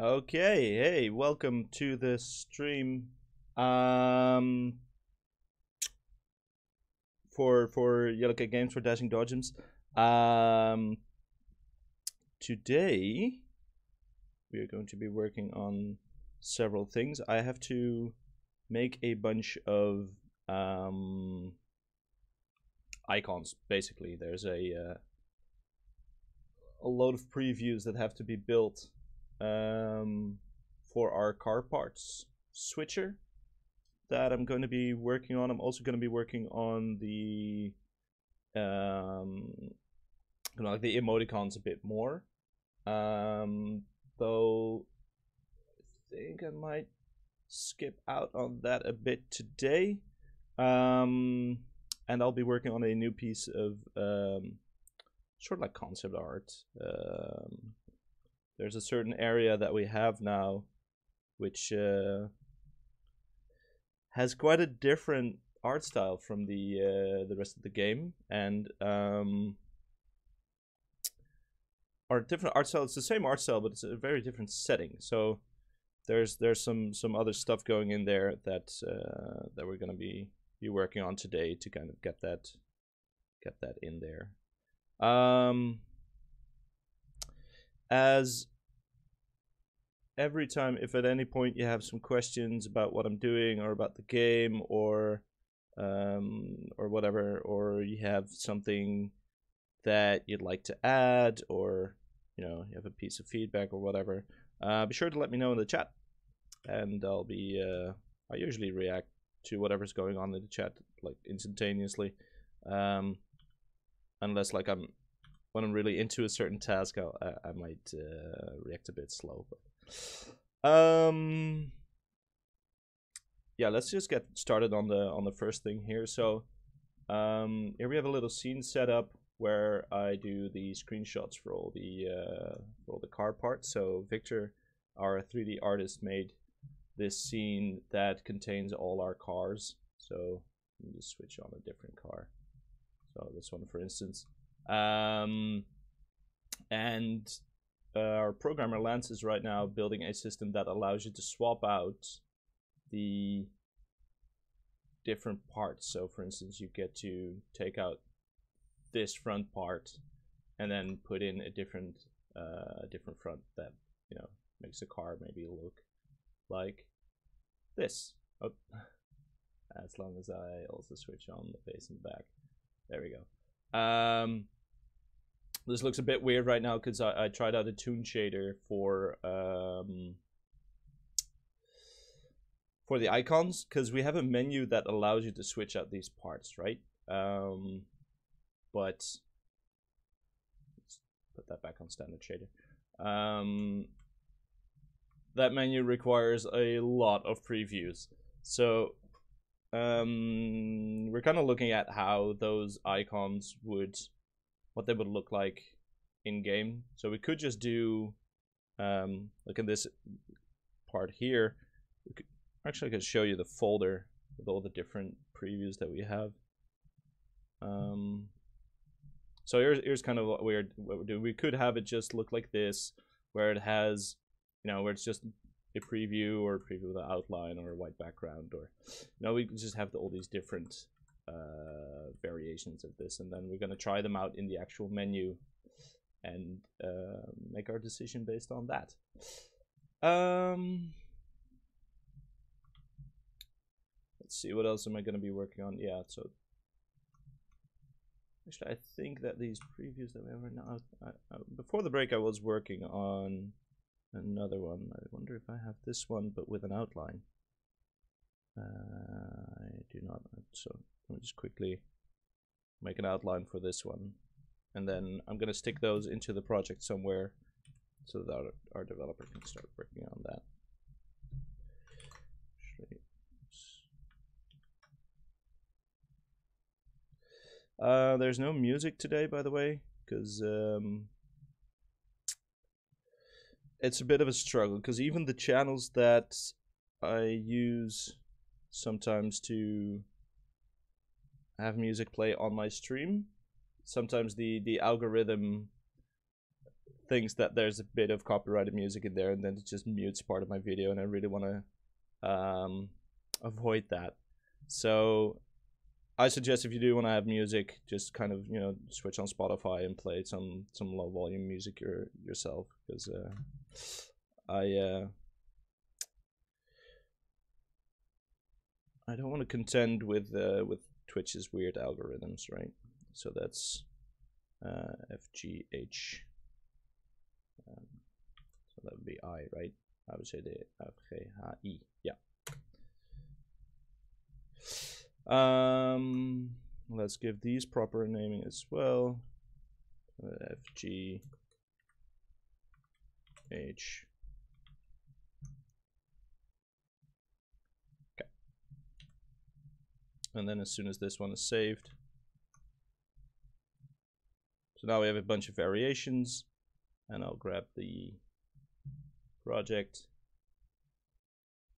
Okay, hey, welcome to the stream. Um, for for Yellowcake Games for Dashing Dodgems. Um, today we are going to be working on several things. I have to make a bunch of um icons. Basically, there's a uh, a load of previews that have to be built um, for our car parts switcher that I'm going to be working on. I'm also going to be working on the um, you know, like the emoticons a bit more. Um, though I think I might skip out on that a bit today. Um, and I'll be working on a new piece of um, sort of like concept art. Um, there's a certain area that we have now, which uh, has quite a different art style from the uh, the rest of the game, and um, our different art style. It's the same art style, but it's a very different setting. So there's there's some some other stuff going in there that uh, that we're gonna be be working on today to kind of get that get that in there. Um, as every time, if at any point you have some questions about what I'm doing or about the game or um, or whatever, or you have something that you'd like to add, or you know you have a piece of feedback or whatever, uh, be sure to let me know in the chat, and I'll be uh, I usually react to whatever's going on in the chat like instantaneously, um, unless like I'm when I'm really into a certain task, I'll, I, I might uh, react a bit slow. But um, yeah, let's just get started on the on the first thing here. So um, here we have a little scene set up where I do the screenshots for all the uh, for all the car parts. So Victor, our 3D artist, made this scene that contains all our cars. So let me just switch on a different car. So this one, for instance. Um, and uh, our programmer Lance is right now building a system that allows you to swap out the different parts. So, for instance, you get to take out this front part and then put in a different uh, different front that you know makes the car maybe look like this. Oh, as long as I also switch on the face and back. There we go. Um, this looks a bit weird right now because I, I, tried out a toon shader for um, for the icons because we have a menu that allows you to switch out these parts, right? Um, but let's put that back on standard shader. Um, that menu requires a lot of previews. So um, we're kind of looking at how those icons would, what they would look like in game. So we could just do, um, look at this part here. Could, actually, I could show you the folder with all the different previews that we have. Um, so here's here's kind of what we're what we're doing. We could have it just look like this, where it has you know, where it's just a preview or a preview with an outline or a white background or, you know, we just have all these different uh, variations of this and then we're going to try them out in the actual menu and uh, make our decision based on that. Um, let's see, what else am I going to be working on? Yeah, so actually I think that these previews that we have right now, I, I, before the break I was working on another one. I wonder if I have this one, but with an outline. Uh, I do not. So let me just quickly make an outline for this one. And then I'm going to stick those into the project somewhere so that our, our developer can start working on that. Uh, there's no music today, by the way, because um, it's a bit of a struggle because even the channels that I use sometimes to have music play on my stream, sometimes the the algorithm thinks that there's a bit of copyrighted music in there and then it just mutes part of my video and I really want to um, avoid that. So I suggest if you do want to have music, just kind of you know switch on Spotify and play some some low volume music your, yourself because uh, I uh, I don't want to contend with uh, with Twitch's weird algorithms, right? So that's uh, FGH. Um, so that would be I, right? I would say the FGHI. Yeah. Um, let's give these proper naming as well. Uh, FG H. And then as soon as this one is saved, so now we have a bunch of variations and I'll grab the project.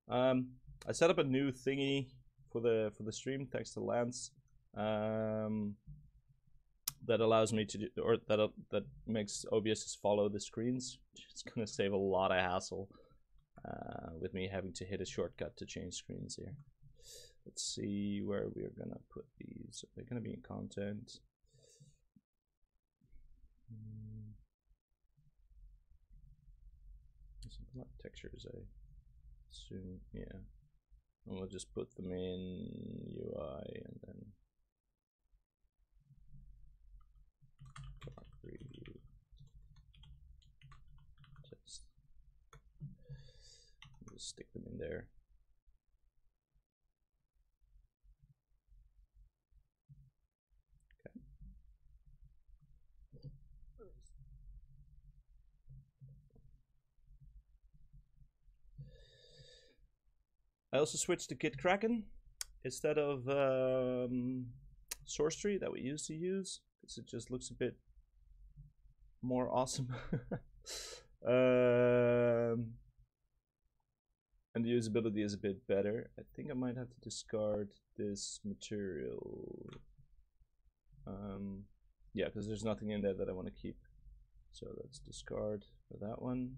Um, I set up a new thingy for the for the stream thanks to Lance um, that allows me to do or that uh, that makes OBS follow the screens. It's gonna save a lot of hassle uh, with me having to hit a shortcut to change screens here. Let's see where we're gonna put these. They're gonna be in content. Hmm. Something like textures, I assume. Yeah. And we'll just put them in UI and then. Just stick them in there. Okay. I also switched to GitKraken instead of um, SourceTree that we used to use because it just looks a bit more awesome. um, and the usability is a bit better. I think I might have to discard this material. Um, yeah, because there's nothing in there that I want to keep. So let's discard for that one.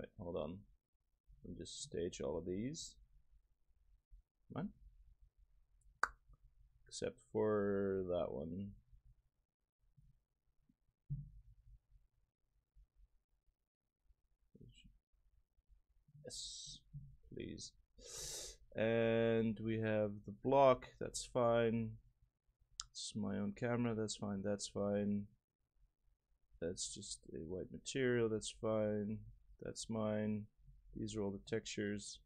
Wait, hold on. Let me just stage all of these. Come on. Except for that one. Yes, please. And we have the block, that's fine. It's my own camera, that's fine, that's fine. That's just a white material, that's fine. That's mine. These are all the textures.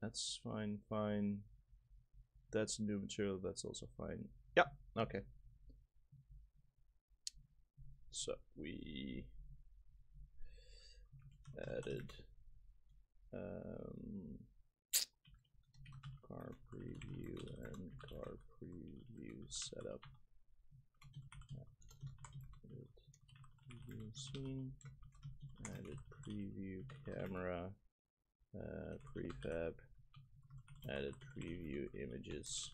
That's fine, fine. That's new material, that's also fine. Yeah, okay. So we added um, car preview and car preview setup. Preview scene added preview camera, uh, prefab, added preview images,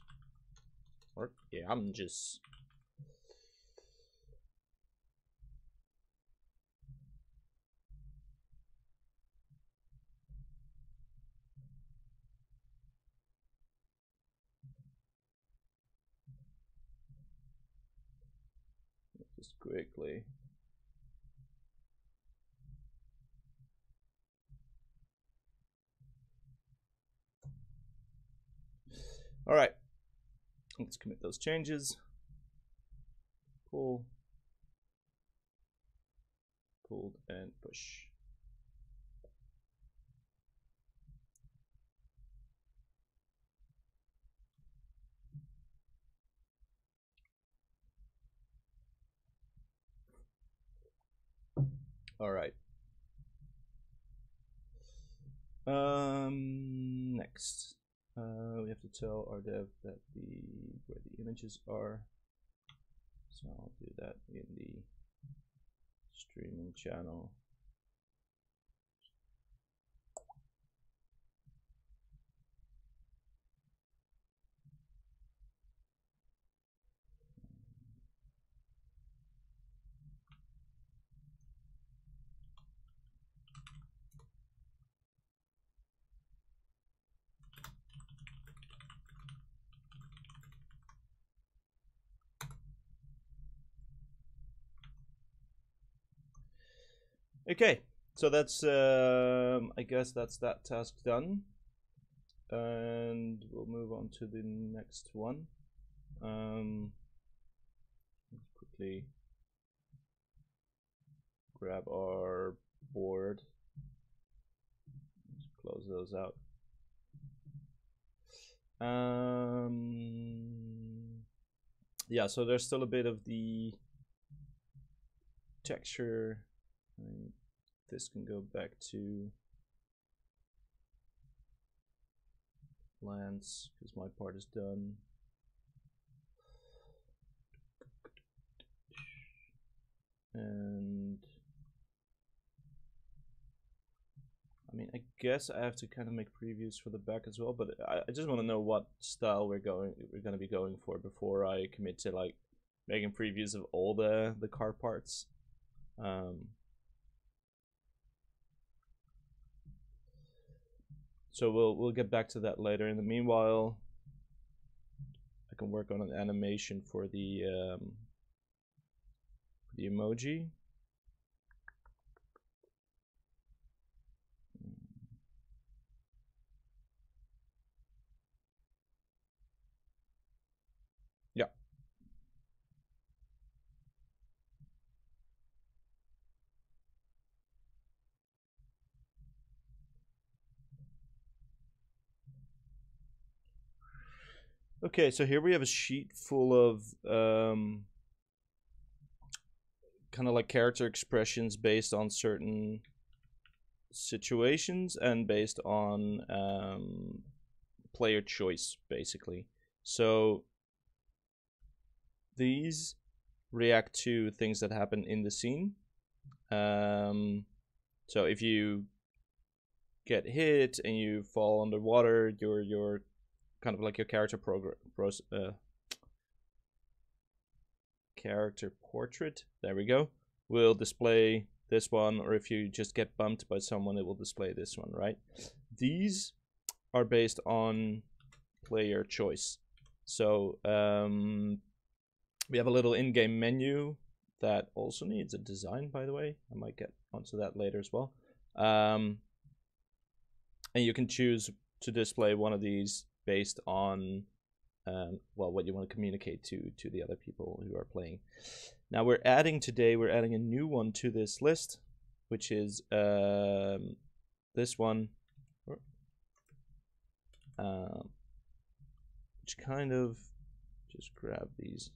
or images. Just quickly. All right, let's commit those changes. Pull, pulled and push. All right. Um, next. Uh, we have to tell our dev that the where the images are. So I'll do that in the streaming channel. Okay, so that's um, I guess that's that task done, and we'll move on to the next one. Um, quickly grab our board. Let's close those out. Um, yeah, so there's still a bit of the texture. I this can go back to Lance because my part is done. And I mean, I guess I have to kind of make previews for the back as well, but I, I just want to know what style we're going we're going to be going for before I commit to like making previews of all the the car parts. Um, so we'll we'll get back to that later. In the meanwhile, I can work on an animation for the um, the emoji. Okay, so here we have a sheet full of um, kind of like character expressions based on certain situations and based on um, player choice, basically. So these react to things that happen in the scene. Um, so if you get hit and you fall underwater, your your kind of like your character progress uh, character portrait. There we go. Will display this one, or if you just get bumped by someone, it will display this one, right? These are based on player choice. So um, we have a little in-game menu that also needs a design, by the way. I might get onto that later as well. Um, and you can choose to display one of these based on um, well what you want to communicate to to the other people who are playing. Now we're adding today we're adding a new one to this list, which is um, this one, um, which kind of just grab these.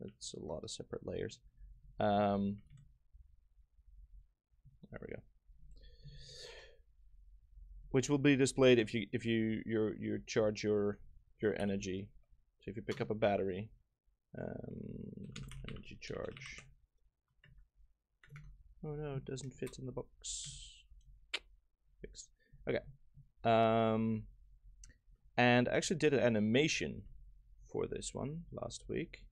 It's a lot of separate layers. Um, there we go which will be displayed if you if you you you charge your your energy. So if you pick up a battery, um, energy charge. Oh no, it doesn't fit in the box. Fixed. Okay. Um, and I actually did an animation for this one last week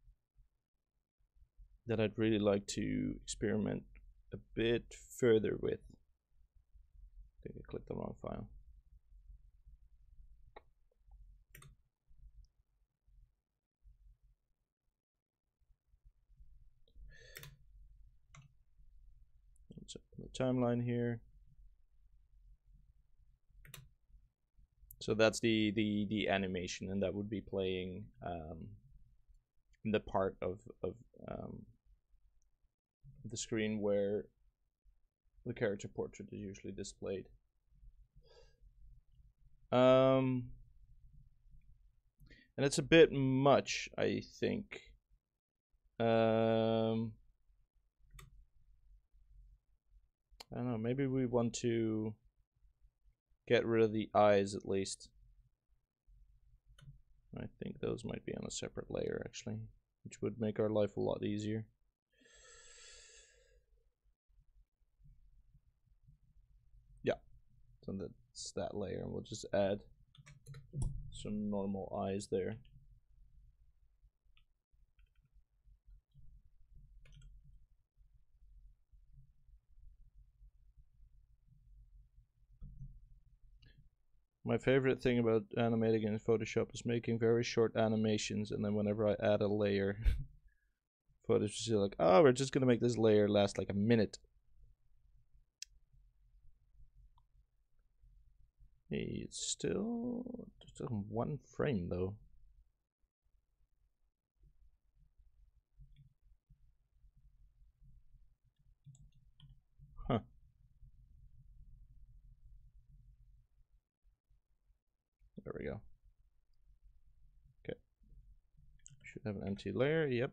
that I'd really like to experiment a bit further with. I think I clicked the wrong file. the timeline here. So that's the the the animation, and that would be playing um, the part of of um, the screen where the character portrait is usually displayed. Um, and it's a bit much, I think. Um, I don't know, maybe we want to get rid of the eyes at least. I think those might be on a separate layer actually, which would make our life a lot easier. Yeah, so that's that layer, and we'll just add some normal eyes there. My favorite thing about animating in Photoshop is making very short animations and then whenever I add a layer, Photoshop's like, oh, we're just going to make this layer last like a minute. It's still just one frame though. There we go. Okay. Should have an empty layer, yep.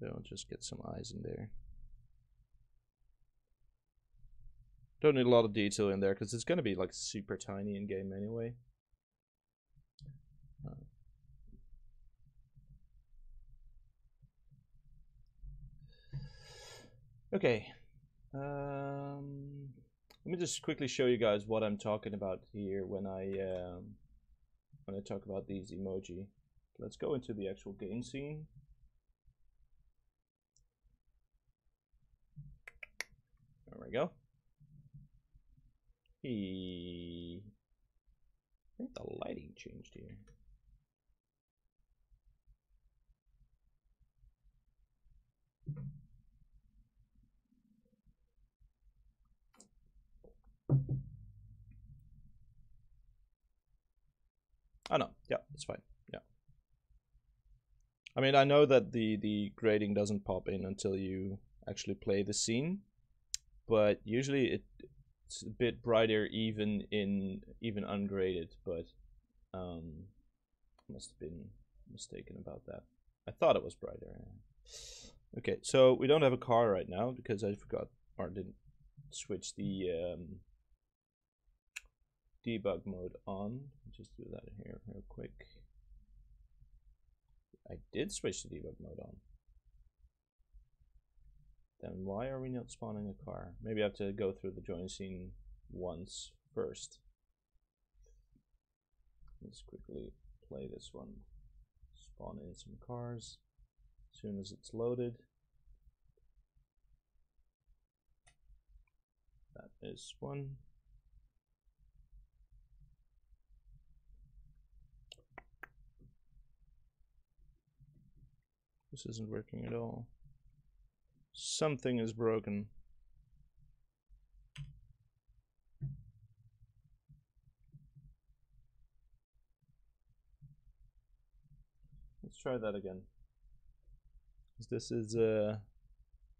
Then I'll just get some eyes in there. Don't need a lot of detail in there because it's going to be like super tiny in game anyway. Uh, okay. Um, let me just quickly show you guys what I'm talking about here when I um, when I talk about these emoji. Let's go into the actual game scene. There we go. He... I think the lighting changed here. Oh no, yeah, it's fine. Yeah. I mean, I know that the the grading doesn't pop in until you actually play the scene, but usually it it's a bit brighter even in even ungraded, but um, must have been mistaken about that. I thought it was brighter. Okay, so we don't have a car right now because I forgot or didn't switch the um, debug mode on. Just do that here real quick. I did switch the debug mode on. Then why are we not spawning a car? Maybe I have to go through the join scene once first. Let's quickly play this one. Spawn in some cars as soon as it's loaded. That is one. This isn't working at all. Something is broken. Let's try that again. This is uh,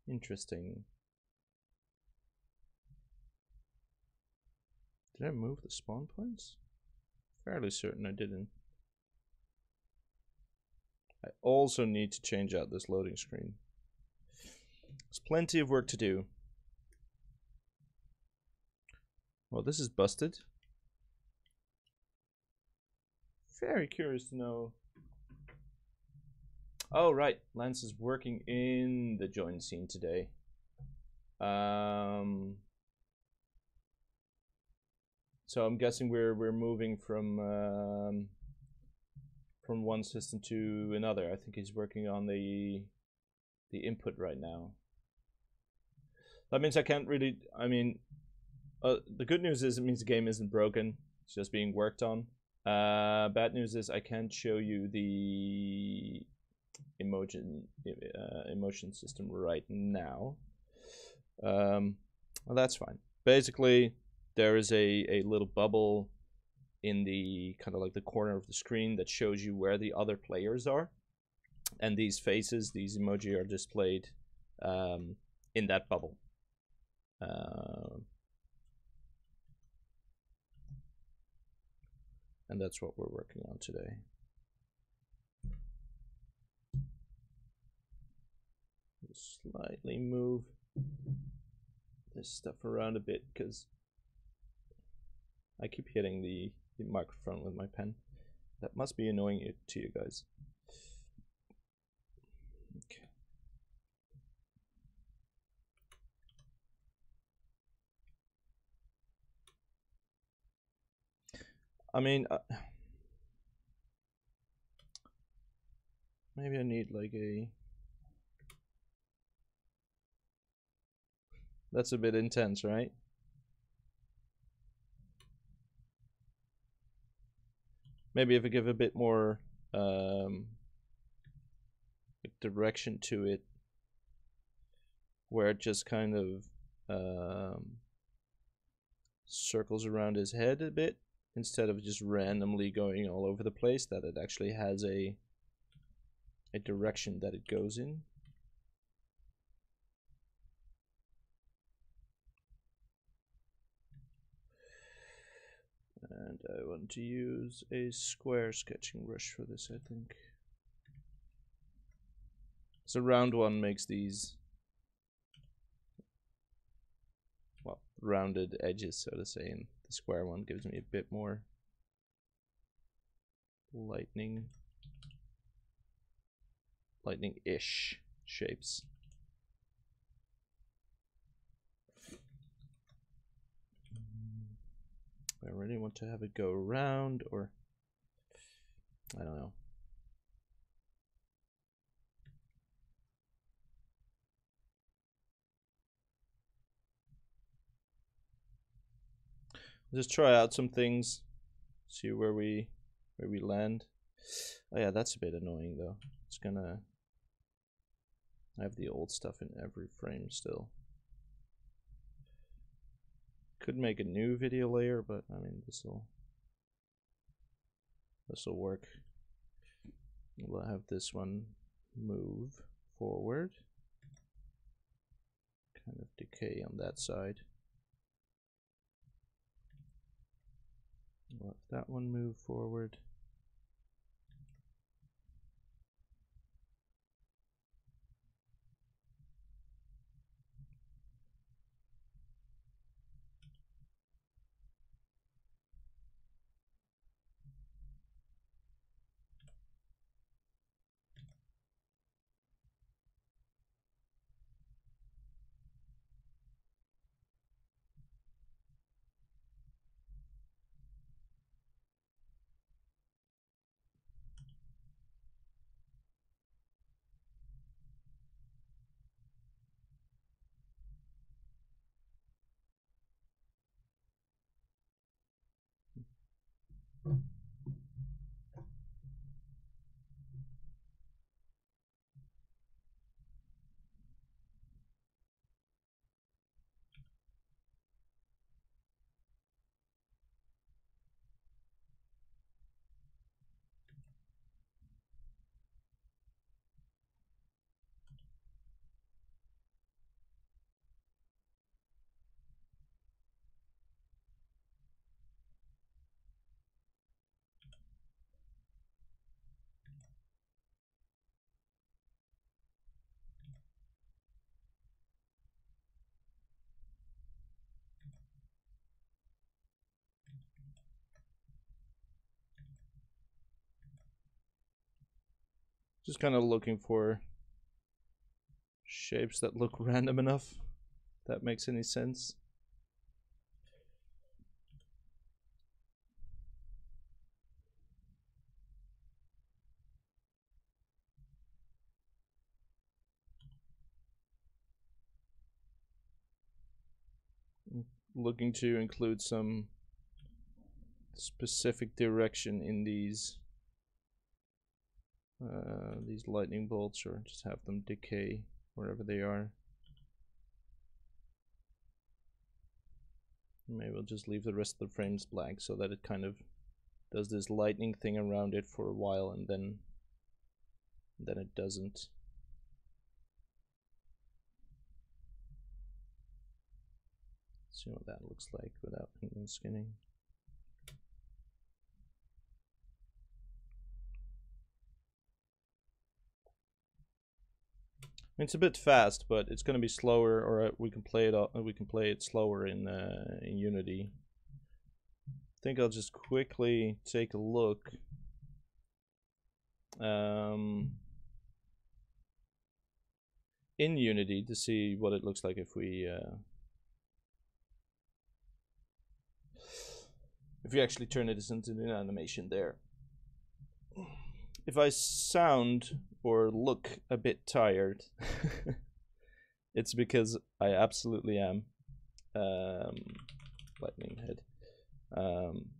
interesting. Did I move the spawn points? Fairly certain I didn't. I also need to change out this loading screen. There's plenty of work to do. Well, this is busted. Very curious to know. Oh, right. Lance is working in the join scene today. Um, so I'm guessing we're we're moving from um, from one system to another. I think he's working on the the input right now. That means I can't really. I mean, uh, the good news is it means the game isn't broken. It's just being worked on. Uh, bad news is I can't show you the emotion uh, emotion system right now. Um, well, that's fine. Basically, there is a a little bubble in the kind of like the corner of the screen that shows you where the other players are, and these faces, these emoji, are displayed um, in that bubble. Uh, and that's what we're working on today. Slightly move this stuff around a bit because I keep hitting the, the microphone with my pen. That must be annoying it to you guys. Okay. I mean, uh, maybe I need like a. That's a bit intense, right? Maybe if I give a bit more um, direction to it, where it just kind of um, circles around his head a bit instead of just randomly going all over the place that it actually has a a direction that it goes in and I want to use a square sketching brush for this I think. So round one makes these well rounded edges so to say and the square one gives me a bit more lightning lightning-ish shapes I really want to have it go around or I don't know. Just try out some things see where we where we land. Oh yeah that's a bit annoying though. It's gonna I have the old stuff in every frame still could make a new video layer but I mean this will this will work. We'll have this one move forward. Kind of decay on that side. Let that one move forward. Just kind of looking for shapes that look random enough. that makes any sense. looking to include some specific direction in these uh, these lightning bolts or just have them decay wherever they are. Maybe we'll just leave the rest of the frames black so that it kind of does this lightning thing around it for a while and then then it doesn't. see what that looks like without skinning. It's a bit fast, but it's going to be slower, or uh, we can play it. We can play it slower in uh, in Unity. I think I'll just quickly take a look. Um, in Unity to see what it looks like if we uh, if we actually turn it into an animation there if I sound or look a bit tired, it's because I absolutely am. Um, lightning head. Um,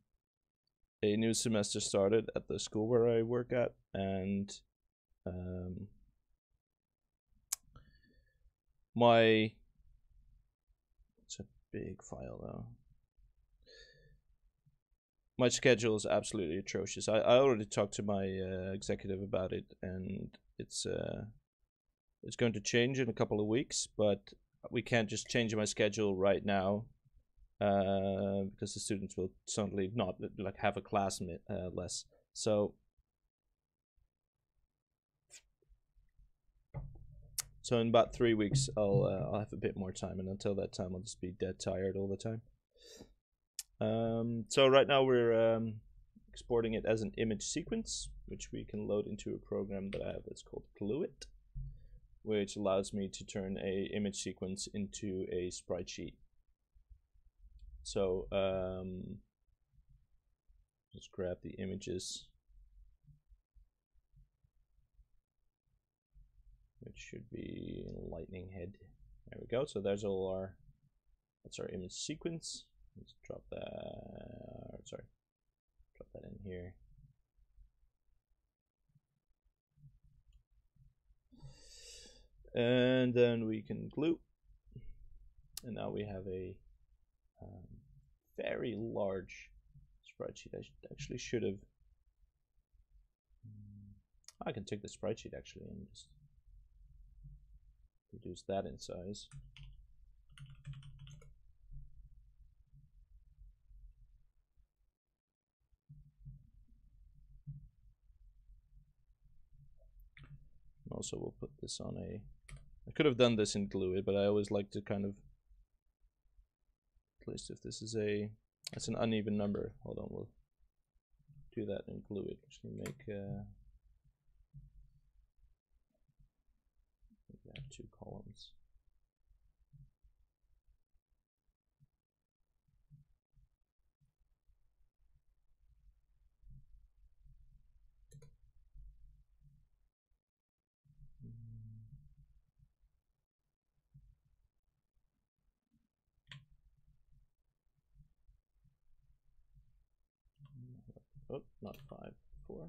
a new semester started at the school where I work at, and um, my it's a big file though. My schedule is absolutely atrocious. I, I already talked to my uh, executive about it, and it's uh, it's going to change in a couple of weeks. But we can't just change my schedule right now uh, because the students will suddenly not like have a class uh, less. So so in about three weeks, I'll uh, I'll have a bit more time, and until that time, I'll just be dead tired all the time. Um, so right now we're um, exporting it as an image sequence, which we can load into a program that I have that's called Glueit, which allows me to turn a image sequence into a sprite sheet. So um, just grab the images, which should be lightning head. There we go. So there's all our that's our image sequence. Let's drop that, sorry, drop that in here. And then we can glue. And now we have a um, very large spreadsheet. I actually should have. Hmm, I can take the spreadsheet actually and just reduce that in size. Also we'll put this on a I could have done this in Glueit, but I always like to kind of at least if this is a that's an uneven number. Hold on, we'll do that in Glueit. Actually make uh have two columns. Oh, not five, four.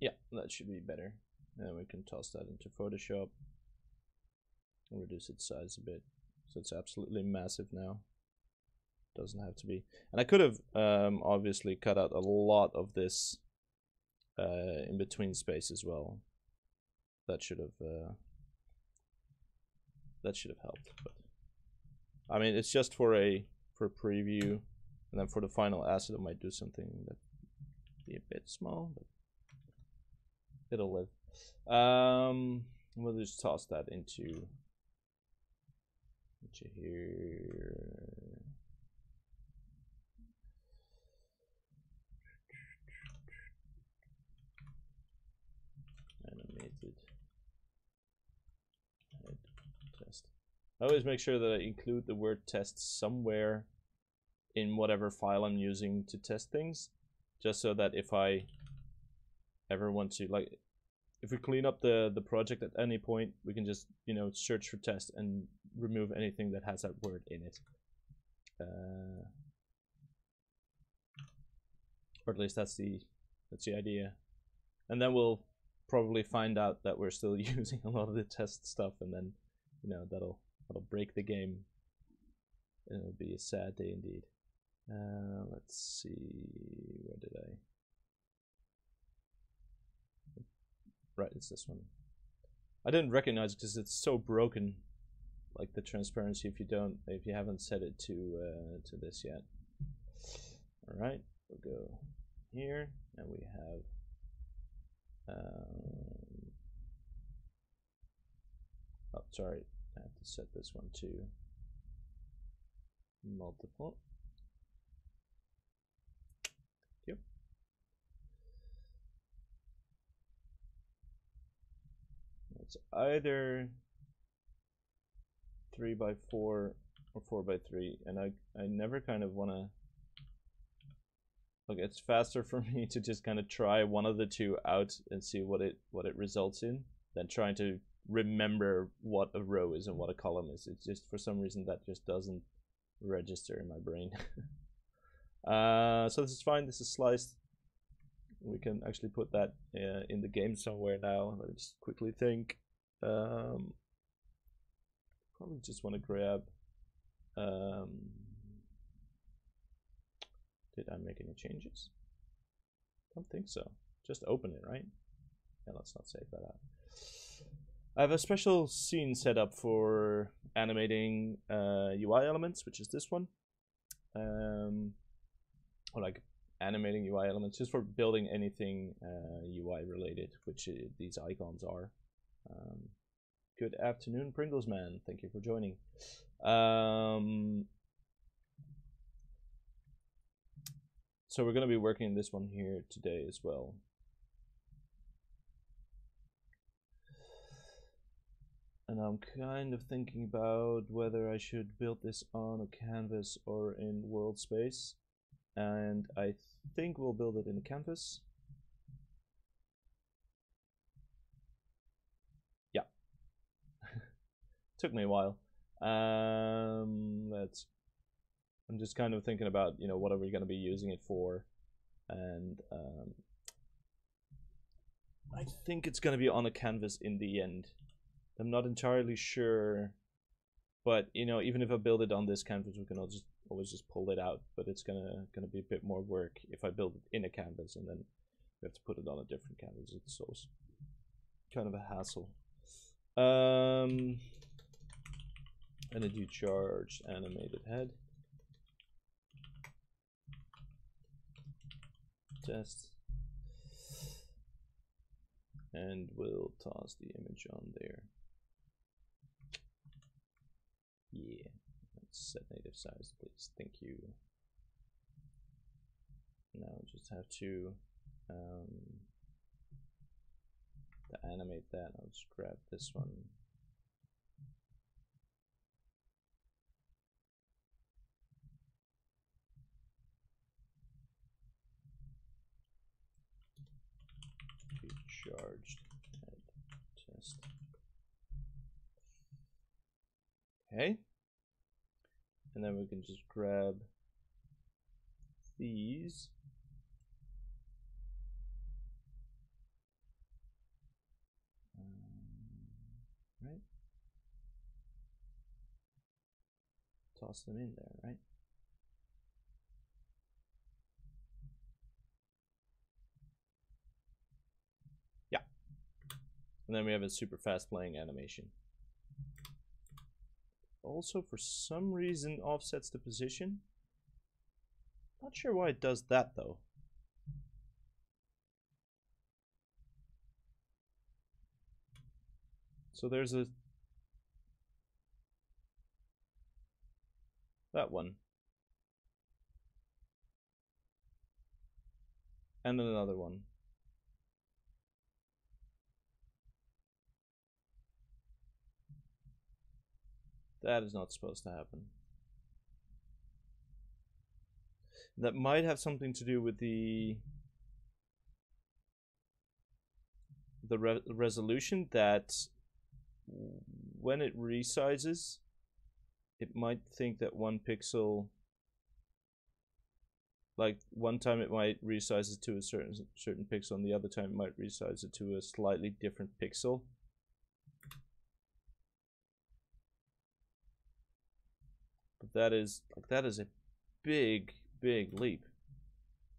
Yeah, that should be better. And we can toss that into Photoshop. and Reduce its size a bit. So it's absolutely massive now. Doesn't have to be. And I could have um, obviously cut out a lot of this uh, in between space as well. That should have uh, that should have helped. But I mean, it's just for a for preview, and then for the final asset, it might do something that be a bit small, but it'll live. Um, we'll just toss that into into here. Animated head test. I always make sure that I include the word test somewhere in whatever file I'm using to test things, just so that if I ever want to, like, if we clean up the, the project at any point, we can just, you know, search for test and remove anything that has that word in it. Uh, or at least that's the that's the idea. And then we'll probably find out that we're still using a lot of the test stuff and then, you know, that'll That'll break the game. It'll be a sad day indeed. Uh, let's see, where did I? Right, it's this one. I didn't recognize it because it's so broken, like the transparency. If you don't, if you haven't set it to uh, to this yet. All right, we'll go here, and we have. Um, oh, sorry, I have to set this one to multiple. It's either three by four or four by three, and I I never kind of want to. Look, it's faster for me to just kind of try one of the two out and see what it what it results in than trying to remember what a row is and what a column is. It's just for some reason that just doesn't register in my brain. uh, so this is fine. This is sliced. We can actually put that uh, in the game somewhere now. Let me just quickly think. Um, Probably just want to grab. Um, did I make any changes? Don't think so. Just open it, right? Yeah, let's not save that out. I have a special scene set up for animating uh, UI elements, which is this one. Um, or like animating UI elements, just for building anything uh, UI related, which uh, these icons are. Um, good afternoon, Pringles man. Thank you for joining. Um, so we're going to be working this one here today as well. And I'm kind of thinking about whether I should build this on a canvas or in world space. And I think we'll build it in a canvas. Yeah. Took me a while. Um, let's I'm just kind of thinking about you know what are we going to be using it for? And um, I think it's going to be on a canvas in the end I'm not entirely sure, but you know, even if I build it on this canvas, we can just always just pull it out. But it's gonna gonna be a bit more work if I build it in a canvas and then we have to put it on a different canvas. It's always kind of a hassle. Um, energy charge animated head. Test. And we'll toss the image on there. Yeah, let's set native size, please. Thank you. Now just have to um, to animate that. I'll just grab this one. Be charged test. Okay. And then we can just grab these. Um, right? Toss them in there, right? Yeah. And then we have a super fast playing animation also for some reason offsets the position. Not sure why it does that though. So there's a that one. And then another one. That is not supposed to happen. That might have something to do with the the re resolution that when it resizes it might think that one pixel like one time it might resize it to a certain certain pixel and the other time it might resize it to a slightly different pixel that is like that is a big, big leap.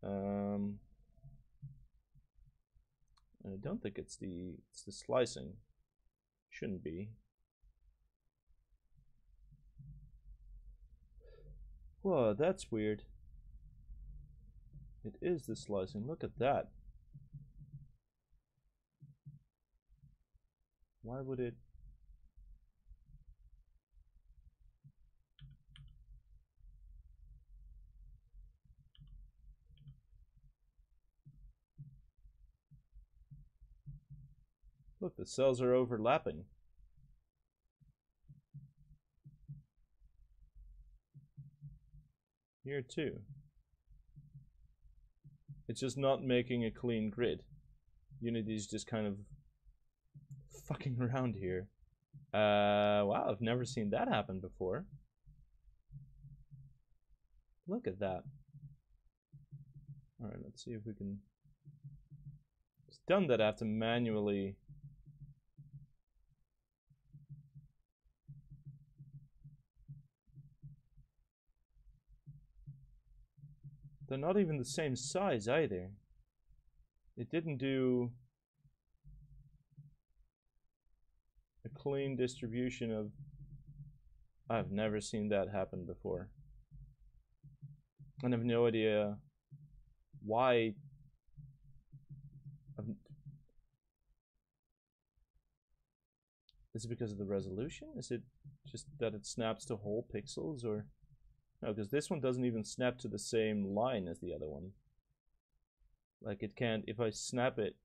Um, I don't think it's the it's the slicing. Shouldn't be. Whoa, that's weird. It is the slicing. Look at that. Why would it Look, the cells are overlapping. Here too. It's just not making a clean grid. Unity's just kind of fucking around here. Uh, wow, I've never seen that happen before. Look at that. Alright, let's see if we can... It's done that I have to manually they're not even the same size either. It didn't do a clean distribution of I've never seen that happen before. And I have no idea why Is it because of the resolution? Is it just that it snaps to whole pixels or no, because this one doesn't even snap to the same line as the other one. Like it can't if I snap it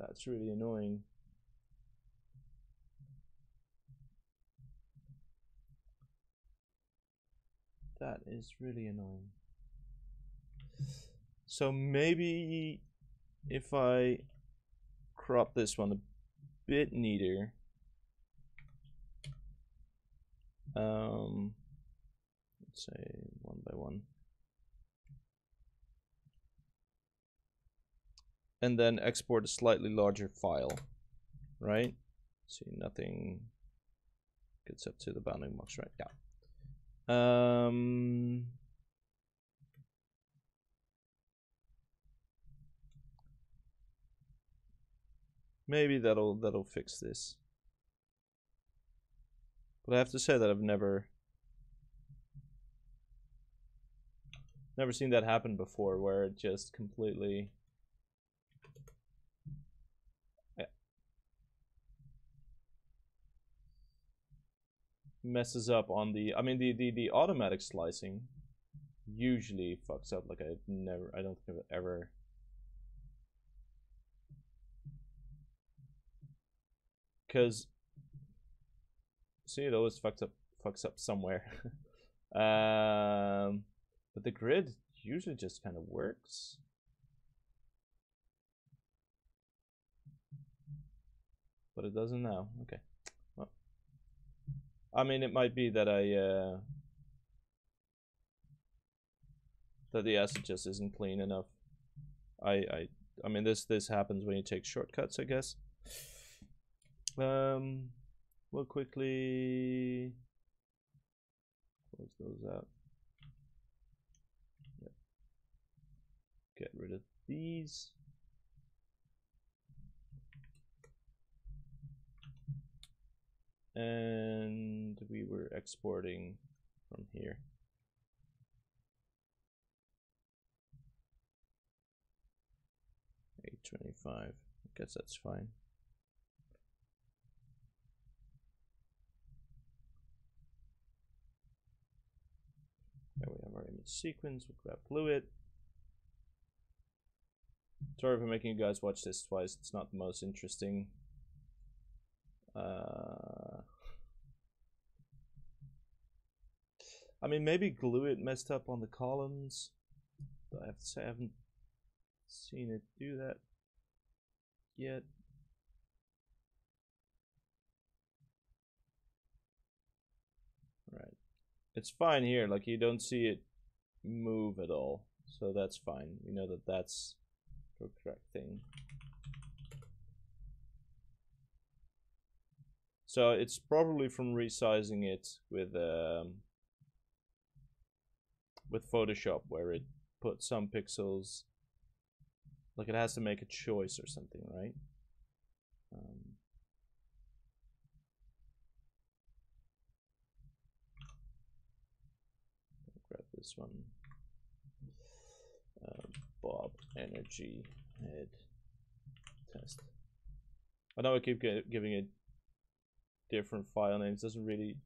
That's really annoying. That is really annoying. So maybe if I crop this one a bit neater. Um, let's say one by one. And then export a slightly larger file, right? See, nothing gets up to the bounding box, right? Yeah. Um, maybe that'll that'll fix this. But I have to say that I've never never seen that happen before where it just completely eh, messes up on the I mean the, the the automatic slicing usually fucks up like I've never I don't think I've ever because see it always fucks up fucks up somewhere. Um but the grid usually just kind of works. But it doesn't now. Okay. Well, i mean it might be that i uh that the asset just isn't clean enough. I i i mean this this happens when you take shortcuts i guess. Um, we'll quickly close those out. Yep. Get rid of these. And we were exporting from here. Eight twenty-five. I guess that's fine. There we have our image sequence. We'll grab Fluid. Sorry for making you guys watch this twice. It's not the most interesting. Uh, I mean, maybe glue it messed up on the columns. But I have to say, I haven't seen it do that yet. It's fine here like you don't see it move at all so that's fine. We know that that's the correct thing. So it's probably from resizing it with um, with Photoshop where it put some pixels like it has to make a choice or something right? Um, grab this one. Uh, Bob Energy Head Test. I know I keep giving it different file names. Doesn't really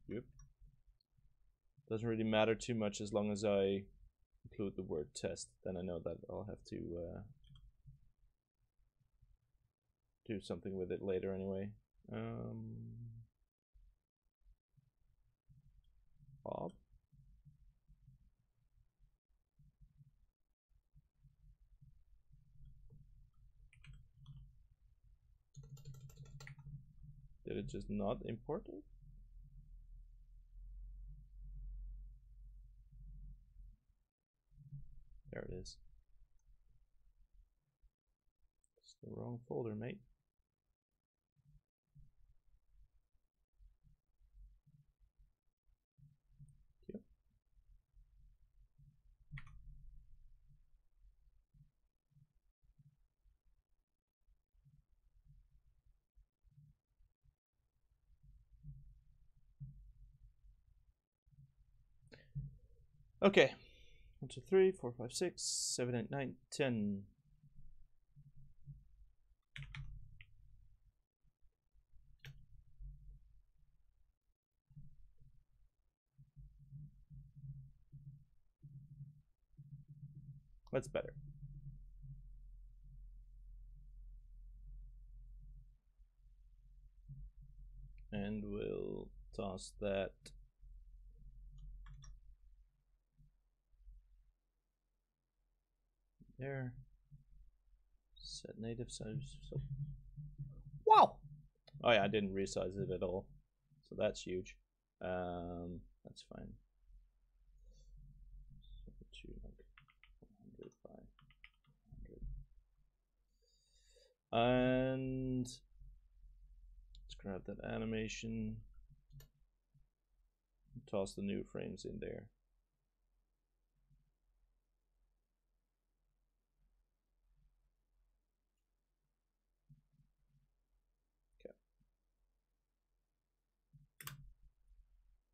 doesn't really matter too much as long as I include the word test. Then I know that I'll have to uh, do something with it later anyway. Um, Bob. Did it just not import it? There it is. It's the wrong folder, mate. Yep. Okay. One, two, three, four, five, six, seven, eight, nine, ten. That's better. And we'll toss that there. Set native size. So wow. Oh yeah, I didn't resize it at all, so that's huge. Um, that's fine. So to like 100 by 100. And let's grab that animation. Toss the new frames in there.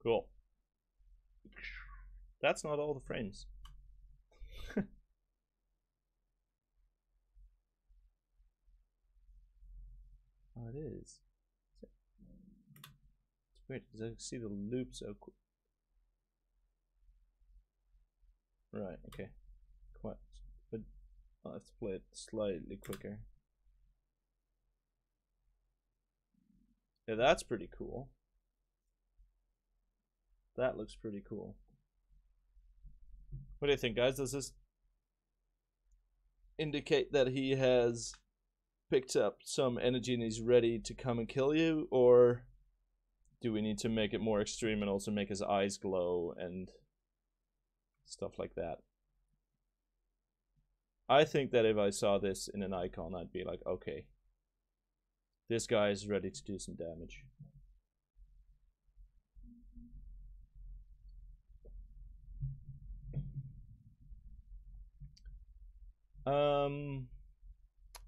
Cool. That's not all the frames. oh, it is. It's weird because I can see the loop so quick. Right, okay. Quite, but I'll have to play it slightly quicker. Yeah, that's pretty cool. That looks pretty cool. What do you think, guys? Does this indicate that he has picked up some energy and he's ready to come and kill you? Or do we need to make it more extreme and also make his eyes glow and stuff like that? I think that if I saw this in an icon, I'd be like, okay, this guy is ready to do some damage. Um,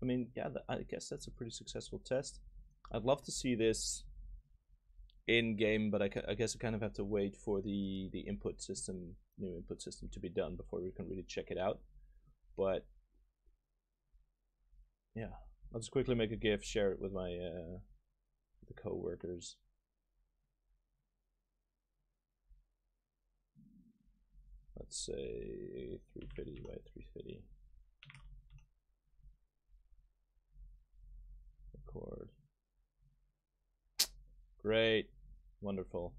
I mean, yeah, I guess that's a pretty successful test. I'd love to see this in game, but I, I guess I kind of have to wait for the the input system, new input system, to be done before we can really check it out. But yeah, I'll just quickly make a GIF, share it with my uh, the co-workers. Let's say 350 by 350. Record. Great. Wonderful.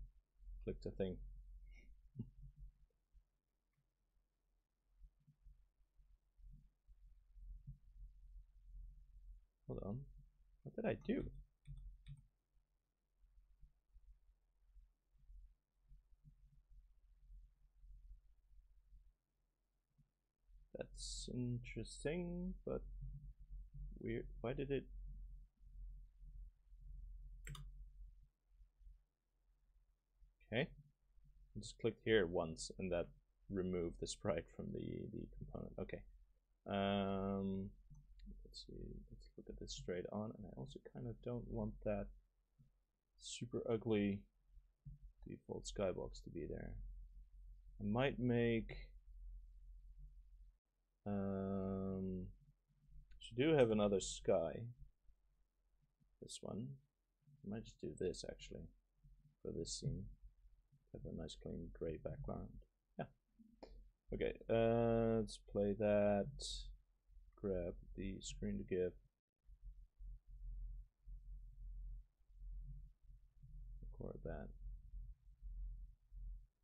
Click the thing. Hold on. What did I do? That's interesting, but weird. Why did it Okay. Just click here once and that removed the sprite from the, the component. Okay. Um, let's see. Let's look at this straight on. And I also kind of don't want that super ugly default skybox to be there. I might make um so do have another sky. This one. I might just do this actually for this scene. Have a nice clean gray background. Yeah. Okay, uh, let's play that. Grab the ScreenToGif. Record that.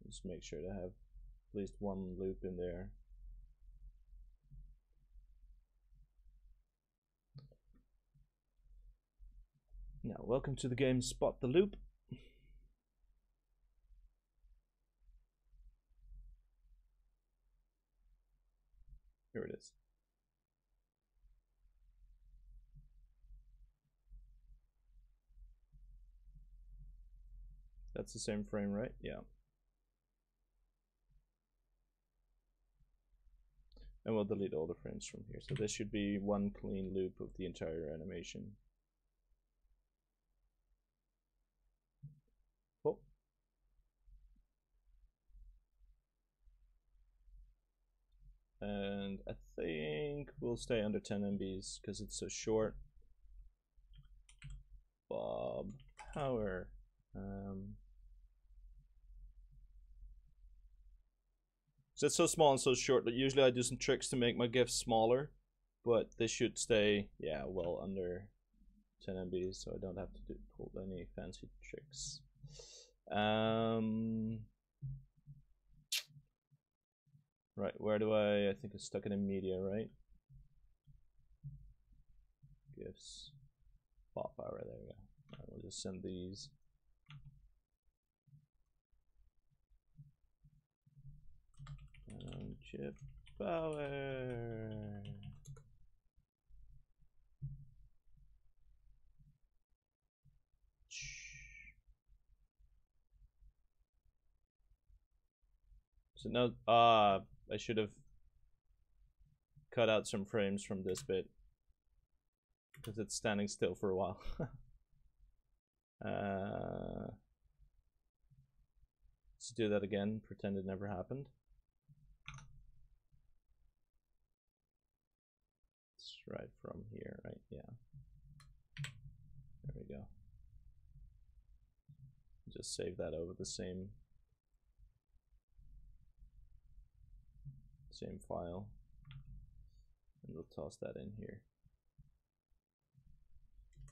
Just make sure to have at least one loop in there. Now, welcome to the game Spot the Loop. Here it is. That's the same frame, right? Yeah. And we'll delete all the frames from here. So this should be one clean loop of the entire animation. And I think we'll stay under 10 MBs because it's so short. Bob Power. Um, so it's so small and so short that usually I do some tricks to make my GIFs smaller, but this should stay, yeah, well under 10 MBs, so I don't have to do, pull any fancy tricks. Um, right, where do I, I think it's stuck in a media, right? Gifts, Bob Power, there we go. Right, we'll just send these. And chip power. So now, uh, I should have cut out some frames from this bit because it's standing still for a while. uh, let's do that again, pretend it never happened. It's right from here, right? Yeah. There we go. Just save that over the same same file. And we'll toss that in here.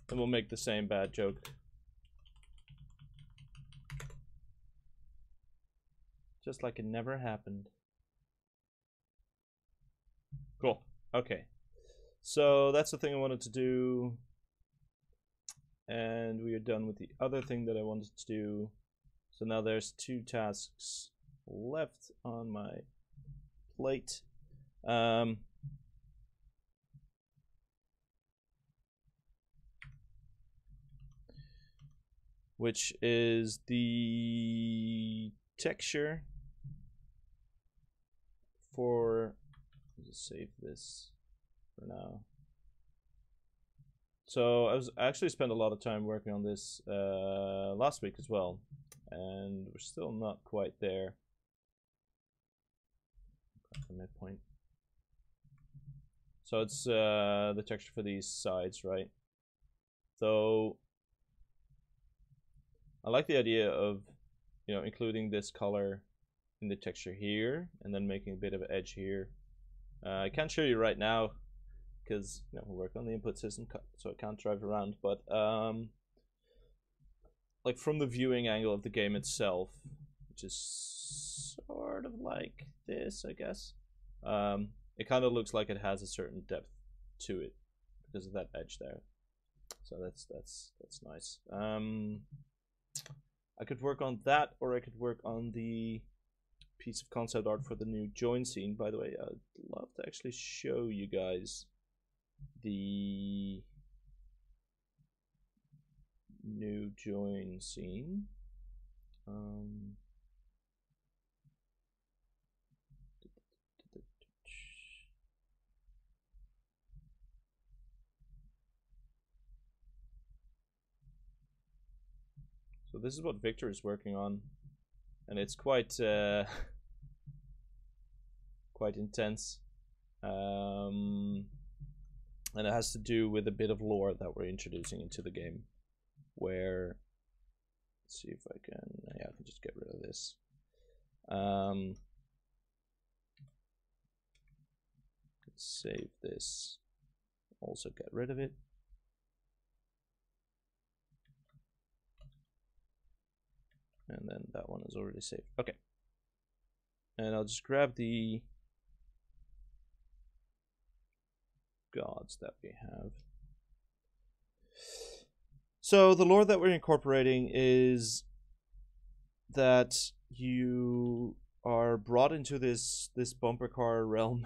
And we'll make the same bad joke. Just like it never happened. Cool. Okay. So that's the thing I wanted to do. And we are done with the other thing that I wanted to do. So now there's two tasks left on my plate. Um, which is the texture for just save this for now so I was I actually spent a lot of time working on this uh, last week as well and we're still not quite there the midpoint. So it's uh, the texture for these sides, right? So I like the idea of, you know, including this color in the texture here and then making a bit of edge here. Uh, I can't show you right now because you know, we work on the input system so I can't drive around, but um, like from the viewing angle of the game itself, which is sort of like this, I guess. Um, it kind of looks like it has a certain depth to it because of that edge there. So that's that's that's nice. Um, I could work on that, or I could work on the piece of concept art for the new join scene. By the way, I'd love to actually show you guys the new join scene. Um, So this is what Victor is working on, and it's quite uh, quite intense, um, and it has to do with a bit of lore that we're introducing into the game. Where, let's see if I can. Yeah, I can just get rid of this. Um, save this. Also get rid of it. And then that one is already saved okay. And I'll just grab the gods that we have. So the lore that we're incorporating is that you are brought into this this bumper car realm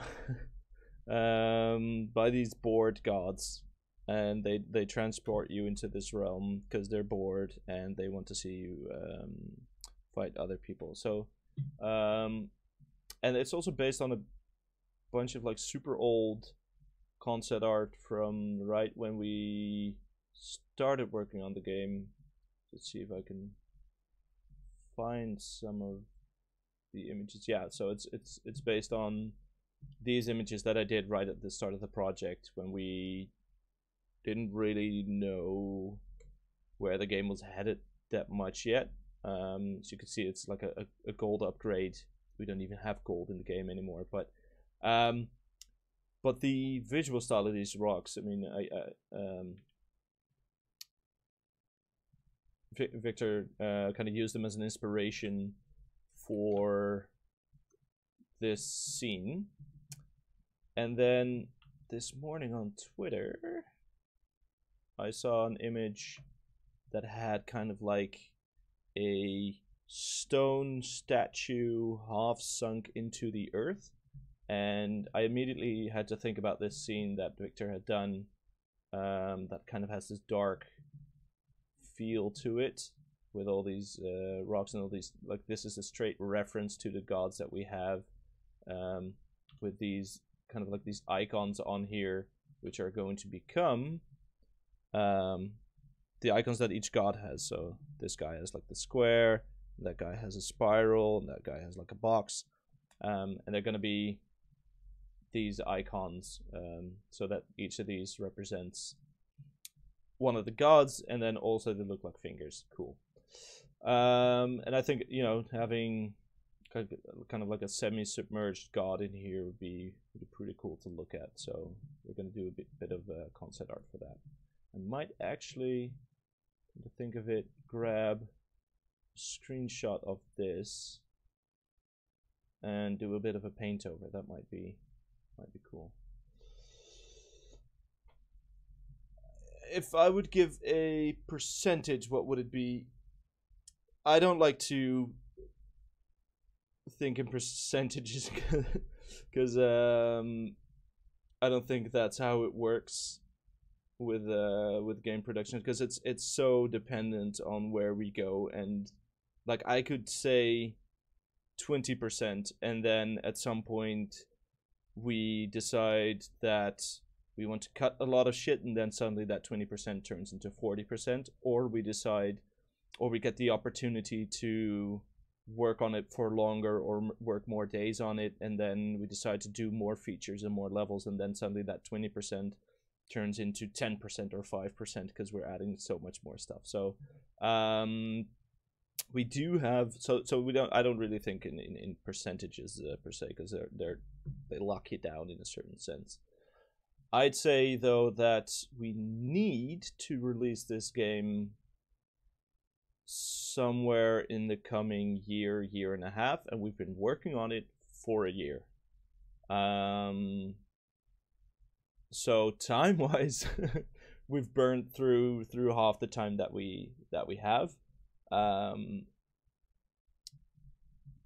um, by these bored gods and they they transport you into this realm because they're bored and they want to see you um, fight other people. So, um, and it's also based on a bunch of like super old concept art from right when we started working on the game. Let's see if I can find some of the images. Yeah, so it's it's it's based on these images that I did right at the start of the project when we didn't really know where the game was headed that much yet. Um, as you can see, it's like a, a, gold upgrade. We don't even have gold in the game anymore, but um, but the visual style of these rocks. I mean, I, I um, Victor uh, kind of used them as an inspiration for this scene. And then this morning on Twitter, I saw an image that had kind of like a stone statue half sunk into the earth. And I immediately had to think about this scene that Victor had done um, that kind of has this dark feel to it with all these uh, rocks and all these like this is a straight reference to the gods that we have um, with these kind of like these icons on here which are going to become um, the icons that each god has so this guy has like the square that guy has a spiral and that guy has like a box um, and they're going to be these icons um, so that each of these represents one of the gods, and then also they look like fingers. Cool. Um, and I think you know having kind of like a semi-submerged god in here would be, would be pretty cool to look at. So we're going to do a bit, bit of uh, concept art for that. I might actually, to think of it, grab a screenshot of this and do a bit of a paint over. That might be might be cool. if I would give a percentage, what would it be? I don't like to think in percentages because um, I don't think that's how it works with uh, with game production because it's it's so dependent on where we go and like I could say 20% and then at some point we decide that we want to cut a lot of shit and then suddenly that 20% turns into 40% or we decide or we get the opportunity to work on it for longer or work more days on it and then we decide to do more features and more levels and then suddenly that 20% turns into 10% or 5% because we're adding so much more stuff so um, we do have so so we don't i don't really think in in, in percentages uh, per se because they're they're they lock you down in a certain sense I'd say though that we need to release this game somewhere in the coming year, year and a half, and we've been working on it for a year. Um, so time wise, we've burned through through half the time that we that we have. Um,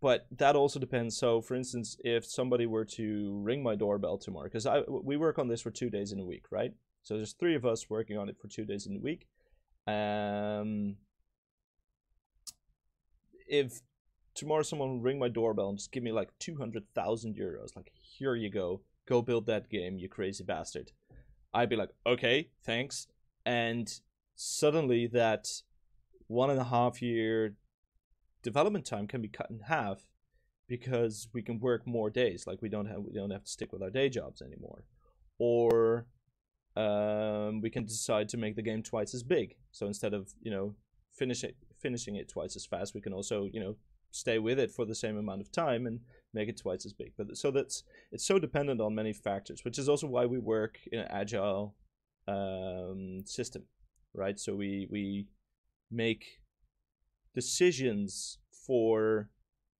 but that also depends. So, for instance, if somebody were to ring my doorbell tomorrow, because I we work on this for two days in a week, right? So there's three of us working on it for two days in a week. Um, if tomorrow someone ring my doorbell and just give me like two hundred thousand euros, like here you go, go build that game, you crazy bastard. I'd be like, okay, thanks. And suddenly that one and a half year development time can be cut in half because we can work more days like we don't have we don't have to stick with our day jobs anymore or um, we can decide to make the game twice as big so instead of you know finish it, finishing it twice as fast we can also you know stay with it for the same amount of time and make it twice as big but so that's it's so dependent on many factors which is also why we work in an agile um, system right so we we make decisions for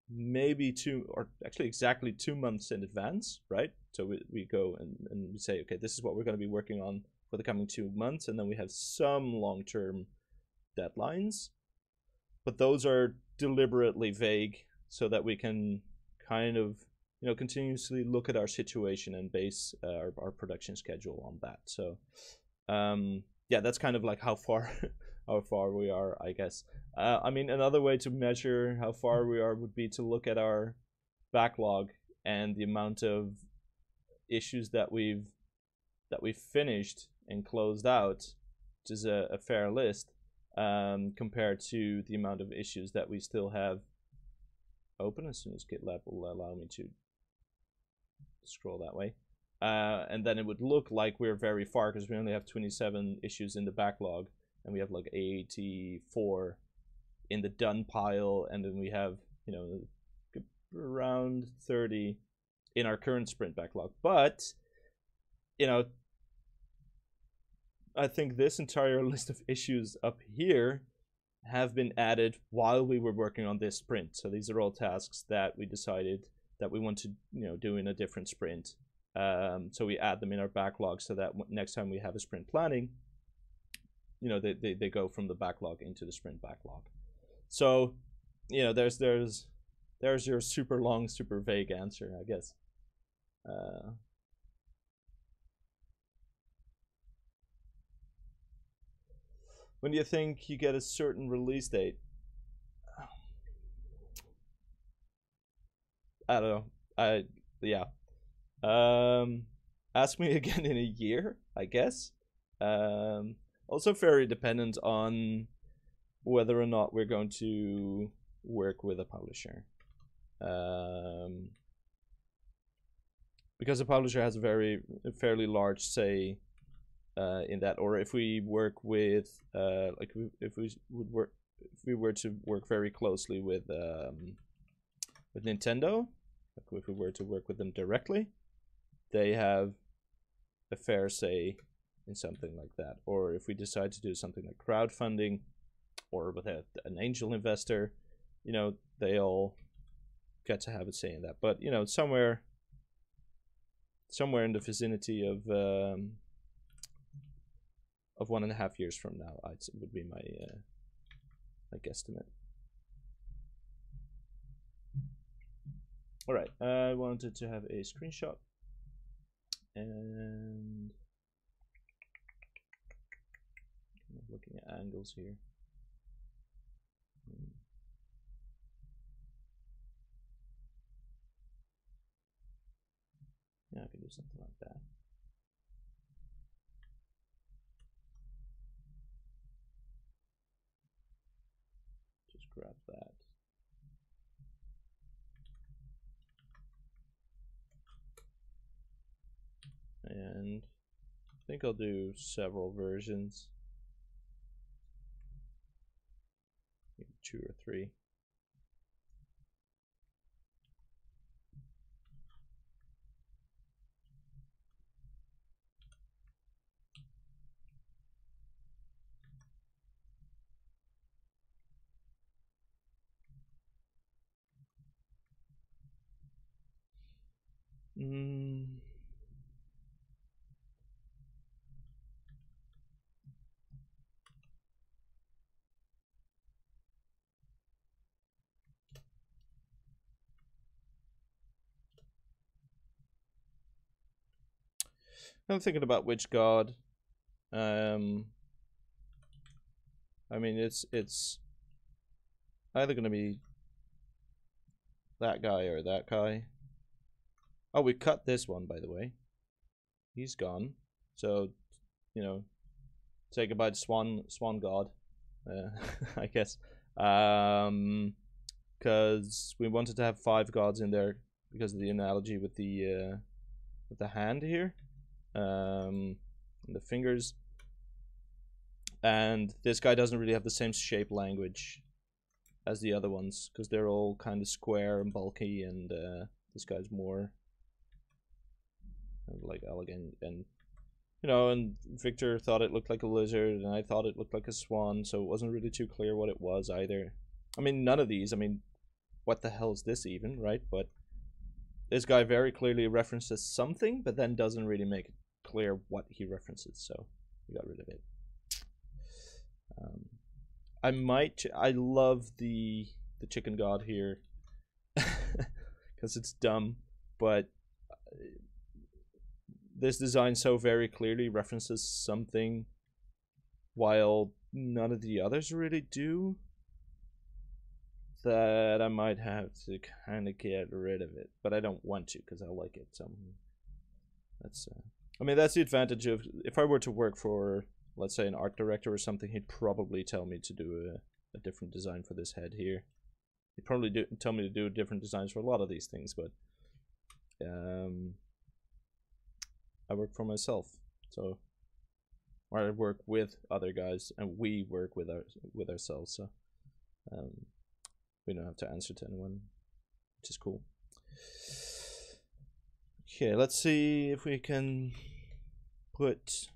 maybe two or actually exactly two months in advance, right? So we, we go and, and we say, okay, this is what we're going to be working on for the coming two months, and then we have some long term deadlines. But those are deliberately vague so that we can kind of you know continuously look at our situation and base uh, our, our production schedule on that so um yeah that's kind of like how far how far we are, I guess. Uh, I mean, another way to measure how far we are would be to look at our backlog and the amount of issues that we've that we've finished and closed out, which is a, a fair list, um, compared to the amount of issues that we still have open as soon as GitLab will allow me to scroll that way. Uh, and then it would look like we're very far because we only have 27 issues in the backlog, and we have like 84 in the done pile, and then we have you know around 30 in our current sprint backlog. But you know, I think this entire list of issues up here have been added while we were working on this sprint. So these are all tasks that we decided that we want to you know do in a different sprint. Um, so we add them in our backlog so that next time we have a sprint planning, you know, they, they, they go from the backlog into the sprint backlog. So, you know, there's there's there's your super long, super vague answer, I guess. Uh, when do you think you get a certain release date? I don't know. I yeah. Um, ask me again in a year, I guess. Um, also very dependent on whether or not we're going to work with a publisher. Um, because a publisher has a very a fairly large say uh, in that, or if we work with uh, like if we would work if we were to work very closely with um, with Nintendo, like if we were to work with them directly, they have a fair say in something like that. Or if we decide to do something like crowdfunding, or with a, an angel investor, you know, they all get to have a say in that. But you know, somewhere, somewhere in the vicinity of um, of one and a half years from now, I'd would be my uh, my guesstimate. All right, I wanted to have a screenshot and looking at angles here. Hmm. Yeah, I can do something like that. Just grab that. And I think I'll do several versions. Maybe two or three. Mm. I'm thinking about which god. Um, I mean, it's it's either going to be that guy or that guy. Oh, we cut this one, by the way. He's gone. So, you know, say goodbye to Swan Swan God, uh, I guess. Um, because we wanted to have five gods in there because of the analogy with the uh, with the hand here um, the fingers. And this guy doesn't really have the same shape language as the other ones because they're all kind of square and bulky, and uh, this guy's more like elegant and you know. And Victor thought it looked like a lizard, and I thought it looked like a swan, so it wasn't really too clear what it was either. I mean, none of these. I mean, what the hell is this even, right? But this guy very clearly references something, but then doesn't really make it clear what he references, so we got rid of it. Um, I might. I love the the chicken god here because it's dumb, but uh, this design so very clearly references something, while none of the others really do. That I might have to kind of get rid of it, but I don't want to because I like it. So that's uh, I mean, that's the advantage of if I were to work for, let's say, an art director or something, he'd probably tell me to do a, a different design for this head here. He'd probably do, tell me to do different designs for a lot of these things, but um, I work for myself. So, or I work with other guys, and we work with our with ourselves. So, um, we don't have to answer to anyone, which is cool. Okay, let's see if we can put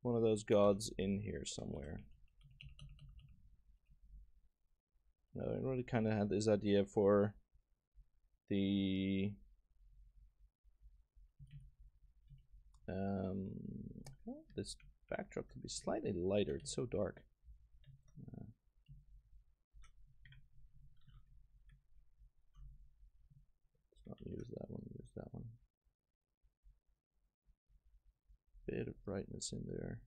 one of those gods in here somewhere. No, I already kind of had this idea for the um, this backdrop to be slightly lighter. It's so dark. Uh, let's not use that one. Use that one. Bit of brightness in there.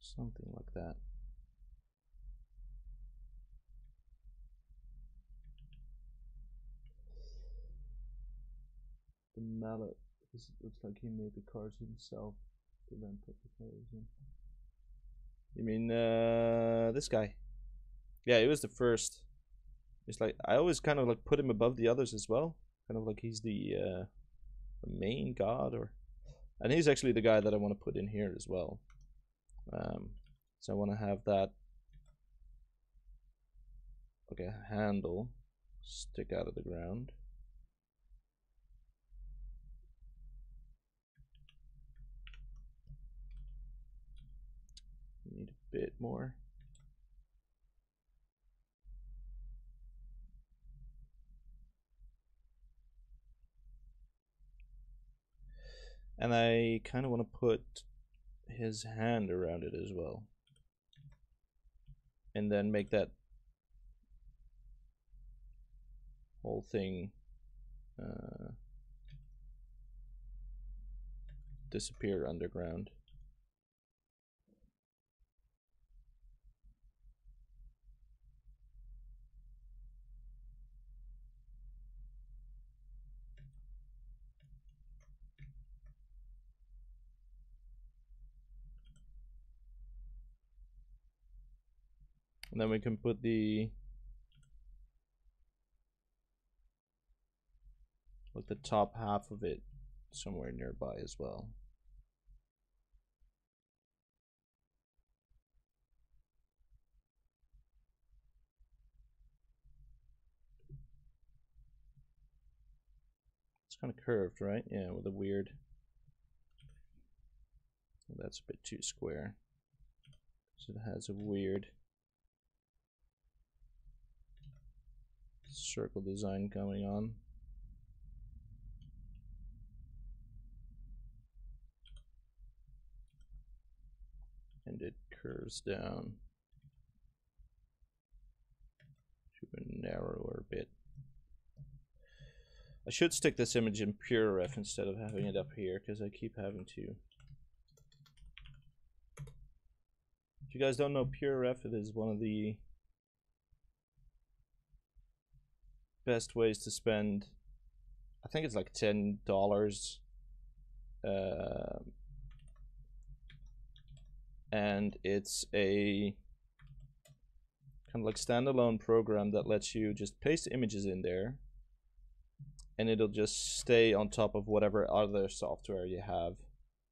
Something like that. The mallet. This looks like he made the cards himself put the colors in. You mean uh, this guy? Yeah, he was the first. It's like I always kind of like put him above the others as well. Kind of like he's the, uh, main god, or and he's actually the guy that I want to put in here as well. Um, so I want to have that like a handle stick out of the ground. Need a bit more. And I kind of want to put his hand around it as well. And then make that whole thing uh, disappear underground. And then we can put the like the top half of it somewhere nearby as well. It's kind of curved, right? Yeah, with a weird. That's a bit too square. So it has a weird circle design coming on. And it curves down to a narrower bit. I should stick this image in PureRef instead of having it up here because I keep having to. If you guys don't know PureRef, it is one of the best ways to spend I think it's like ten dollars uh, and it's a kind of like standalone program that lets you just paste images in there and it'll just stay on top of whatever other software you have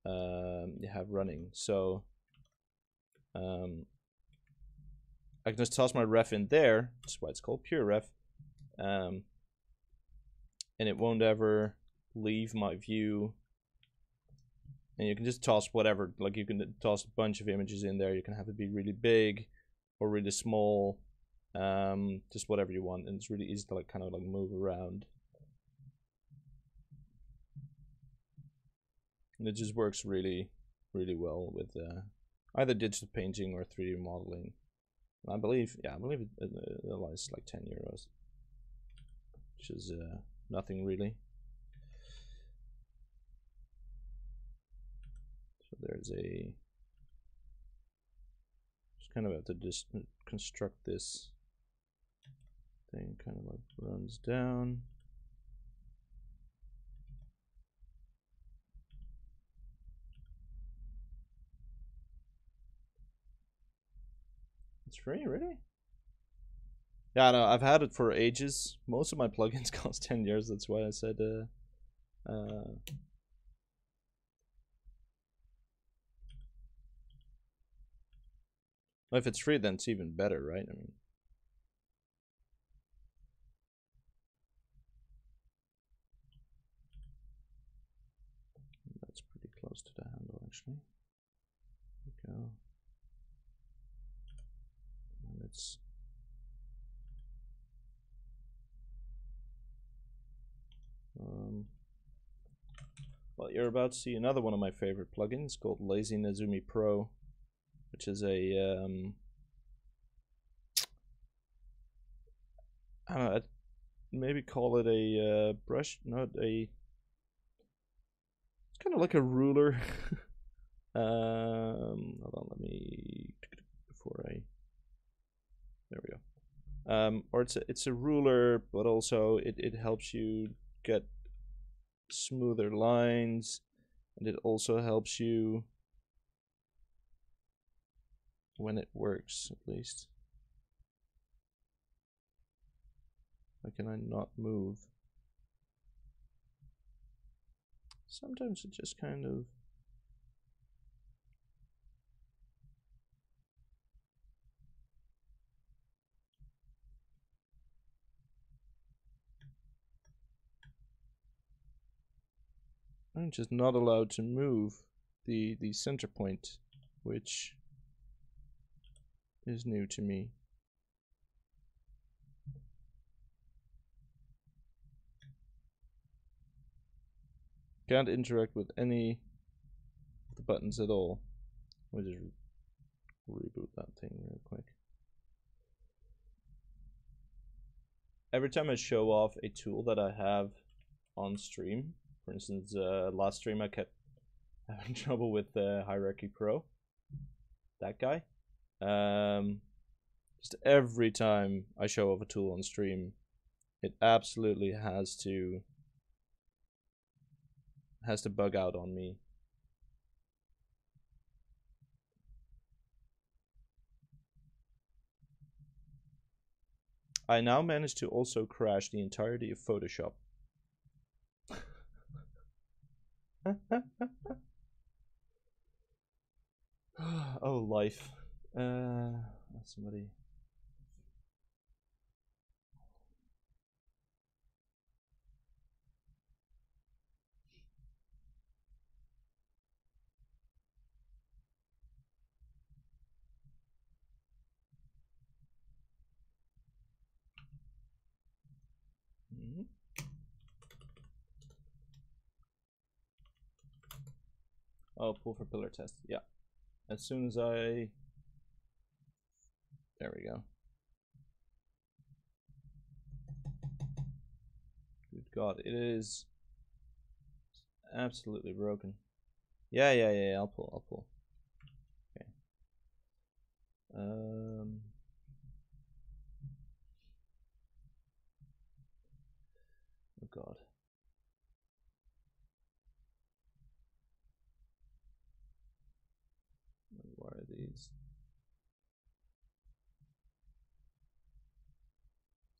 um, you have running. So um, I can just toss my ref in there that's why it's called PureRef um, and it won't ever leave my view. And you can just toss whatever like you can toss a bunch of images in there. You can have it be really big or really small um, just whatever you want. And it's really easy to like kind of like move around. And it just works really really well with uh, either digital painting or 3d modeling. I believe yeah I believe it, it, it like 10 euros which is uh, nothing really. So there's a just kind of have to just construct this thing kind of like runs down. It's free, really? Yeah, no, I've had it for ages. Most of my plugins cost 10 years, that's why I said uh, uh, if it's free, then it's even better, right? I mean, that's pretty close to the handle, actually. There we go. It's um, well, you're about to see another one of my favorite plugins called Lazy Nezumi Pro, which is a um, I don't know, I'd maybe call it a uh, brush, not a. It's kind of like a ruler. um, hold on, let me before I. There we go. Um, or it's a it's a ruler, but also it it helps you get smoother lines and it also helps you when it works at least. Why can I not move? Sometimes it just kind of I'm just not allowed to move the the center point, which is new to me. Can't interact with any of the buttons at all. Me just reboot that thing real quick. Every time I show off a tool that I have on stream, for instance, uh, last stream I kept having trouble with the Hierarchy Pro. That guy. Um, just every time I show off a tool on stream, it absolutely has to has to bug out on me. I now managed to also crash the entirety of Photoshop. oh, life. Uh, somebody. Oh, pull for pillar test. Yeah. As soon as I... There we go. Good God, it is absolutely broken. Yeah, yeah, yeah, I'll pull, I'll pull. Okay. Um...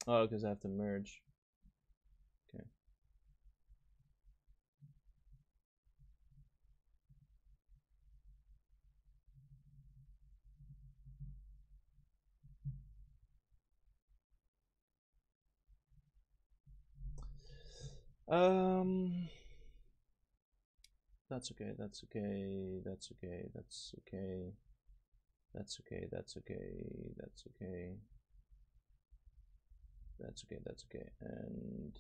Oh, because I have to merge. Okay. Um, that's okay, that's okay, that's okay, that's okay, that's okay, that's okay, that's okay. That's okay that's okay, that's okay. and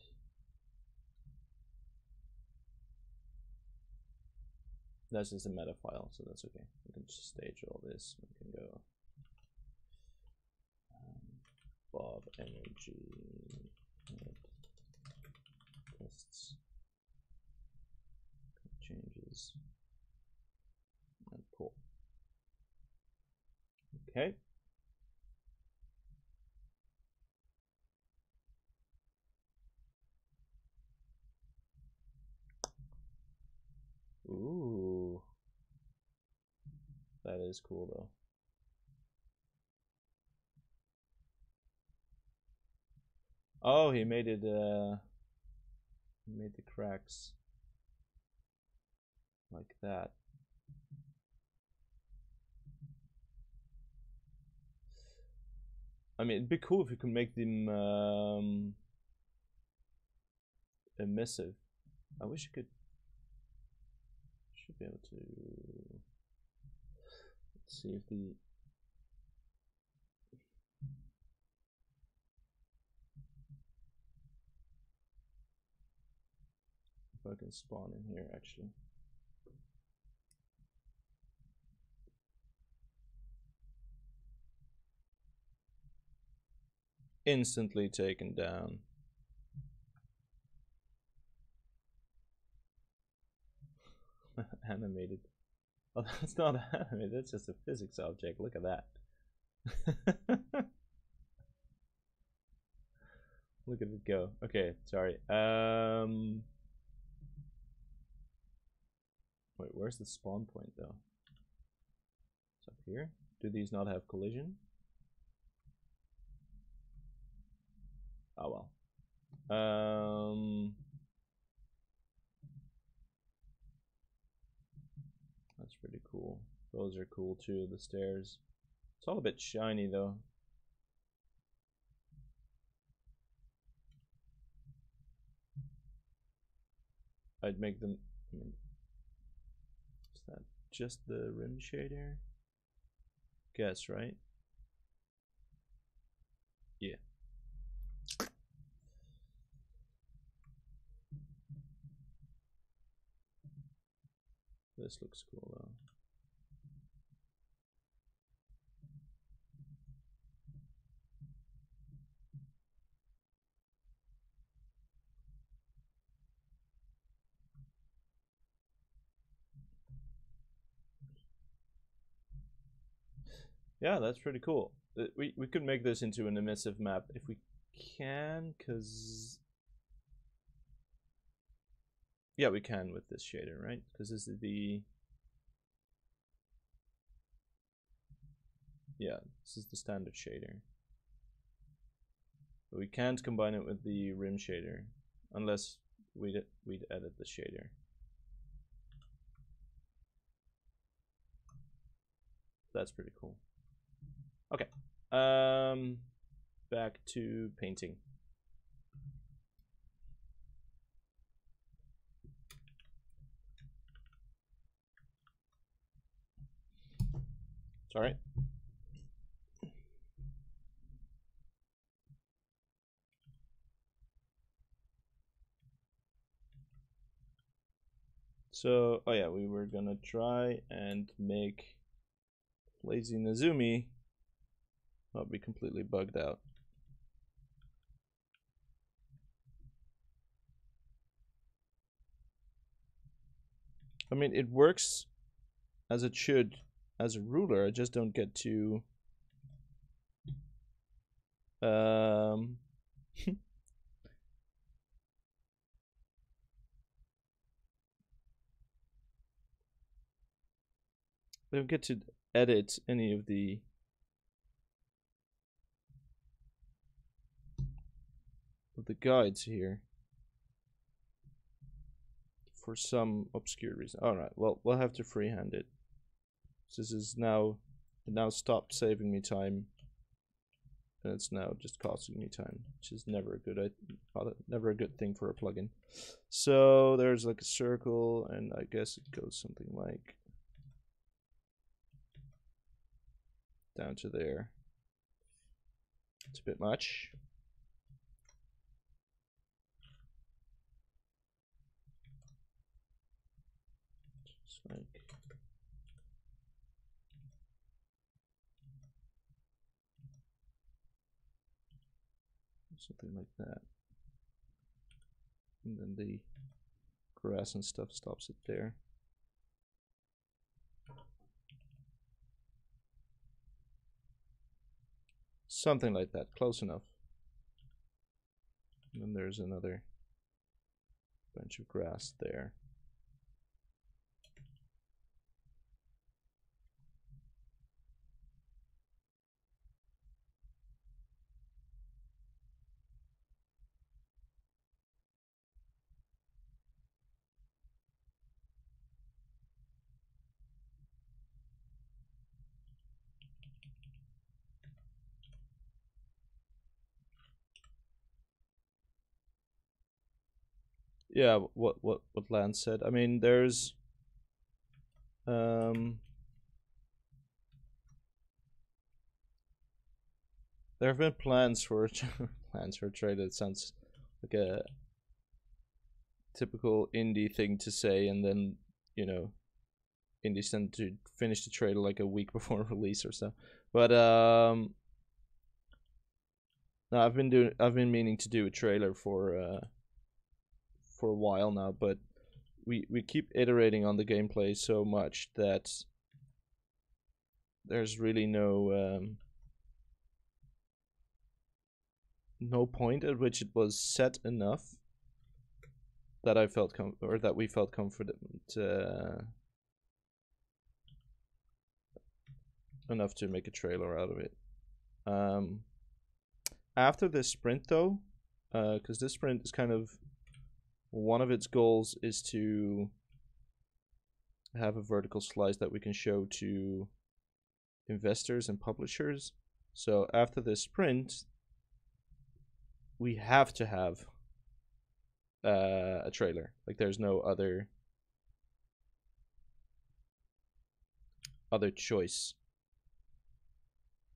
that's just a meta file, so that's okay. We can just stage all this. We can go um, Bob Energy tests changes and pull. Okay. Ooh. That is cool though. Oh, he made it, uh, he made the cracks like that. I mean, it'd be cool if you could make them um, emissive. I wish you could be able to. Let's see if the. If I can spawn in here, actually. instantly taken down. animated. Oh, that's not animated, that's just a physics object. Look at that. Look at it go. Okay, sorry. Um Wait, where's the spawn point though? It's up here. Do these not have collision? Oh well. Um, pretty cool. Those are cool too, the stairs. It's all a bit shiny though. I'd make them, I mean, is that just the rim shader? Guess, right? Yeah. This looks cool though. Yeah, that's pretty cool. We, we could make this into an emissive map if we can, because yeah, we can with this shader, right? Because this is the... Yeah, this is the standard shader. But we can't combine it with the rim shader unless we'd, we'd edit the shader. That's pretty cool. Okay, um, back to painting. It's all right. So, oh yeah, we were gonna try and make Lazy Nezumi not be completely bugged out. I mean, it works as it should as a ruler. I just don't get to um I don't get to edit any of the of the guides here for some obscure reason. Alright, well, we'll have to freehand it. This is now, it now stopped saving me time. And it's now just costing me time, which is never a good, never a good thing for a plugin. So there's like a circle, and I guess it goes something like down to there. It's a bit much. Just like something like that. And then the grass and stuff stops it there. Something like that, close enough. And then there's another bunch of grass there. Yeah, what what what Lance said. I mean, there's um there have been plans for plans for a trailer. It sounds like a typical indie thing to say, and then you know, indies tend to finish the trailer like a week before release or so. But um, no, I've been doing. I've been meaning to do a trailer for uh for a while now, but we we keep iterating on the gameplay so much that there's really no um, no point at which it was set enough that I felt com- or that we felt confident uh, enough to make a trailer out of it. Um, after this sprint, though, because uh, this sprint is kind of one of its goals is to have a vertical slice that we can show to investors and publishers. So after this sprint, we have to have uh, a trailer. Like there's no other other choice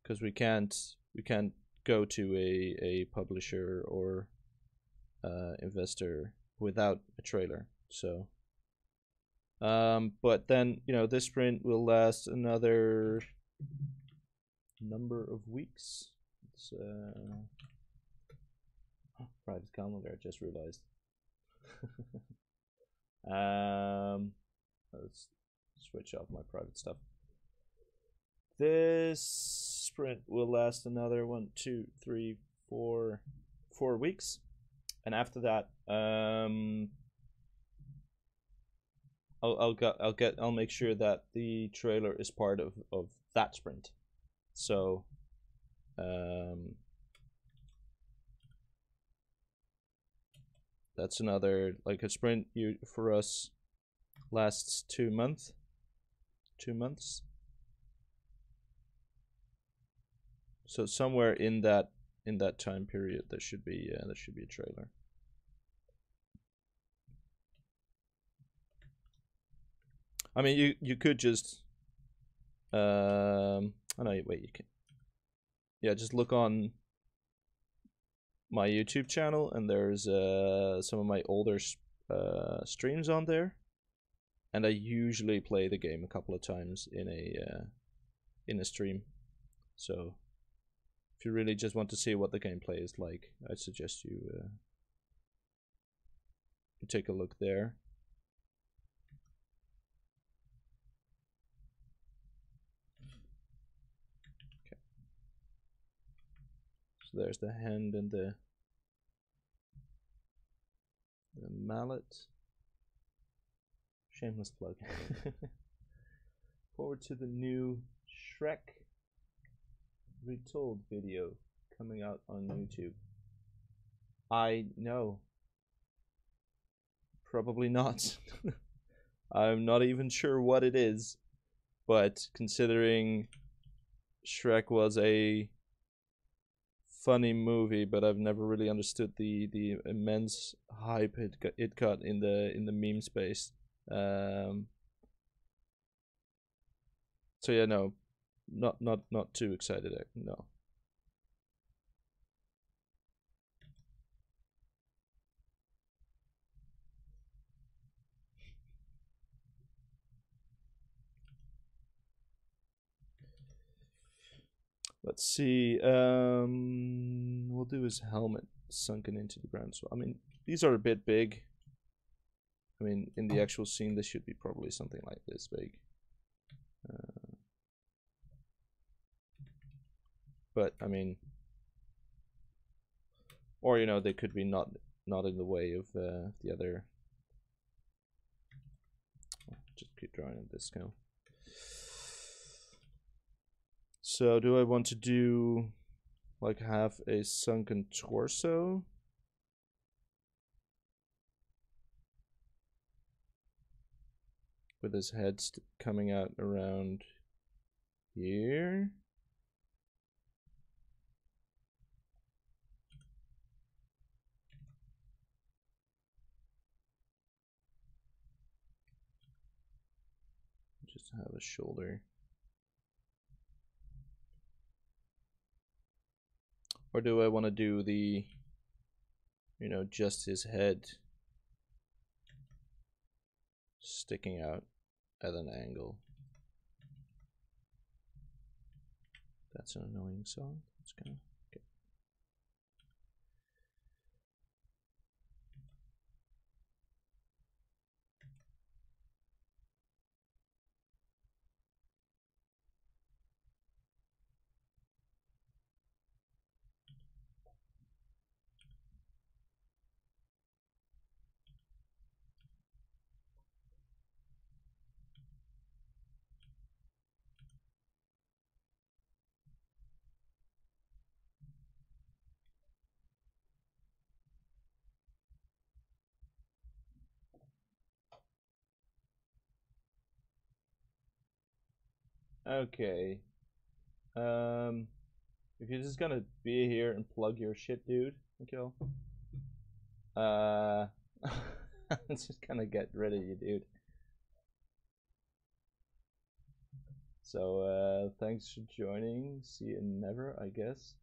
because we can't we can't go to a a publisher or uh, investor without a trailer. So, um, but then you know this sprint will last another number of weeks. It's uh, private calendar. I just realized. um, let's switch off my private stuff. This sprint will last another one, two, three, four, four weeks and after that, um, I'll I'll get I'll get I'll make sure that the trailer is part of of that sprint. So, um, that's another like a sprint. You for us lasts two months, two months. So somewhere in that in that time period there should be uh, should be a trailer. I mean you you could just um I know wait you can yeah just look on my YouTube channel and there's uh some of my older uh streams on there. And I usually play the game a couple of times in a uh, in a stream. So if you really just want to see what the gameplay is like, I suggest you uh, you take a look there. Okay. So there's the hand and the the mallet. Shameless plug. Forward to the new Shrek retold video coming out on YouTube? I know. Probably not. I'm not even sure what it is, but considering Shrek was a funny movie, but I've never really understood the the immense hype it got, it got in the in the meme space. Um, so yeah, no, not not not too excited. Eh, no. Let's see. Um, we'll do his helmet sunken into the ground. So I mean, these are a bit big. I mean, in the actual scene, this should be probably something like this big. Uh, but I mean, or you know, they could be not not in the way of uh, the other. Just keep drawing on this scale. So, do I want to do like have a sunken torso? With his head coming out around here. Have a shoulder. Or do I want to do the, you know, just his head sticking out at an angle? That's an annoying song. It's gonna Okay. Um, if you're just gonna be here and plug your shit, dude, Mikhail. Uh, let's just gonna get rid of you, dude. So, uh, thanks for joining. See you never, I guess.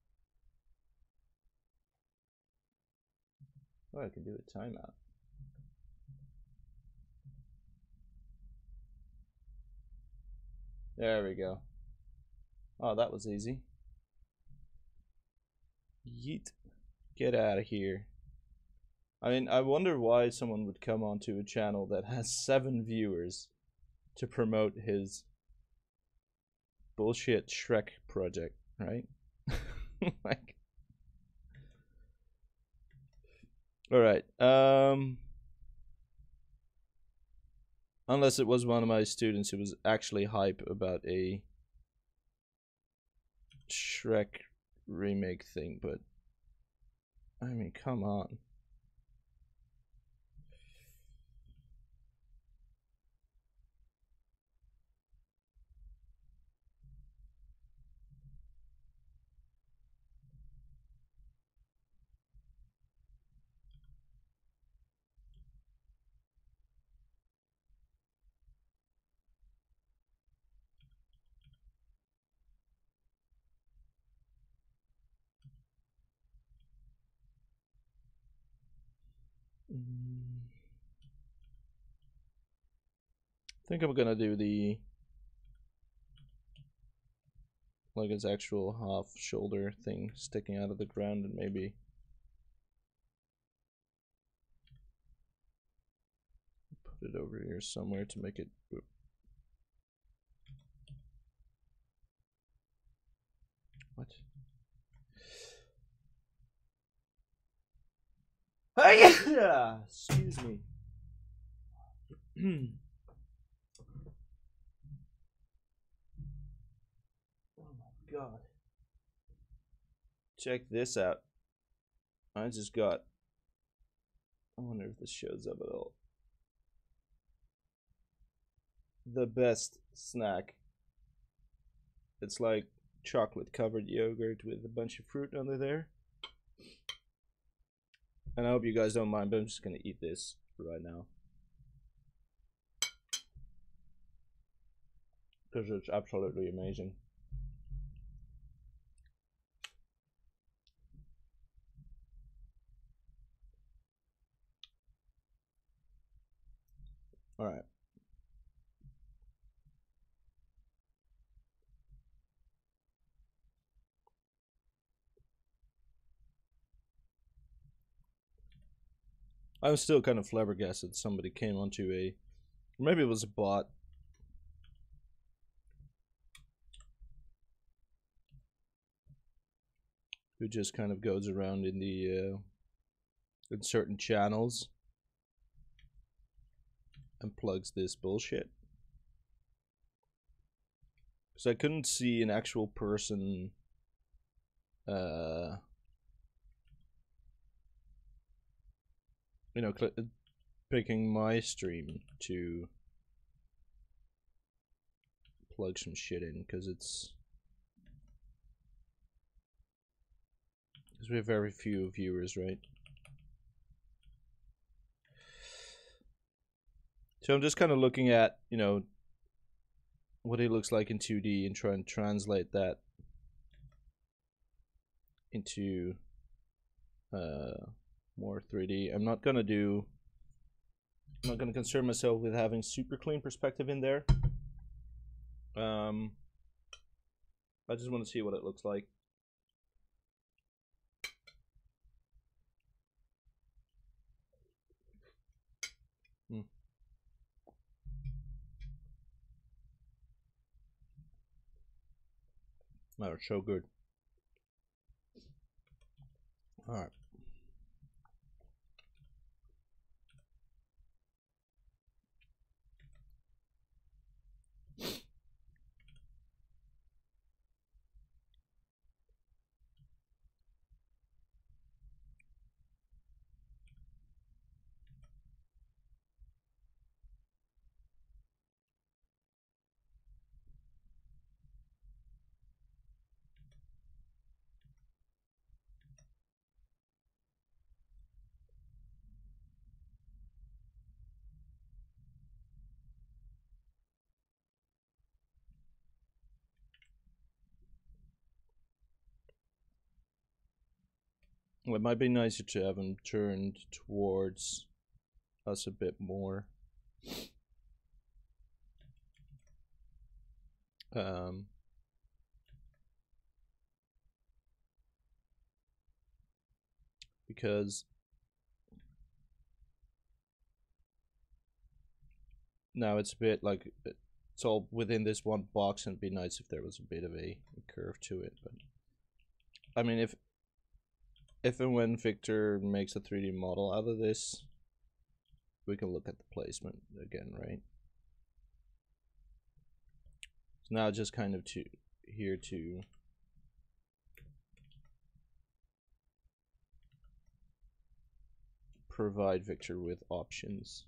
Oh, I can do a timeout. There we go. Oh, that was easy. Yeet. Get out of here. I mean, I wonder why someone would come onto a channel that has seven viewers to promote his bullshit Shrek project, right? like, all right. Um, Unless it was one of my students who was actually hype about a Shrek remake thing, but I mean, come on. I think I'm gonna do the like his actual half shoulder thing sticking out of the ground and maybe put it over here somewhere to make it excuse me. oh my god. Check this out. I just got. I wonder if this shows up at all. The best snack. It's like chocolate covered yogurt with a bunch of fruit under there. And I hope you guys don't mind, but I'm just going to eat this right now. Because it's absolutely amazing. All right. I'm still kind of flabbergasted somebody came onto a maybe it was a bot. Who just kind of goes around in the uh, in certain channels and plugs this bullshit. Because I couldn't see an actual person uh you know, picking my stream to plug some shit in because it's because we have very few viewers, right? So I'm just kind of looking at, you know, what it looks like in 2D and try and translate that into uh, more 3D. I'm not gonna do. I'm not gonna concern myself with having super clean perspective in there. Um, I just want to see what it looks like. Hmm. Oh, so good. All right. It might be nicer to have him turned towards us a bit more. Um, because now it's a bit like it's all within this one box and it'd be nice if there was a bit of a, a curve to it but i mean if if and when Victor makes a 3D model out of this, we can look at the placement again, right? So now just kind of to here to provide Victor with options,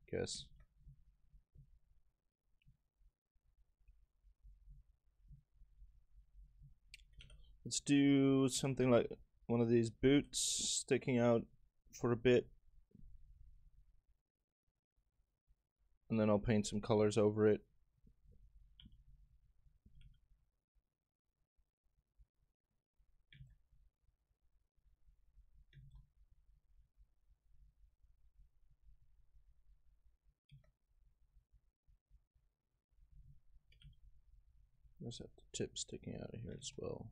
I guess. Let's do something like one of these boots sticking out for a bit. And then I'll paint some colors over it. There's that tip sticking out of here as well.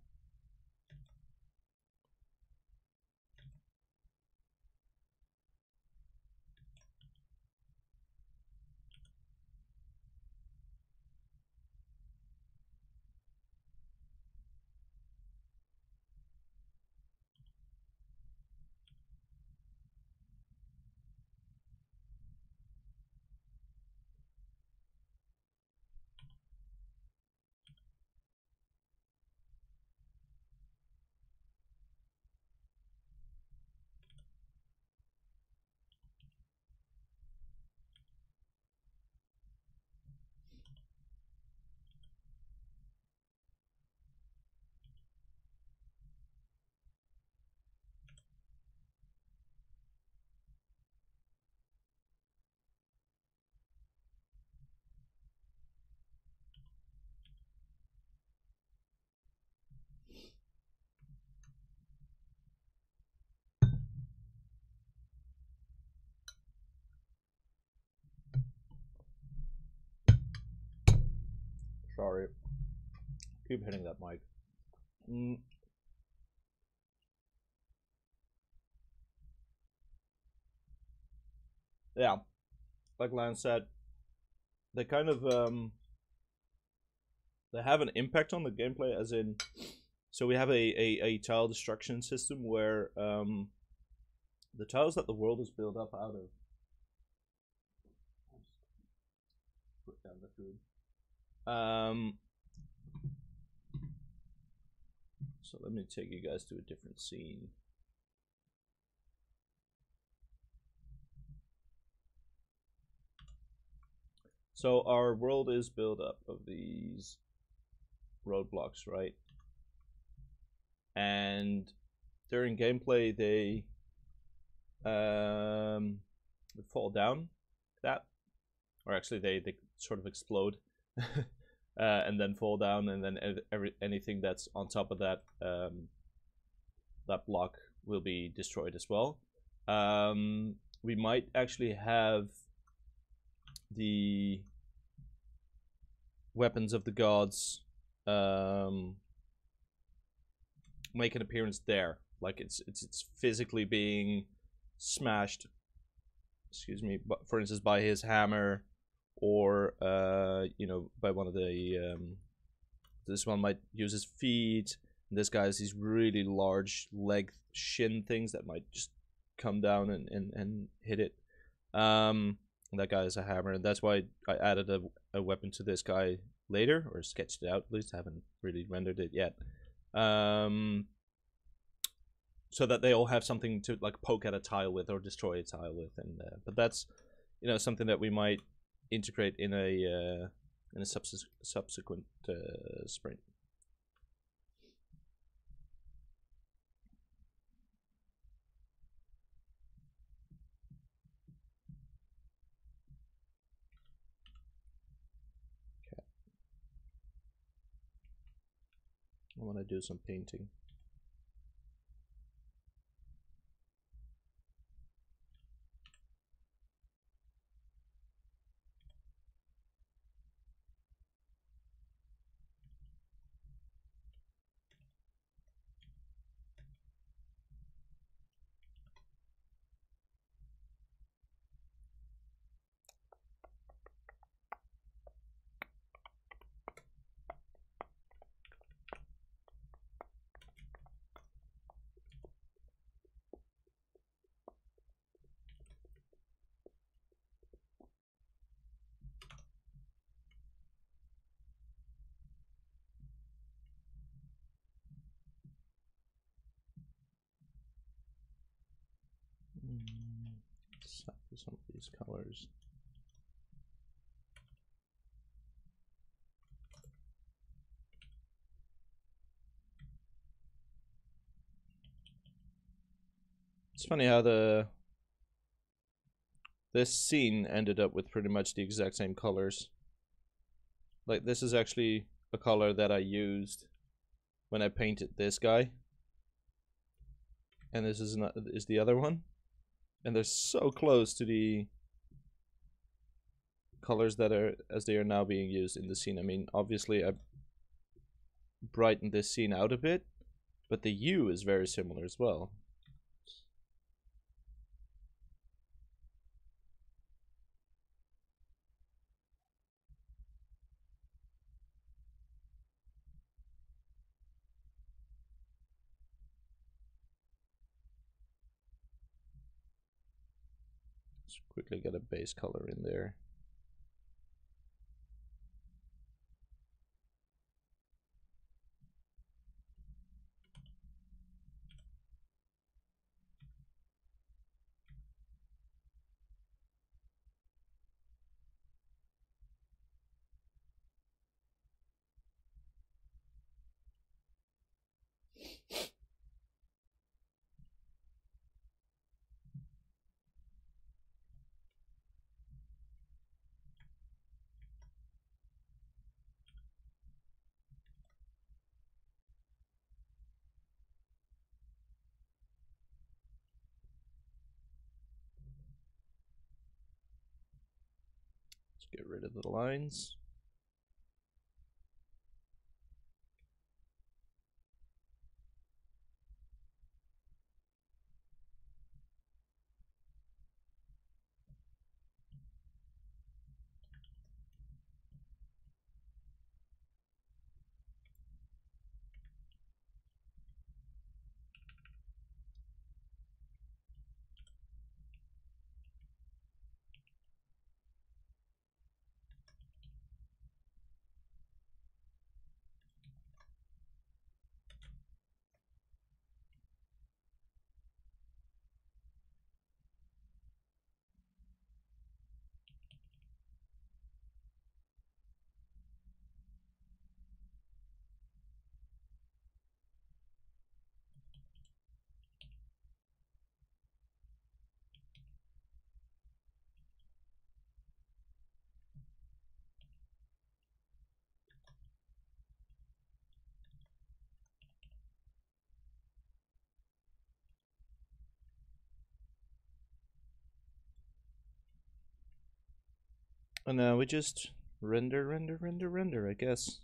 Sorry. Keep hitting that mic. Mm. Yeah, like Lance said, they kind of um, they have an impact on the gameplay, as in, so we have a a, a tile destruction system where um, the tiles that the world is built up out of. Put down the food. Um, so let me take you guys to a different scene. So our world is built up of these roadblocks, right? And during gameplay, they um, fall down that, or actually they they sort of explode and then fall down, and then every anything that's on top of that um, that block will be destroyed as well. Um, we might actually have the weapons of the gods um, make an appearance there. Like it's it's it's physically being smashed. Excuse me, but for instance, by his hammer, or uh, you know, by one of the um, this one might use his feet. This guy has these really large leg shin things that might just come down and, and, and hit it. Um, that guy has a hammer, and that's why I added a, a weapon to this guy later, or sketched it out at least. I haven't really rendered it yet. Um, so that they all have something to like poke at a tile with or destroy a tile with, and uh, but that's you know something that we might integrate in a uh, in a subs- subsequent uh, sprint. I want to do some painting. Mm, Sample some of It's funny how the this scene ended up with pretty much the exact same colors. Like this is actually a color that I used when I painted this guy. And this is not is the other one and they're so close to the colors that are as they are now being used in the scene. I mean, obviously I brightened this scene out a bit, but the hue is very similar as well. Quickly get a base color in there. The lines. And now we just render, render, render, render, I guess.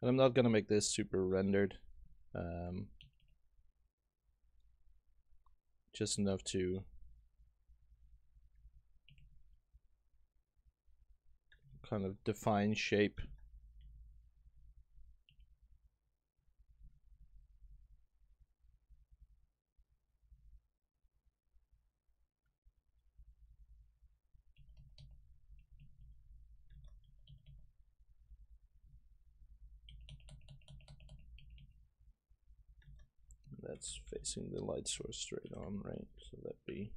And I'm not gonna make this super rendered. Um, just enough to kind of define shape. That's facing the light source straight on, right? So that be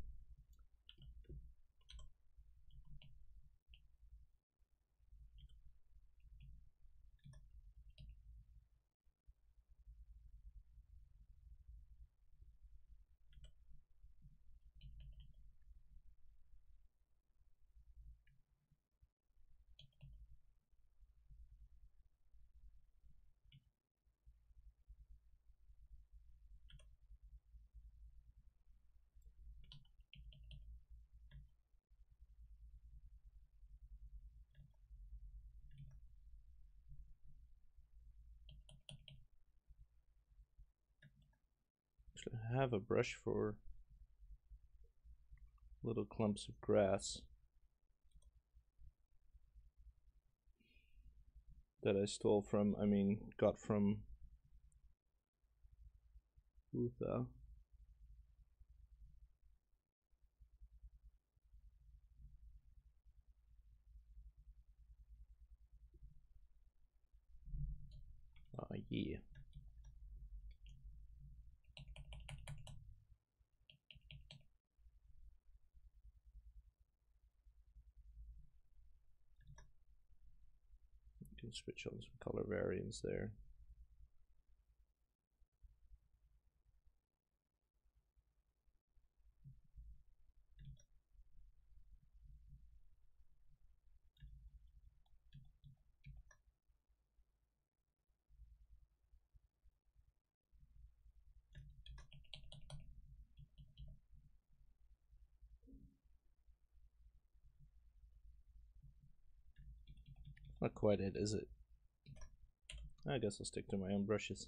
have a brush for little clumps of grass that I stole from, I mean, got from Utah. Ah, yeah. Can switch on some color variants there. Quite it, is it? I guess I'll stick to my own brushes.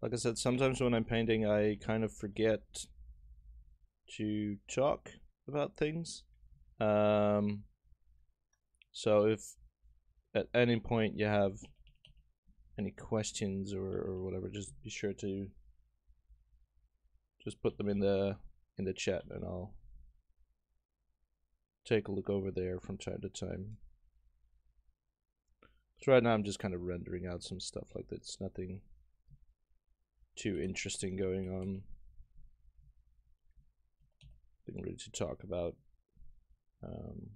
Like I said, sometimes when I'm painting, I kind of forget to talk about things. Um, so if at any point you have any questions or, or whatever, just be sure to just put them in the in the chat and I'll take a look over there from time to time. So right now I'm just kind of rendering out some stuff like that's nothing too interesting going on. Nothing really to talk about. Um,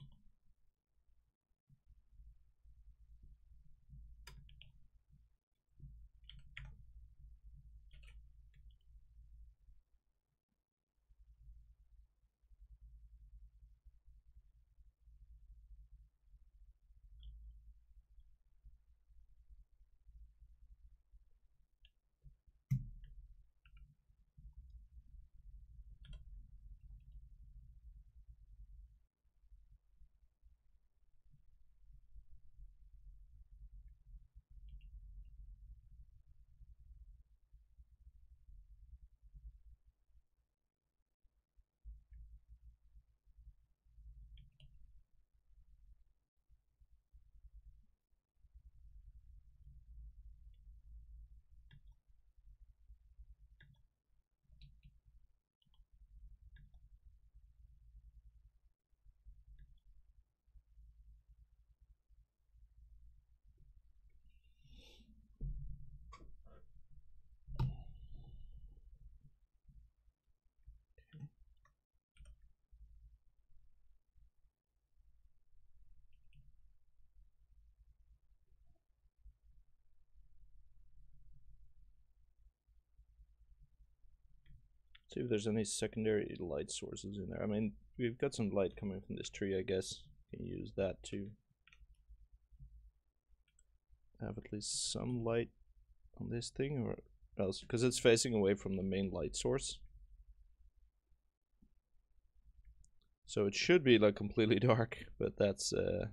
See if there's any secondary light sources in there. I mean, we've got some light coming from this tree, I guess. Can use that to have at least some light on this thing, or else because it's facing away from the main light source. So it should be like completely dark, but that's uh,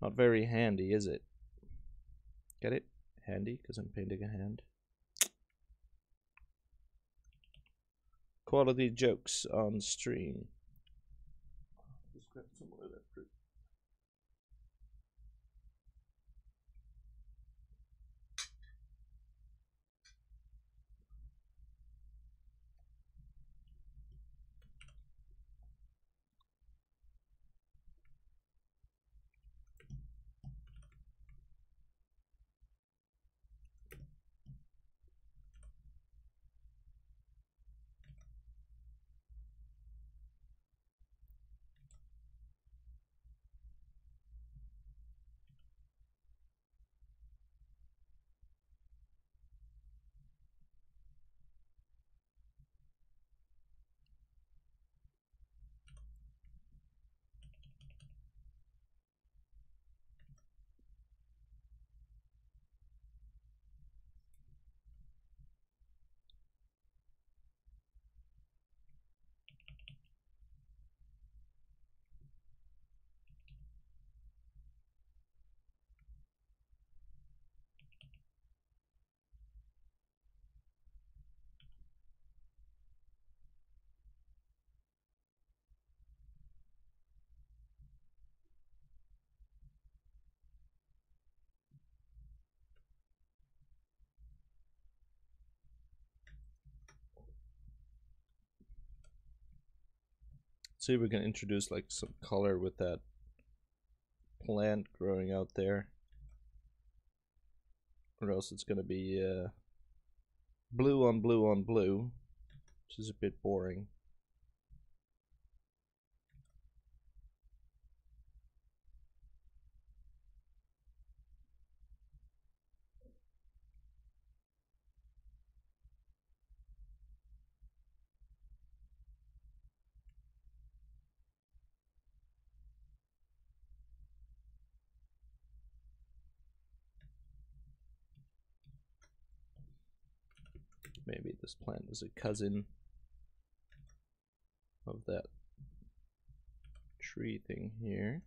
not very handy, is it? Get it? Handy, because I'm painting a hand. Quality jokes on stream. See if we can introduce like some color with that plant growing out there. Or else it's going to be uh, blue on blue on blue which is a bit boring maybe this plant is a cousin of that tree thing here.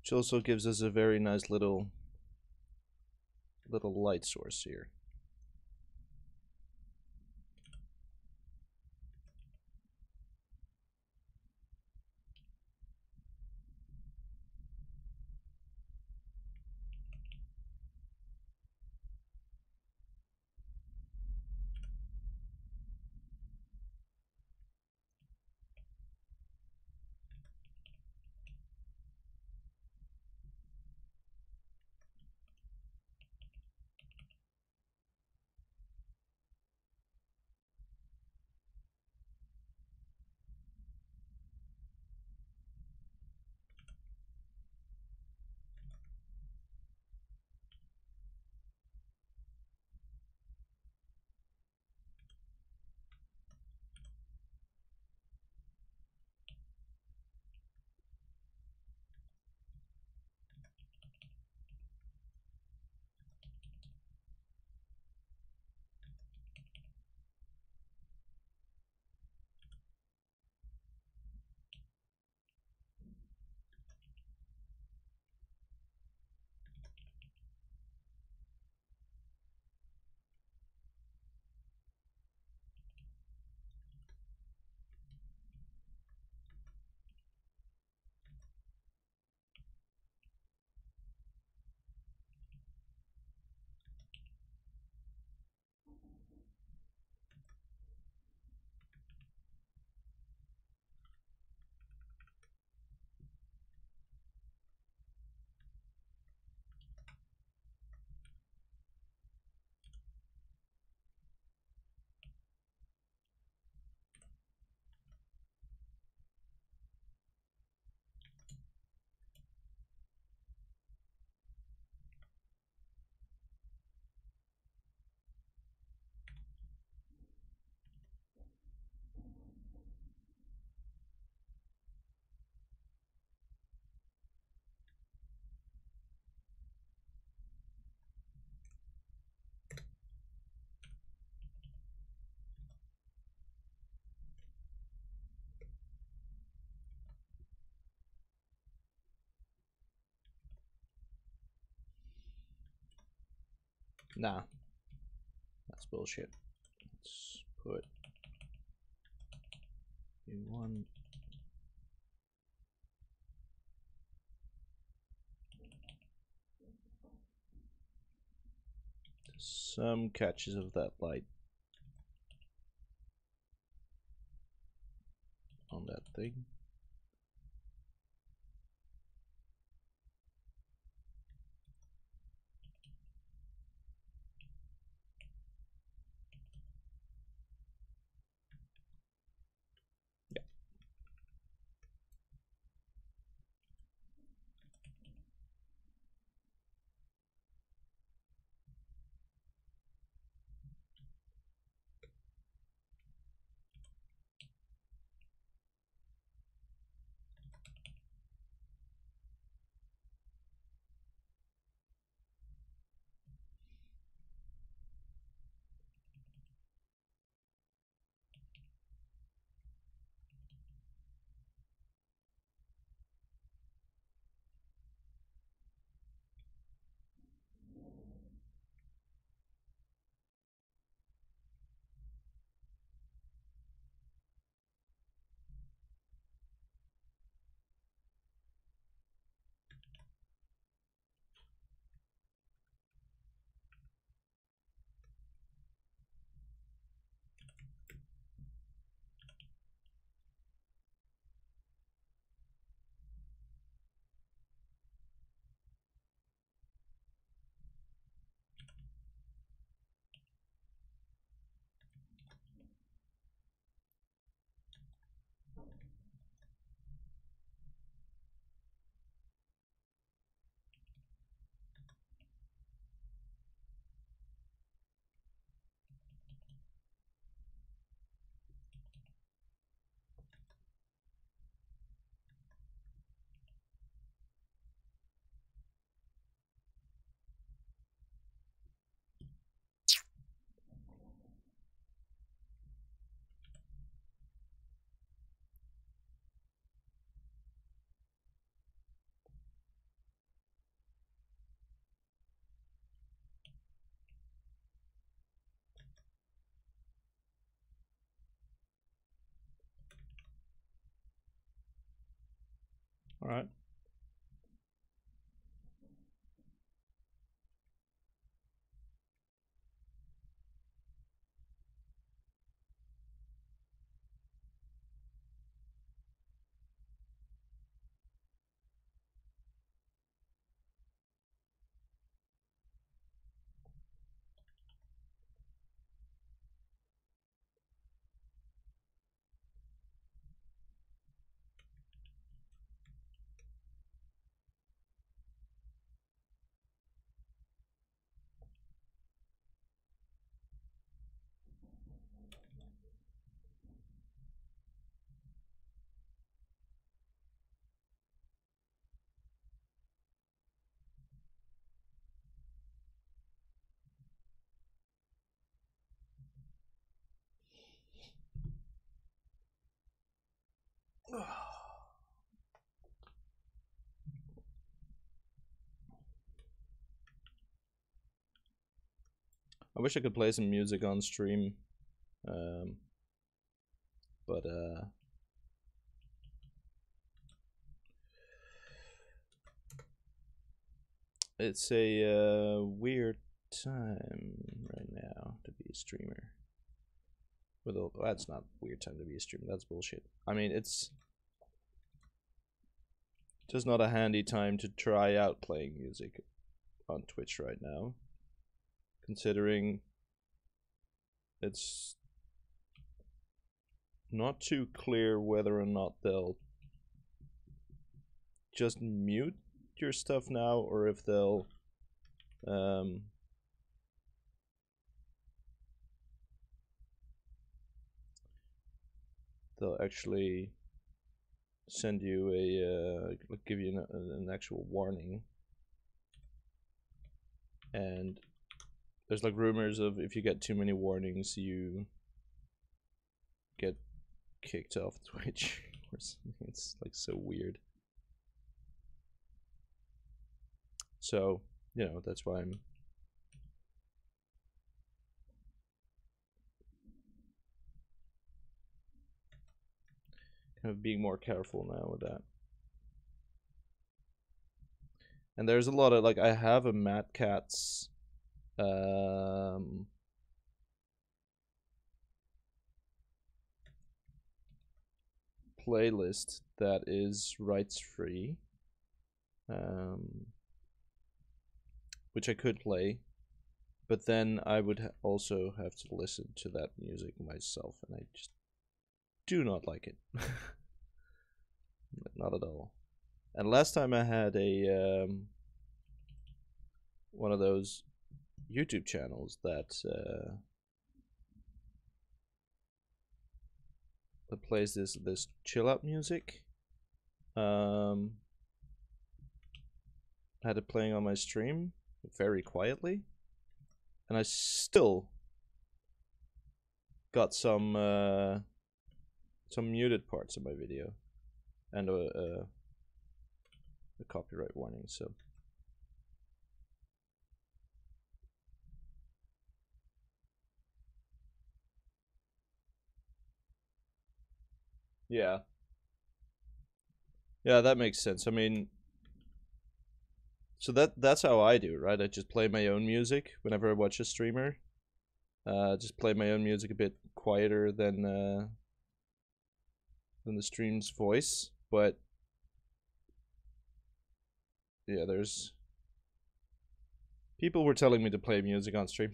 Which also gives us a very nice little little light source here. Nah. That's bullshit. Let's put one some catches of that light on that thing. All right. I wish I could play some music on stream. Um, but uh it's a uh, weird time right now to be a streamer. With that's not weird time to be a streamer. That's bullshit. I mean, it's just not a handy time to try out playing music on Twitch right now considering it's not too clear whether or not they'll just mute your stuff now or if they'll um, they'll actually send you a uh, give you an, an actual warning. And there's like rumors of if you get too many warnings, you get kicked off Twitch or something. It's like so weird. So, you know, that's why I'm kind of being more careful now with that. And there's a lot of like I have a Mad Cats um playlist that is rights free um which I could play but then I would ha also have to listen to that music myself and I just do not like it. Not at all. And last time I had a um, one of those YouTube channels that uh, that plays this this chill out music. Um, had it playing on my stream very quietly, and I still got some uh, some muted parts of my video and a, a, a copyright warning. So. Yeah. Yeah, that makes sense. I mean, so that that's how I do, right? I just play my own music whenever I watch a streamer. Uh, just play my own music a bit quieter than uh, than the stream's voice, but yeah, there's people were telling me to play music on stream,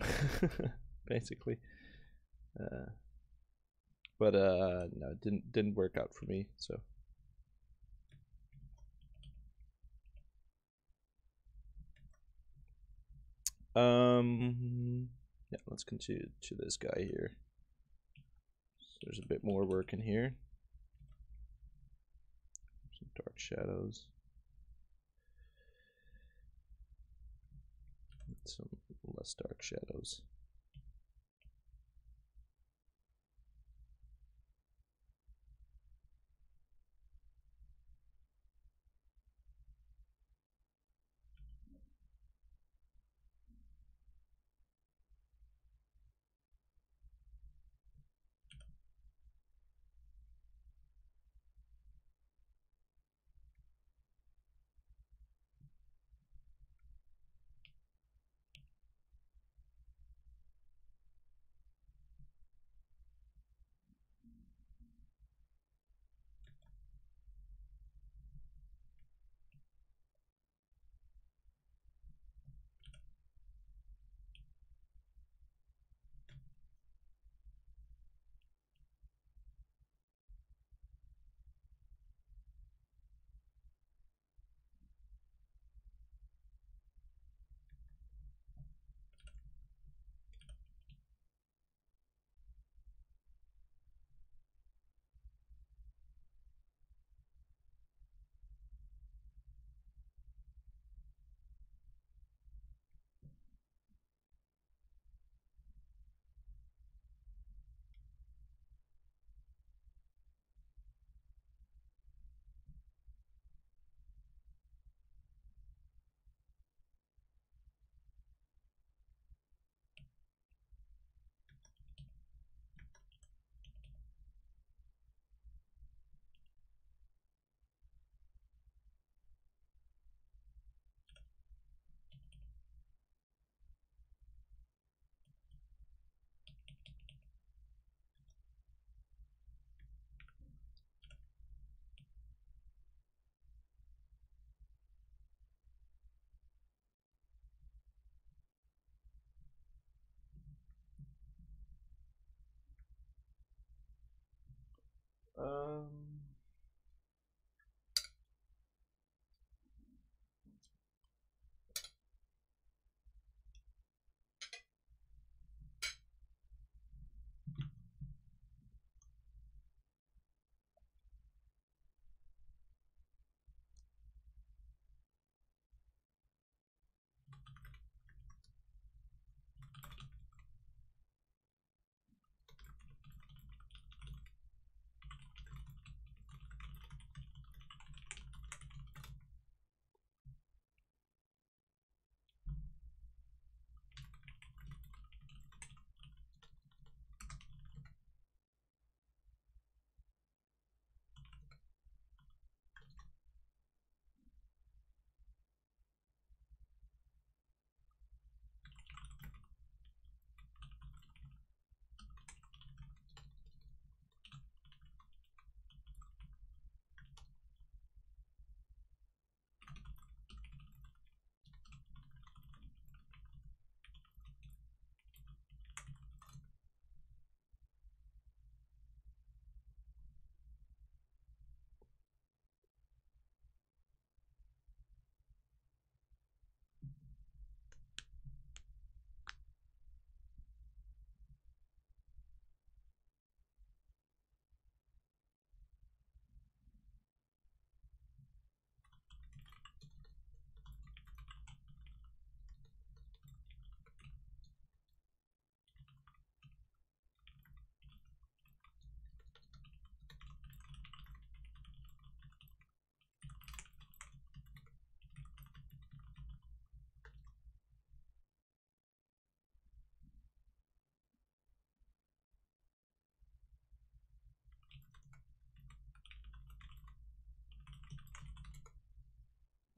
basically. Uh, but uh no it didn't didn't work out for me so. Um yeah let's continue to this guy here. So there's a bit more work in here. Some dark shadows. Some less dark shadows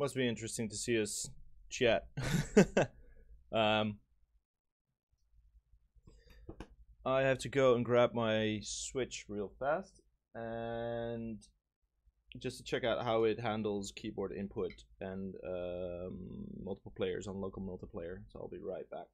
Must be interesting to see us chat. um, I have to go and grab my Switch real fast and just to check out how it handles keyboard input and um, multiple players on local multiplayer. So I'll be right back.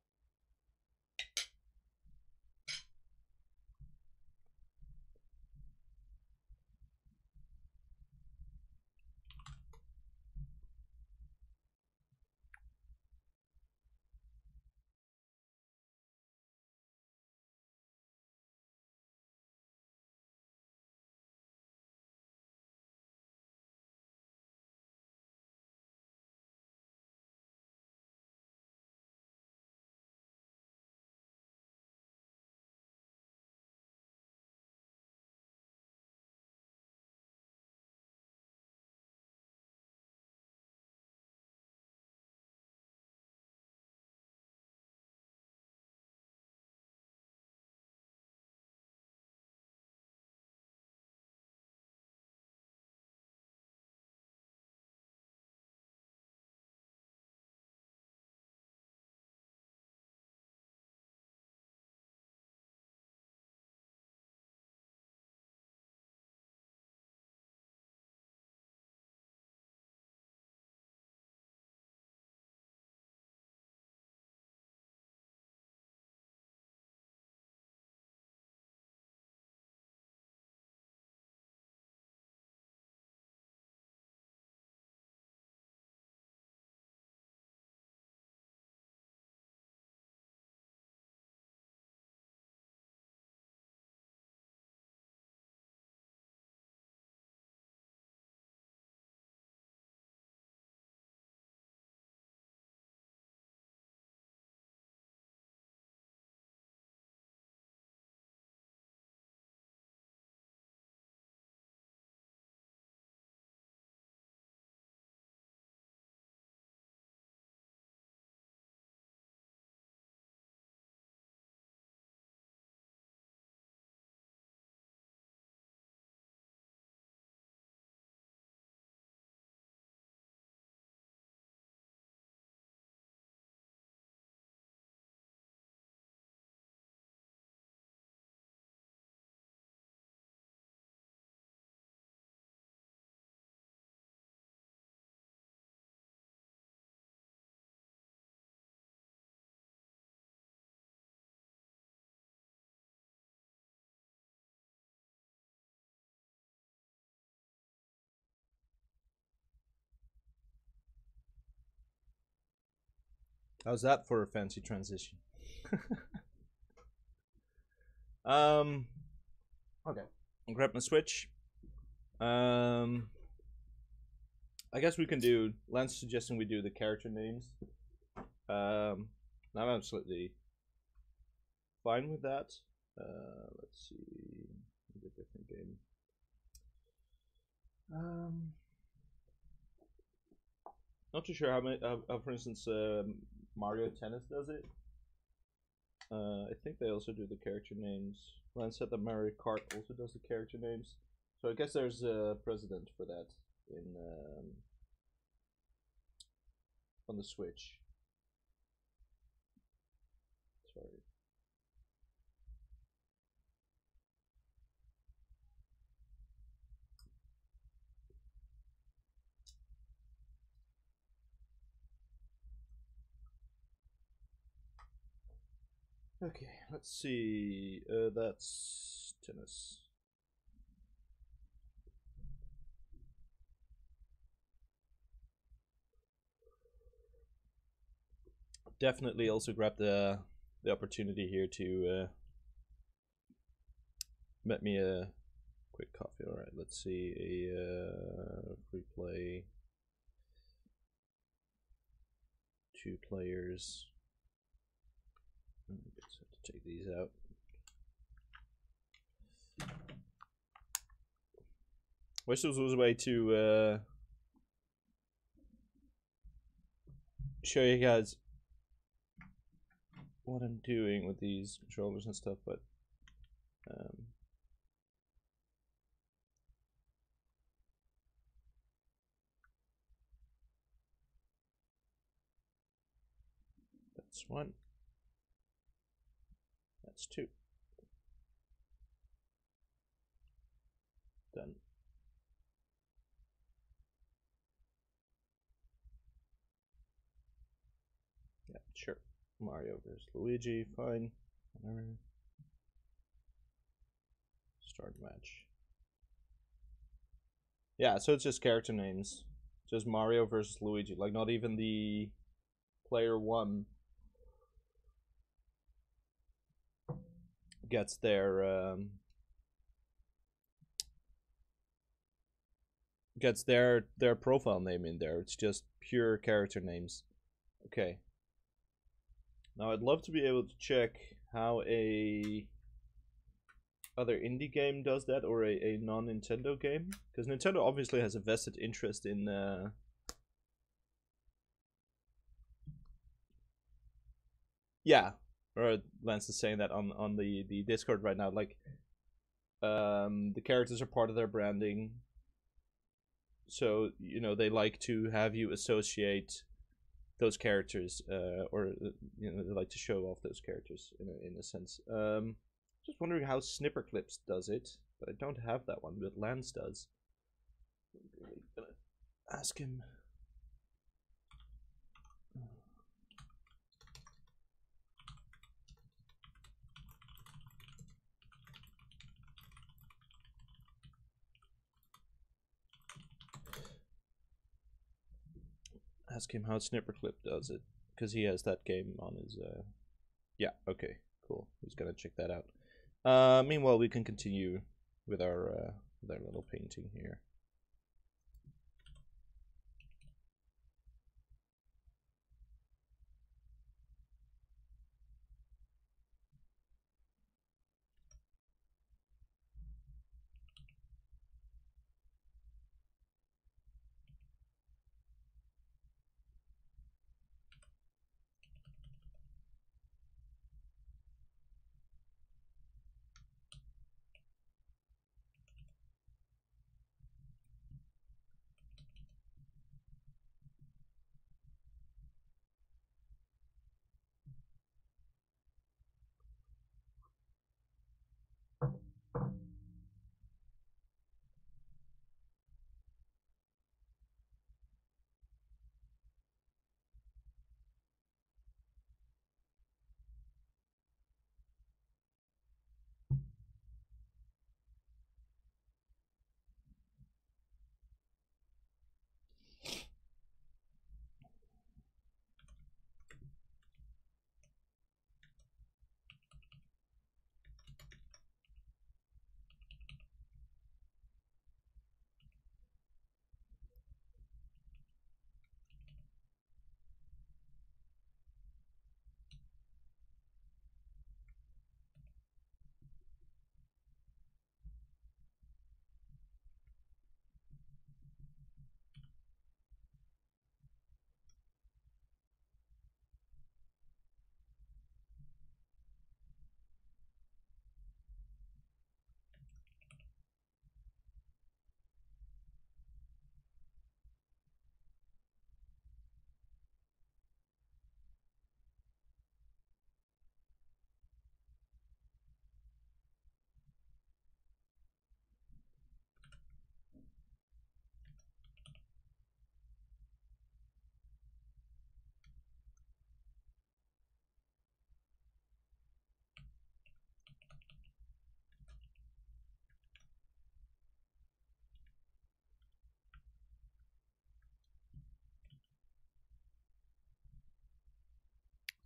How's that for a fancy transition? um, okay. I'll grab my Switch. Um, I guess we can do. Lance suggesting we do the character names. Um, I'm absolutely fine with that. Uh, let's see. A different game. Um, not too sure how many. Uh, for instance, um, Mario Tennis does it. Uh, I think they also do the character names. Lance said that Mario Kart also does the character names. So I guess there's a precedent for that in um, on the Switch. Sorry. Okay, let's see. Uh, that's tennis. Definitely also grab the the opportunity here to uh, met me a quick coffee. All right, let's see a uh, free play. Two players. Take these out. Whistles was a way to uh, show you guys what I'm doing with these controllers and stuff, but um, that's one. That's two. Done. Yeah, sure. Mario versus Luigi, fine. Whatever. Start match. Yeah, so it's just character names. Just Mario versus Luigi. Like, not even the player one gets their um, gets their their profile name in there. It's just pure character names. Okay. Now I'd love to be able to check how a other indie game does that or a, a non-Nintendo game because Nintendo obviously has a vested interest in uh, yeah or Lance is saying that on on the the Discord right now like um the characters are part of their branding so you know they like to have you associate those characters uh or uh, you know they like to show off those characters in a, in a sense um just wondering how Snipperclips does it, but I don't have that one, but Lance does. I'm gonna ask him. Ask him how Snipperclip does it, because he has that game on his. Uh... Yeah, okay, cool. He's gonna check that out. Uh, meanwhile, we can continue with our uh, with our little painting here.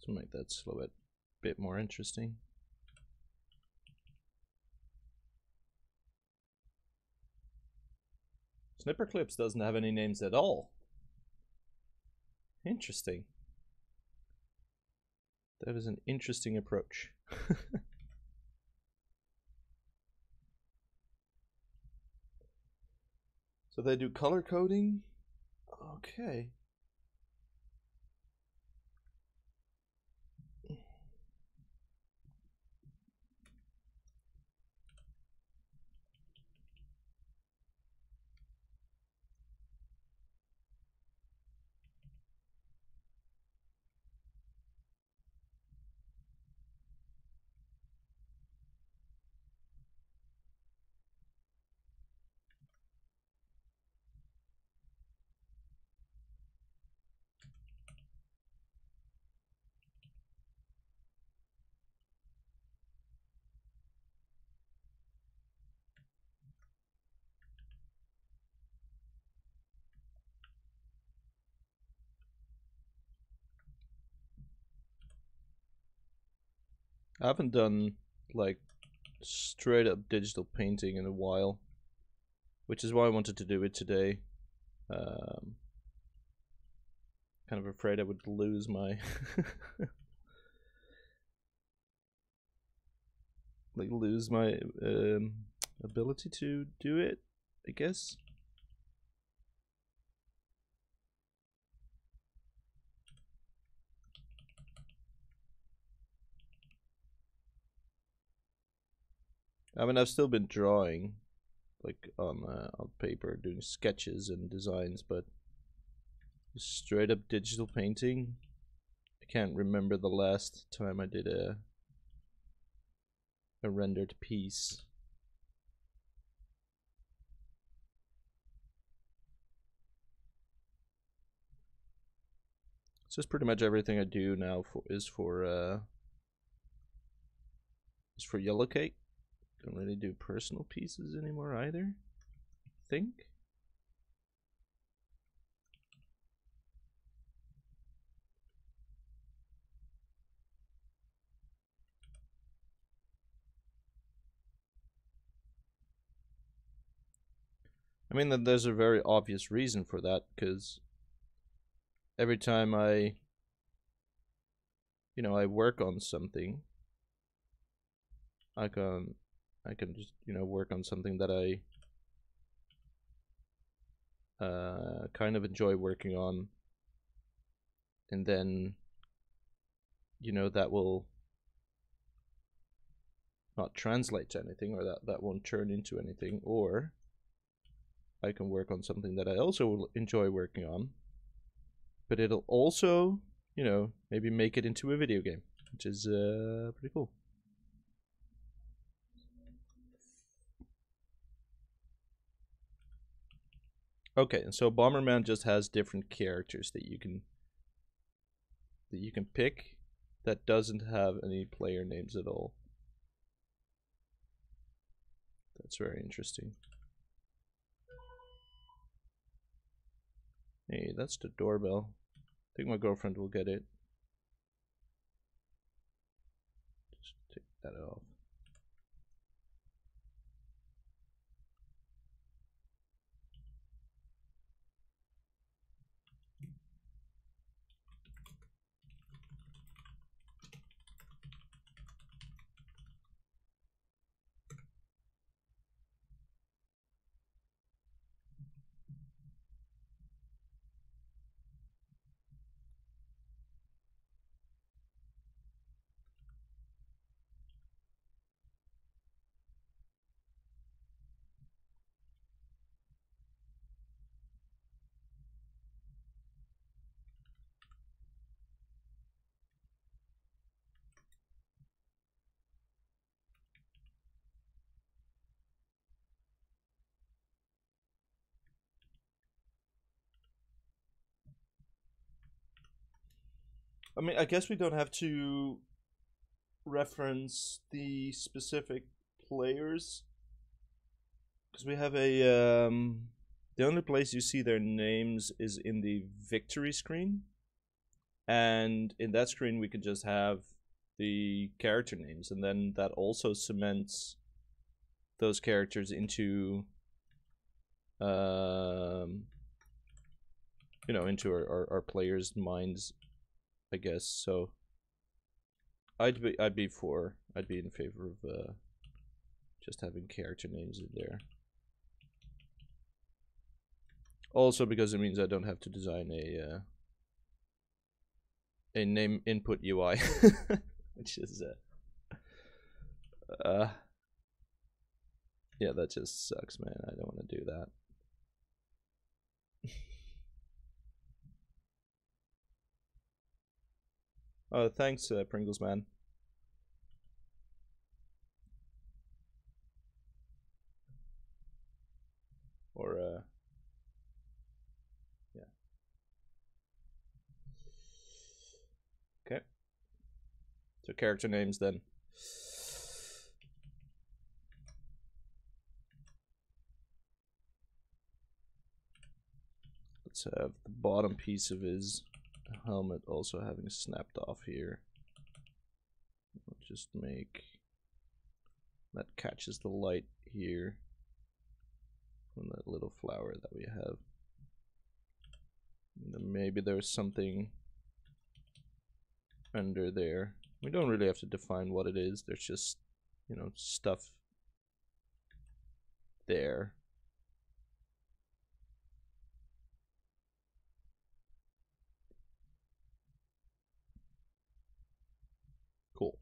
So make that slow it a bit more interesting. Snipperclips doesn't have any names at all. Interesting. That is an interesting approach. so they do color coding? Okay. I haven't done like straight up digital painting in a while, which is why I wanted to do it today. Um, kind of afraid I would lose my like lose my um, ability to do it. I guess. I mean, I've still been drawing, like on uh, on paper, doing sketches and designs, but straight up digital painting. I can't remember the last time I did a a rendered piece. It's just pretty much everything I do now for is for uh is for Yellowcake. Don't really do personal pieces anymore either. I think. I mean that there's a very obvious reason for that because every time I you know I work on something I can um, I can just you know work on something that I uh, kind of enjoy working on. And then you know that will not translate to anything or that that won't turn into anything or I can work on something that I also will enjoy working on. But it'll also you know maybe make it into a video game which is uh, pretty cool Okay, and so Bomberman just has different characters that you can that you can pick that doesn't have any player names at all. That's very interesting. Hey, that's the doorbell. I think my girlfriend will get it. Just take that off. I mean, I guess we don't have to reference the specific players because we have a um, the only place you see their names is in the victory screen and in that screen we can just have the character names and then that also cements those characters into um you know into our, our, our players minds I guess. So I'd be I'd be for I'd be in favor of uh, just having character names in there. Also because it means I don't have to design a uh, a name input UI, which is uh, uh yeah, that just sucks, man. I don't want to do that. Oh, thanks, uh, Pringles man. Or uh, yeah. Okay. So character names then. Let's have the bottom piece of his helmet also having snapped off here. Which just make that catches the light here from that little flower that we have. Maybe there's something under there. We don't really have to define what it is. There's just, you know, stuff there. Cool.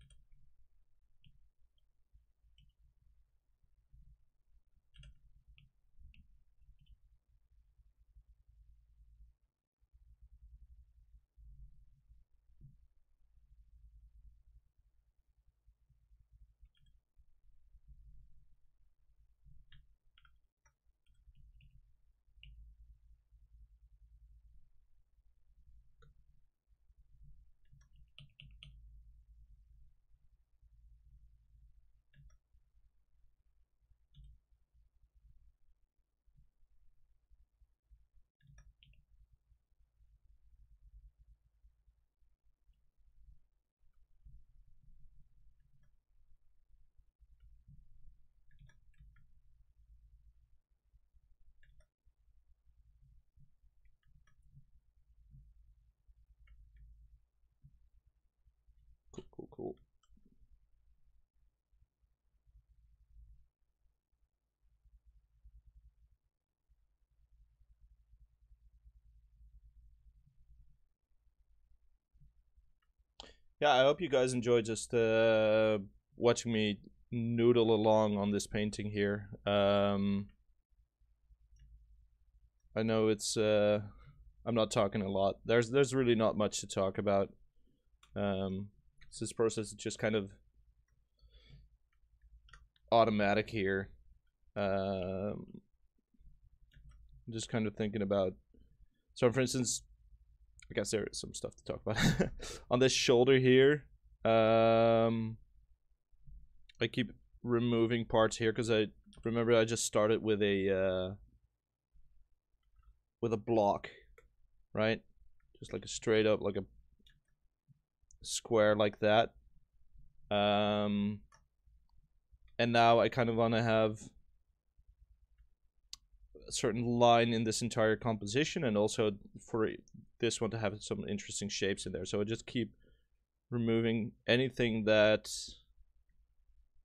Cool, cool, cool. Yeah, I hope you guys enjoyed just uh, watching me noodle along on this painting here. Um, I know it's uh, I'm not talking a lot. There's there's really not much to talk about. Um, this process is just kind of automatic here. Um, just kind of thinking about. So, for instance, I guess there is some stuff to talk about on this shoulder here. Um, I keep removing parts here because I remember I just started with a uh, with a block, right? Just like a straight up, like a square like that. Um, and now I kind of want to have a certain line in this entire composition and also for this one to have some interesting shapes in there. So I just keep removing anything that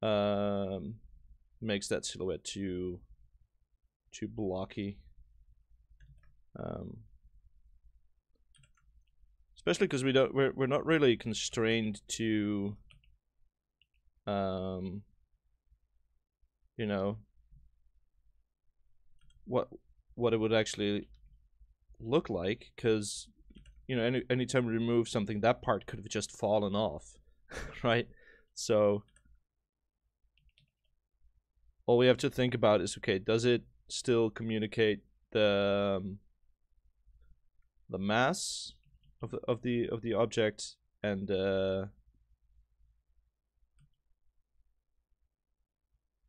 um, makes that silhouette too too blocky. Um, especially because we don't we're we're not really constrained to um you know what what it would actually look like because you know any anytime we remove something that part could have just fallen off right? So all we have to think about is okay does it still communicate the um, the mass of the of the of the object and uh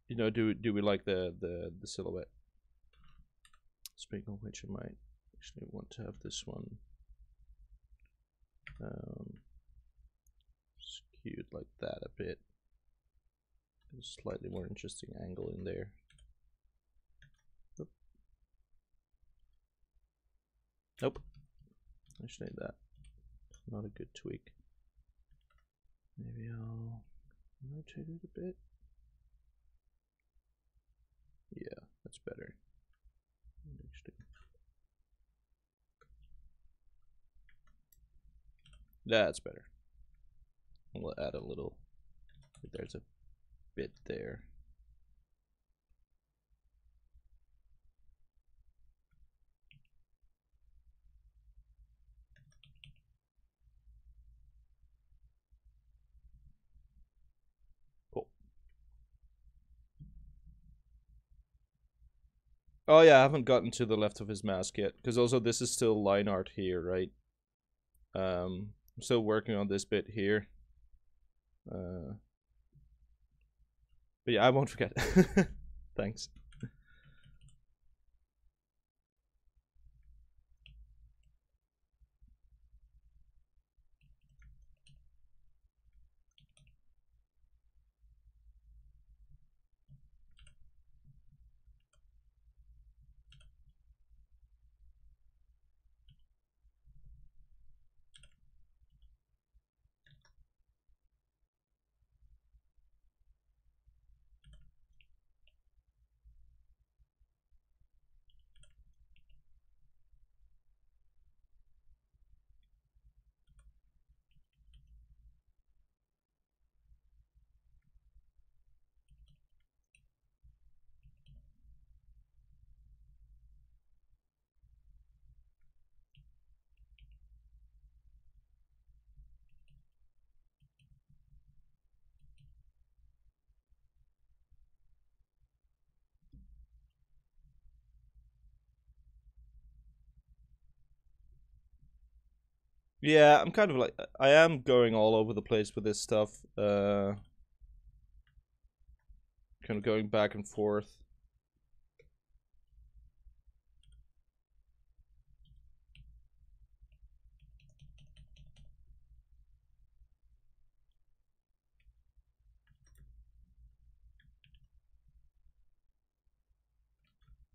you know do do we like the the the silhouette? Speaking of which i might actually want to have this one um skewed like that a bit a slightly more interesting angle in there nope actually that not a good tweak. Maybe I'll rotate it a bit. Yeah, that's better. That's better. We'll add a little. There's a bit there. Oh yeah, I haven't gotten to the left of his mask yet, because also this is still line art here, right? Um, I'm still working on this bit here. Uh, but yeah, I won't forget. Thanks. Yeah, I'm kind of like I am going all over the place with this stuff. Uh, kind of going back and forth.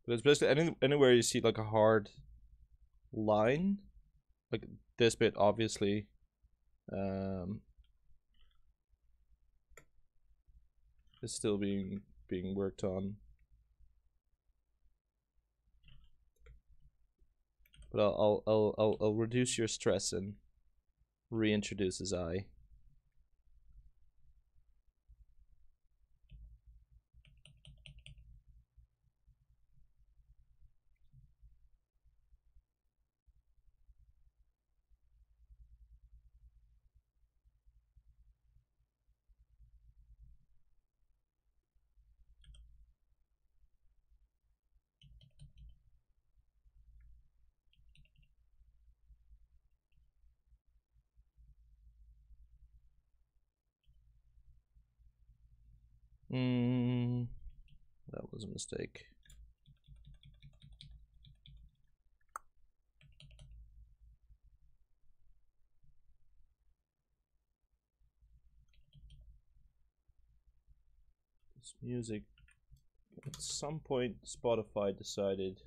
But it's basically any, anywhere you see like a hard line, like this bit obviously, um, is still being being worked on. But I'll I'll I'll I'll, I'll reduce your stress and reintroduce his eye. Mm, that was a mistake. This music. At some point, Spotify decided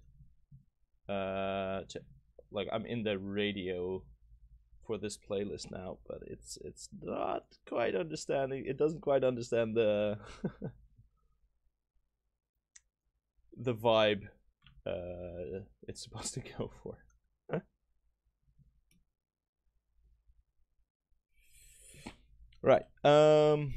uh, to, like, I'm in the radio for this playlist now, but it's it's not quite understanding. It doesn't quite understand the the vibe uh, it's supposed to go for. right. Um.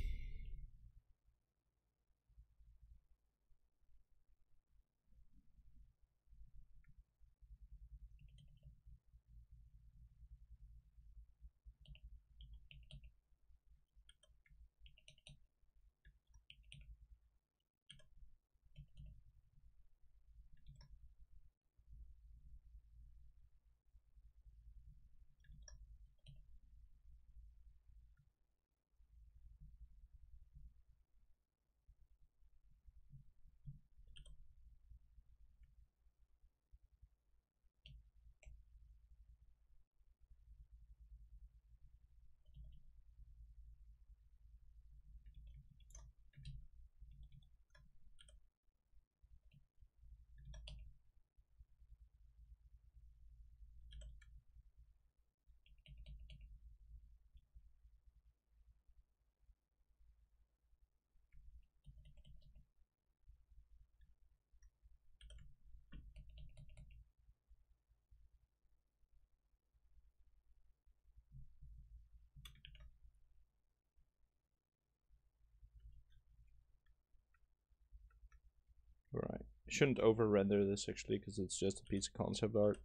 Right. Shouldn't over render this actually because it's just a piece of concept art.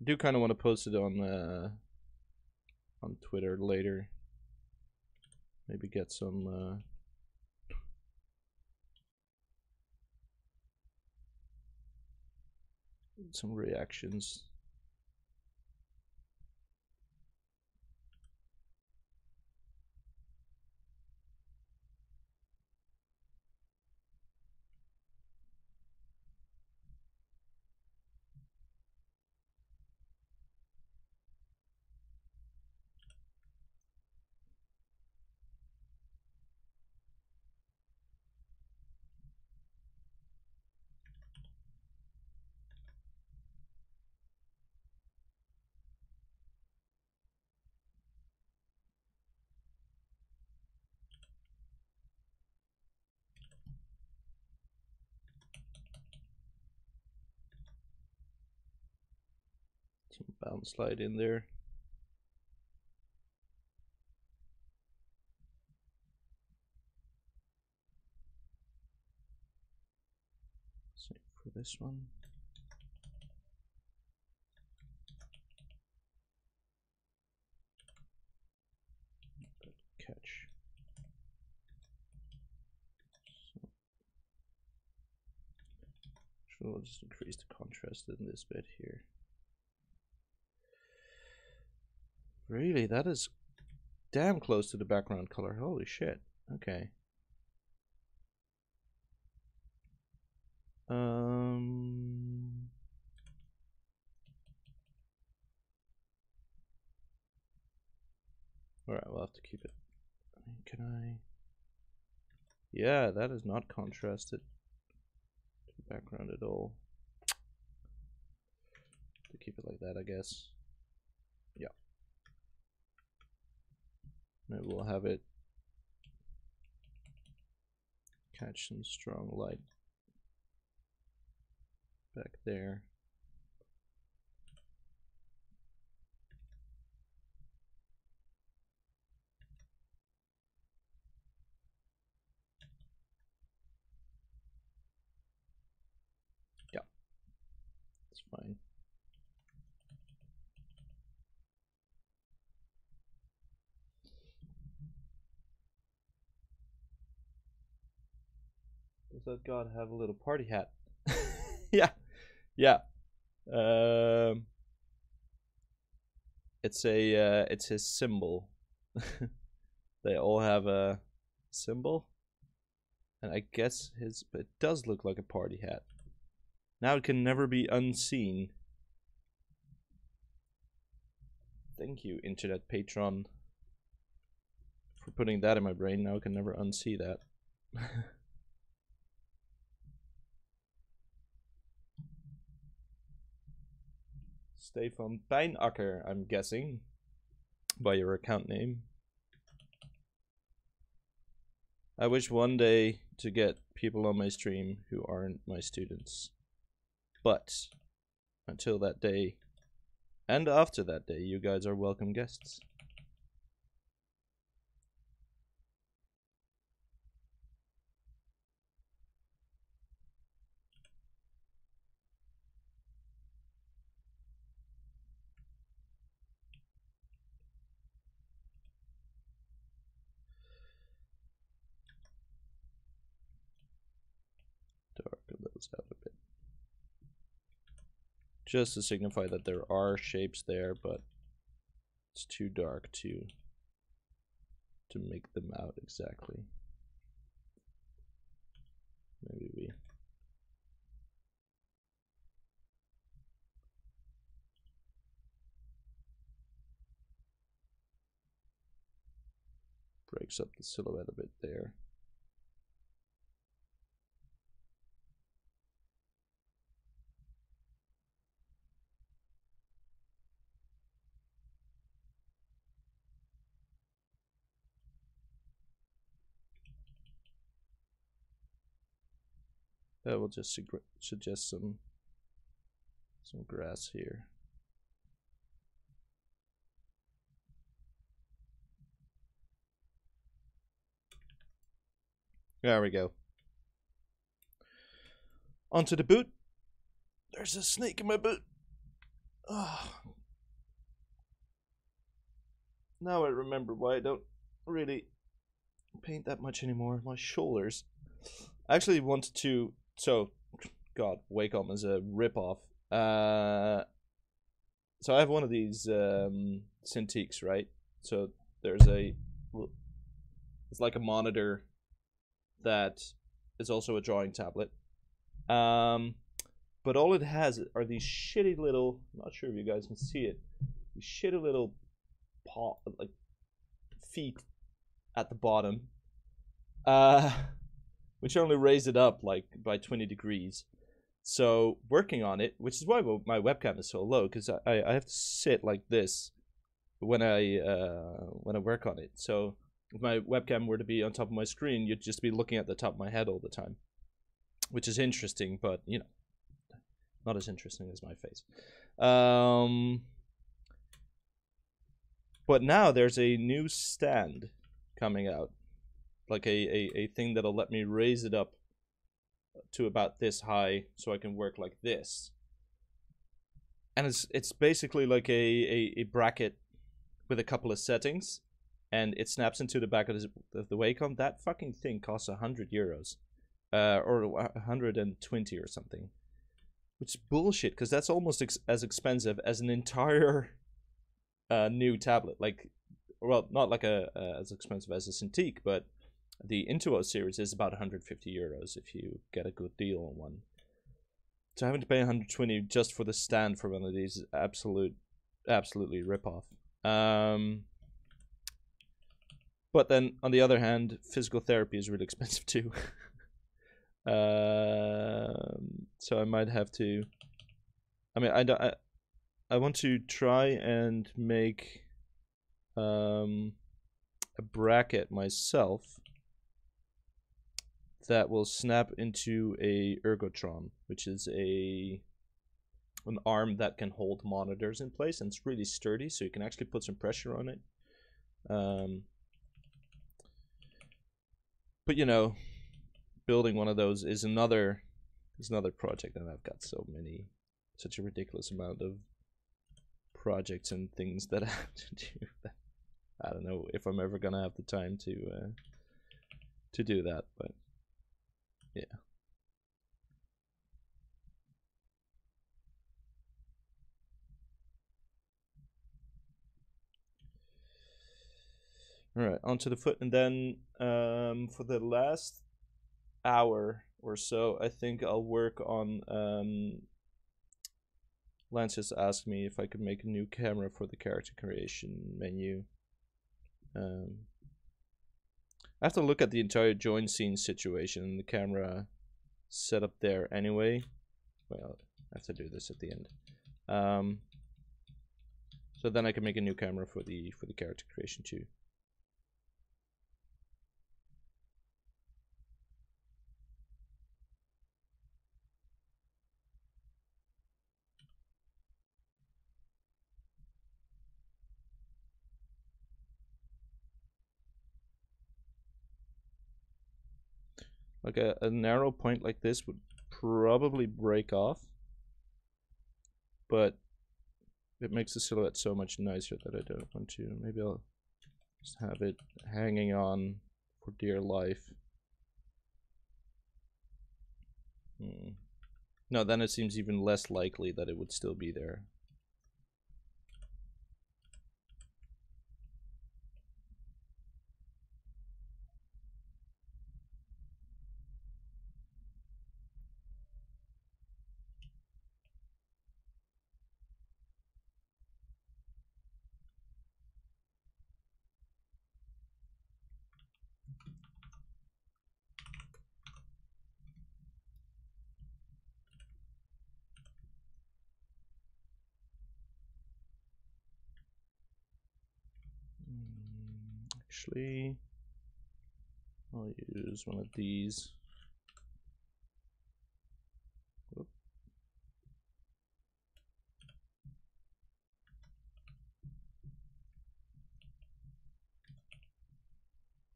I do kind of want to post it on uh, on Twitter later. Maybe get some uh, some reactions. Bounce slide in there. Same for this one. Catch. So, we'll just increase the contrast in this bit here. Really, that is damn close to the background color. Holy shit. Okay. Um. Alright, we'll have to keep it. Can I? Yeah, that is not contrasted to the background at all. To keep it like that, I guess. Yeah. Maybe we'll have it catch some strong light back there. Yeah, it's fine. Does that god have a little party hat? yeah, yeah. Um, it's a uh, it's his symbol. they all have a symbol, and I guess his. It does look like a party hat. Now it can never be unseen. Thank you, internet patron, for putting that in my brain. Now I can never unsee that. Stefan Pijnacker, I'm guessing, by your account name. I wish one day to get people on my stream who aren't my students. But until that day, and after that day, you guys are welcome guests. Darken those out a bit. Just to signify that there are shapes there, but it's too dark to to make them out exactly. Maybe we breaks up the silhouette a bit there. I will just sugg- suggest some some grass here. There we go. Onto the boot. There's a snake in my boot. Oh. Now I remember why I don't really paint that much anymore. My shoulders. I actually wanted to. So, God, Wacom is a ripoff. Uh, so I have one of these um, Cintiqs, right? So there's a. It's like a monitor that is also a drawing tablet. Um, but all it has are these shitty little. I'm not sure if you guys can see it. These shitty little paw like feet at the bottom. Uh, which only raise it up like by 20 degrees. So working on it, which is why my webcam is so low, because I, I have to sit like this when I uh, when I work on it. So if my webcam were to be on top of my screen, you'd just be looking at the top of my head all the time, which is interesting, but you know, not as interesting as my face. Um, but now there's a new stand coming out, like a, a, a thing that'll let me raise it up to about this high so I can work like this. And it's it's basically like a, a, a bracket with a couple of settings and it snaps into the back of the, of the Wacom. That fucking thing costs a hundred euros, uh, or hundred and twenty or something, which is bullshit because that's almost ex- as expensive as an entire a new tablet. Like, well, not like a, a as expensive as a Cintiq, but the Intuos series is about 150 euros if you get a good deal on one. So having to pay 120 just for the stand for one of these is absolute, absolutely rip off. Um, but then on the other hand, physical therapy is really expensive too. um, so I might have to. I mean, I, I, I want to try and make um, a bracket myself that will snap into a ergotron, which is a an arm that can hold monitors in place and it's really sturdy, so you can actually put some pressure on it. Um, but you know, building one of those is another is another project, and I've got so many, such a ridiculous amount of projects and things that I have to do. I don't know if I'm ever gonna have the time to uh, to do that, but yeah. All right, onto the foot, and then um, for the last hour or so, I think I'll work on. Um, Lance just asked me if I could make a new camera for the character creation menu. Um, I have to look at the entire join scene situation and the camera set up there anyway. Well, I have to do this at the end. Um, so then I can make a new camera for the for the character creation too. Like a, a narrow point like this would probably break off. But it makes the silhouette so much nicer that I don't want to. Maybe I'll just have it hanging on for dear life. Hmm. No, then it seems even less likely that it would still be there. Actually I'll use one of these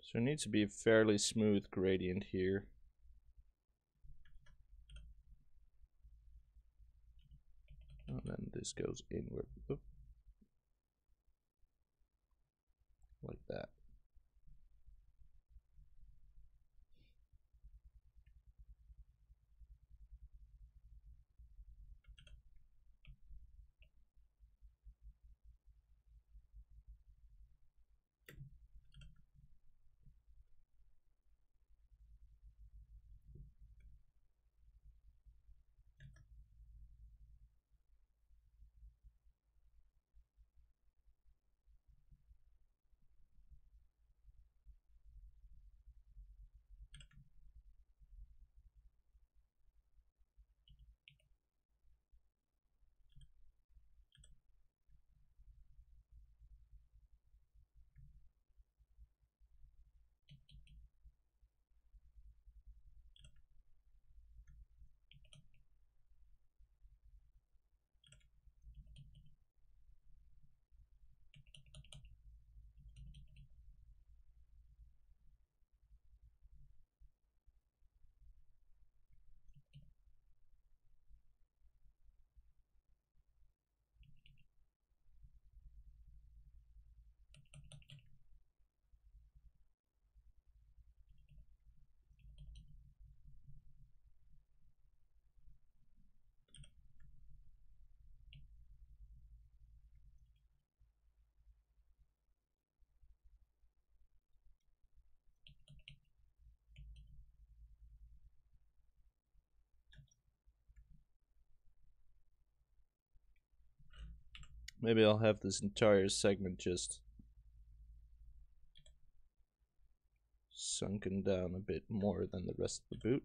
So it needs to be a fairly smooth gradient here. And then this goes inward. Oop. Like that. Maybe I'll have this entire segment just sunken down a bit more than the rest of the boot.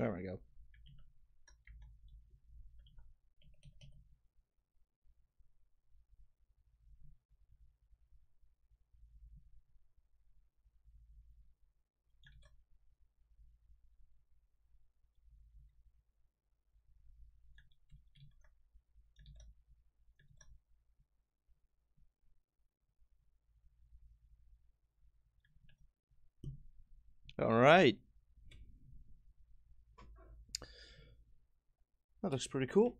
There we go. All right. That looks pretty cool.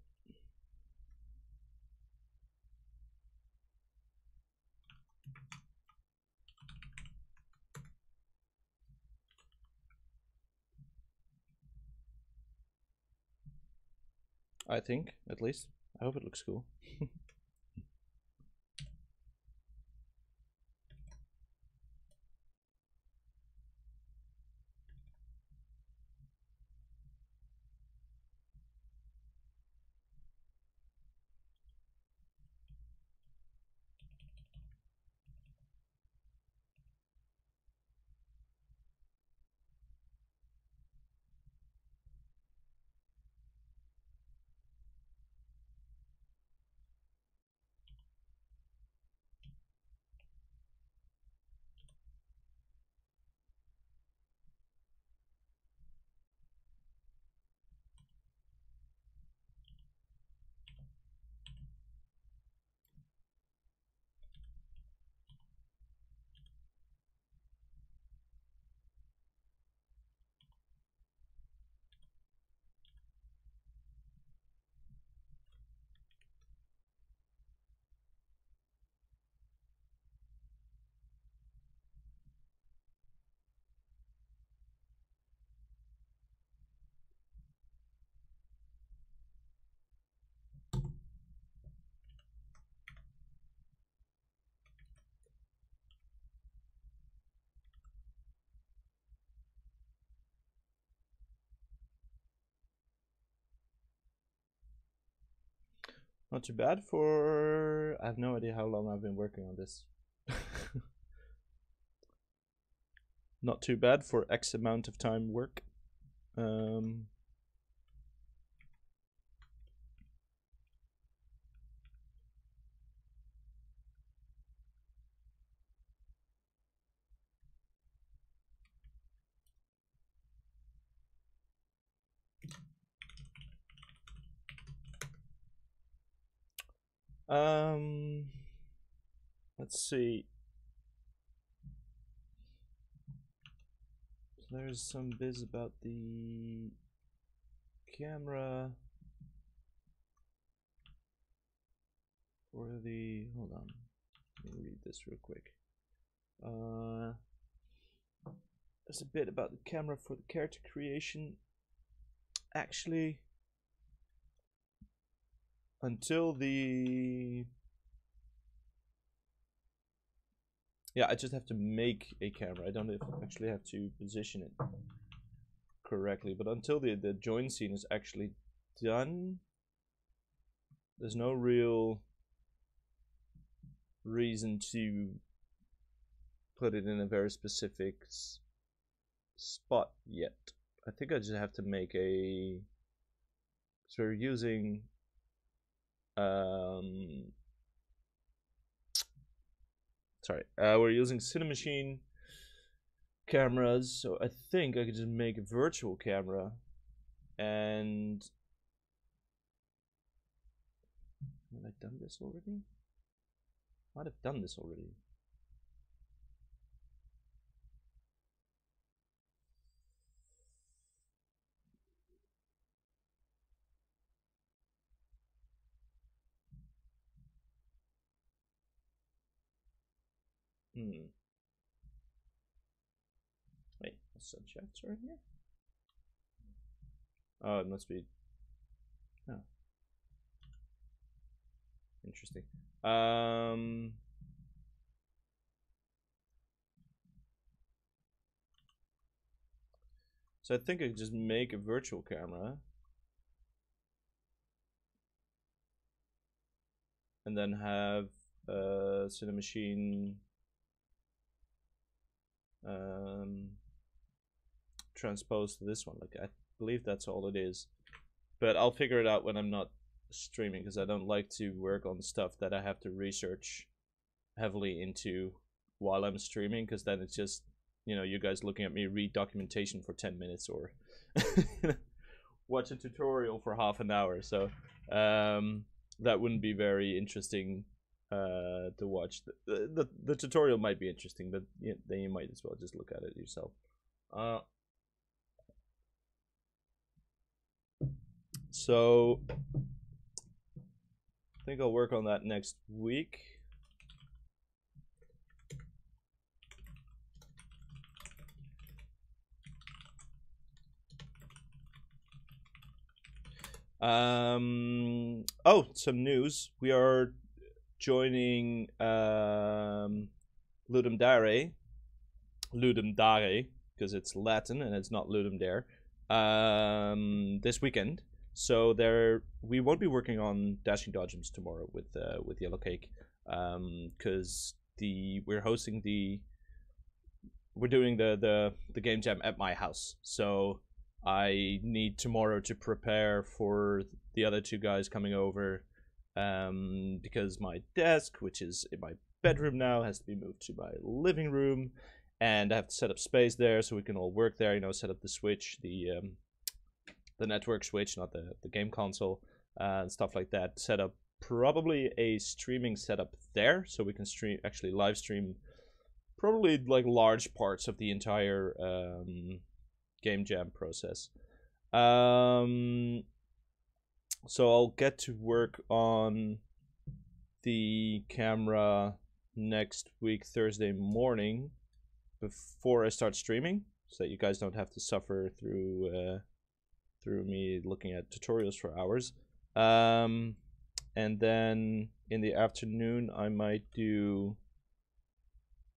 I think, at least. I hope it looks cool. Not too bad for... I have no idea how long I've been working on this. Not too bad for X amount of time work. Um, Um, let's see. There's some biz about the camera for the. Hold on, let me read this real quick. Uh, there's a bit about the camera for the character creation actually until the yeah I just have to make a camera. I don't actually have to position it correctly but until the the join scene is actually done there's no real reason to put it in a very specific spot yet. I think I just have to make a so we're using um, sorry, uh, we're using Cinemachine cameras, so I think I could just make a virtual camera and have I done this already? Might have done this already. Hmm. Wait, the subjects are in here? Oh, it must be. Oh. Interesting. Um. So I think I just make a virtual camera. And then have a Cinemachine um, transposed to this one. Like I believe that's all it is, but I'll figure it out when I'm not streaming because I don't like to work on stuff that I have to research heavily into while I'm streaming because then it's just you know you guys looking at me read documentation for 10 minutes or watch a tutorial for half an hour so um, that wouldn't be very interesting uh, to watch. The, the, the tutorial might be interesting, but yeah, then you might as well just look at it yourself. Uh, so I think I'll work on that next week. Um, oh, some news. We are joining um, Ludum Dare, Ludum Dare, because it's Latin and it's not Ludum Dare, um, this weekend. So there, we won't be working on Dashing Dodgems tomorrow with uh, with Yellowcake, because um, the we're hosting the we're doing the the the game jam at my house. So I need tomorrow to prepare for the other two guys coming over um, because my desk, which is in my bedroom now, has to be moved to my living room, and I have to set up space there so we can all work there. You know, set up the switch, the um, the network switch, not the the game console, uh, and stuff like that. Set up probably a streaming setup there, so we can stream actually live stream probably like large parts of the entire um, game jam process. Um, so I'll get to work on the camera next week Thursday morning before I start streaming so that you guys don't have to suffer through uh, through me looking at tutorials for hours. Um, and then in the afternoon I might do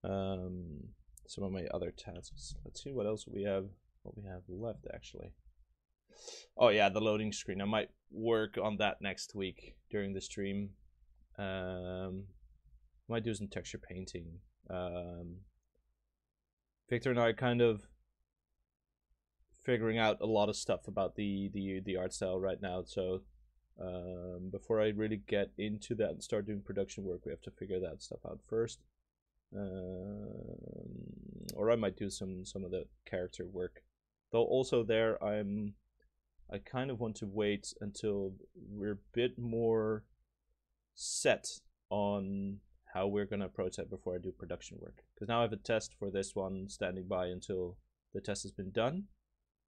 um, some of my other tasks. Let's see what else we have what we have left actually Oh yeah, the loading screen. I might work on that next week during the stream. Um, might do some texture painting. Um, Victor and I are kind of figuring out a lot of stuff about the the the art style right now. So um, before I really get into that and start doing production work, we have to figure that stuff out first. Um, or I might do some some of the character work. Though also there, I'm I kind of want to wait until we're a bit more set on how we're going to approach that before I do production work. Because now I have a test for this one standing by until the test has been done.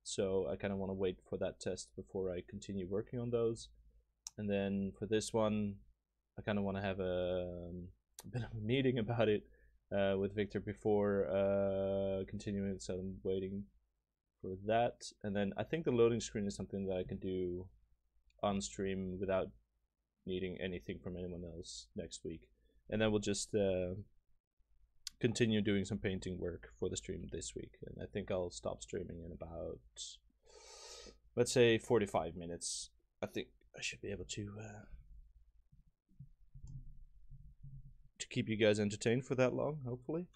So I kind of want to wait for that test before I continue working on those. And then for this one, I kind of want to have a, um, a, bit of a meeting about it uh, with Victor before uh, continuing. So I'm waiting for that. And then I think the loading screen is something that I can do on stream without needing anything from anyone else next week. And then we'll just uh, continue doing some painting work for the stream this week. And I think I'll stop streaming in about, let's say, 45 minutes. I think I should be able to uh, to keep you guys entertained for that long, hopefully.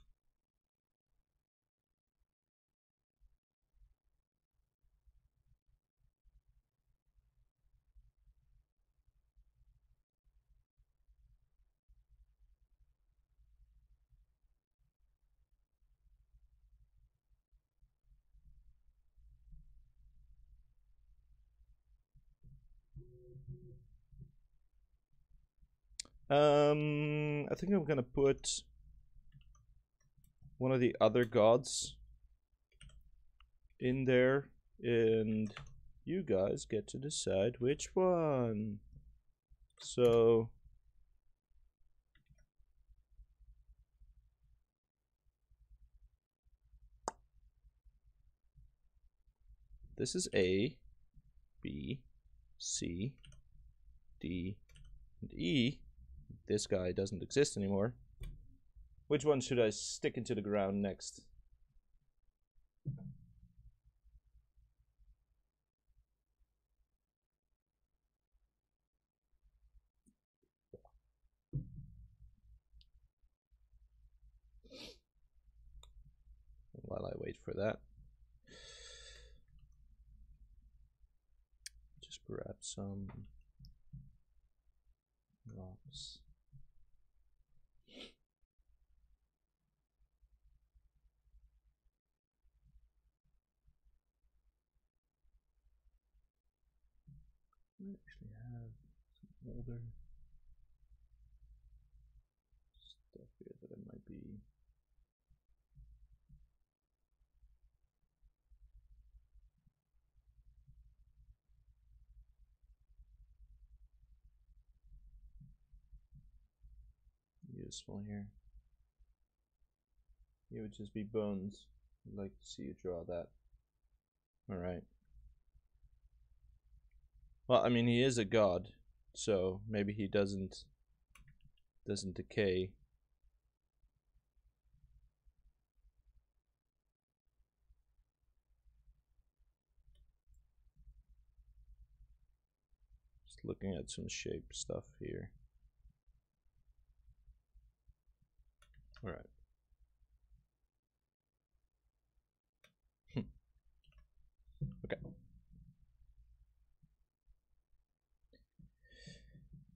Um, I think I'm gonna put one of the other gods in there, and you guys get to decide which one. So. This is A, B, C, D, and E this guy doesn't exist anymore. Which one should I stick into the ground next? While I wait for that, just grab some rocks. I actually have some older stuff here that I might be here. It would just be bones. I'd like to see you draw that. Alright. Well, I mean, he is a god, so maybe he doesn't doesn't decay. Just looking at some shape stuff here. All right. Hmm. okay.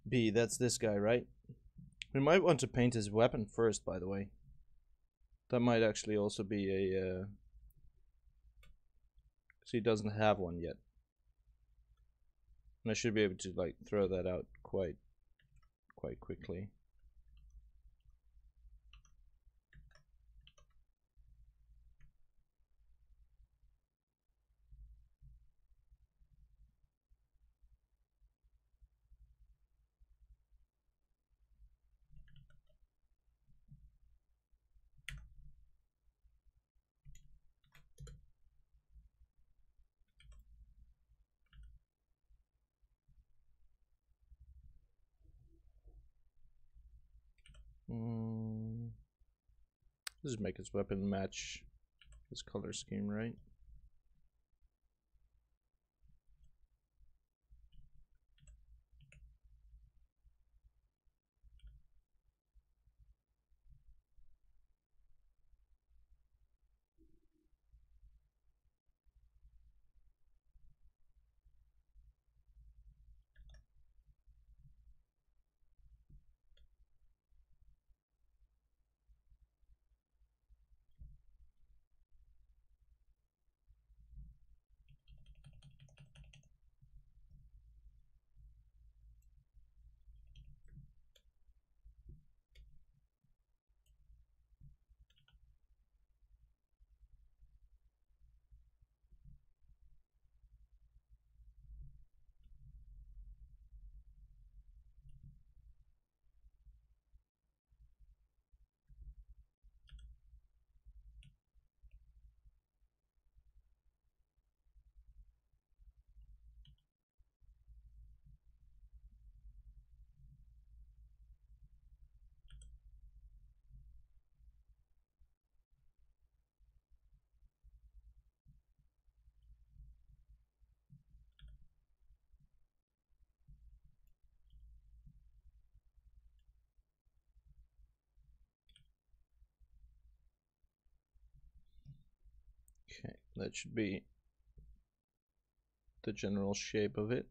B, that's this guy, right? We might want to paint his weapon first, by the way. That might actually also be a... Uh... Because he doesn't have one yet. And I should be able to, like, throw that out quite, quite quickly. Just make his weapon match his color scheme, right? Okay, that should be the general shape of it.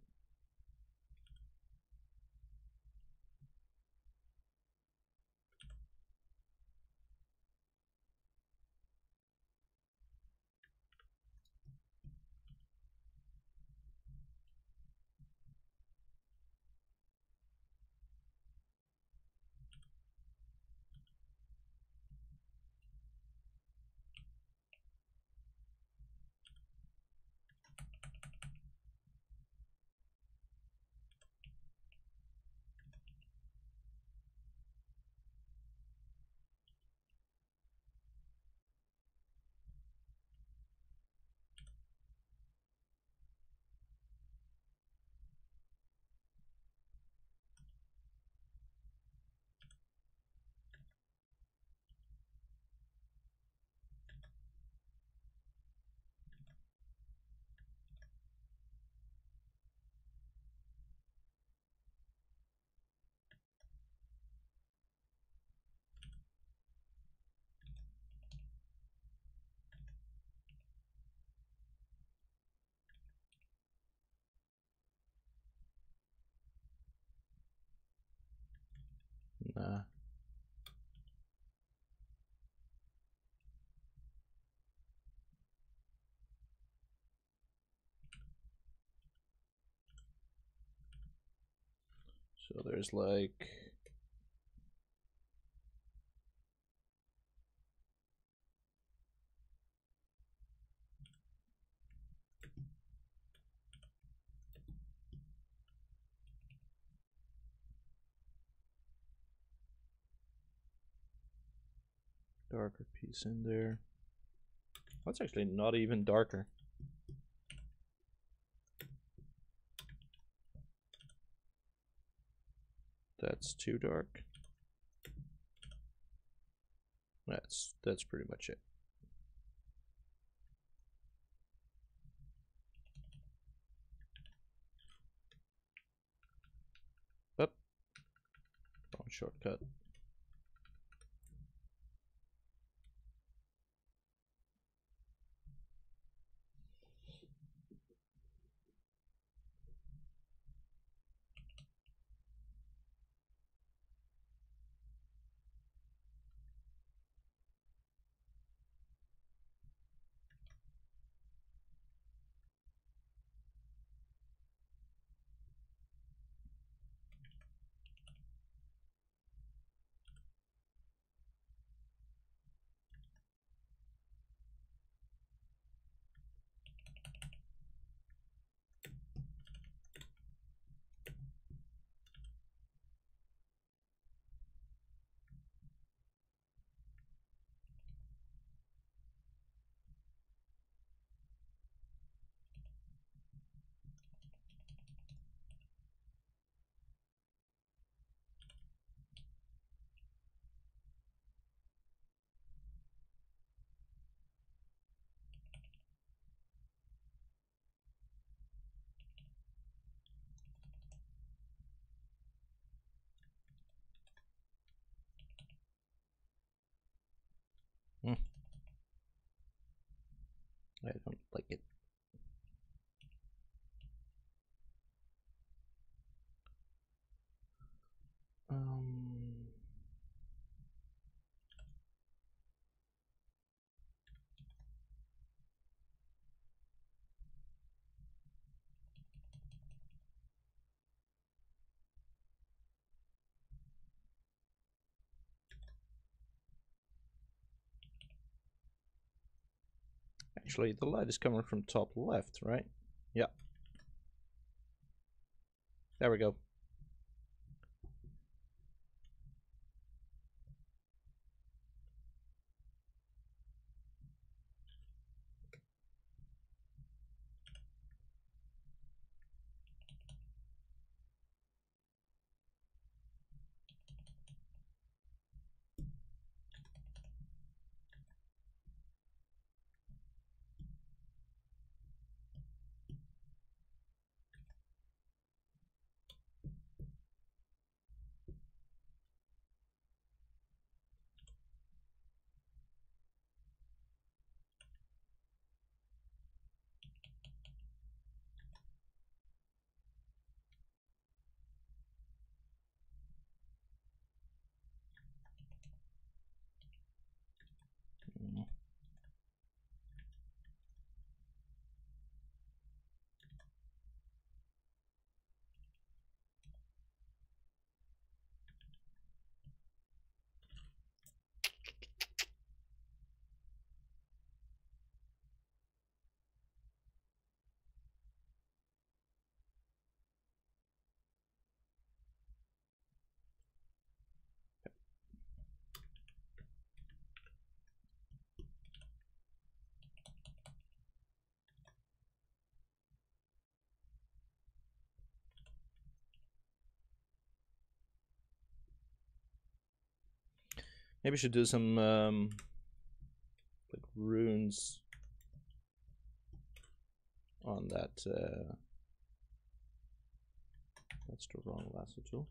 So there's like darker piece in there. That's actually not even darker. That's too dark. That's that's pretty much it. Up. Wrong shortcut. Hmm. I don't like it. Um, actually, the light is coming from top left, right? Yeah. There we go. Maybe we should do some um, like runes on that. Uh, that's the wrong lasso tool.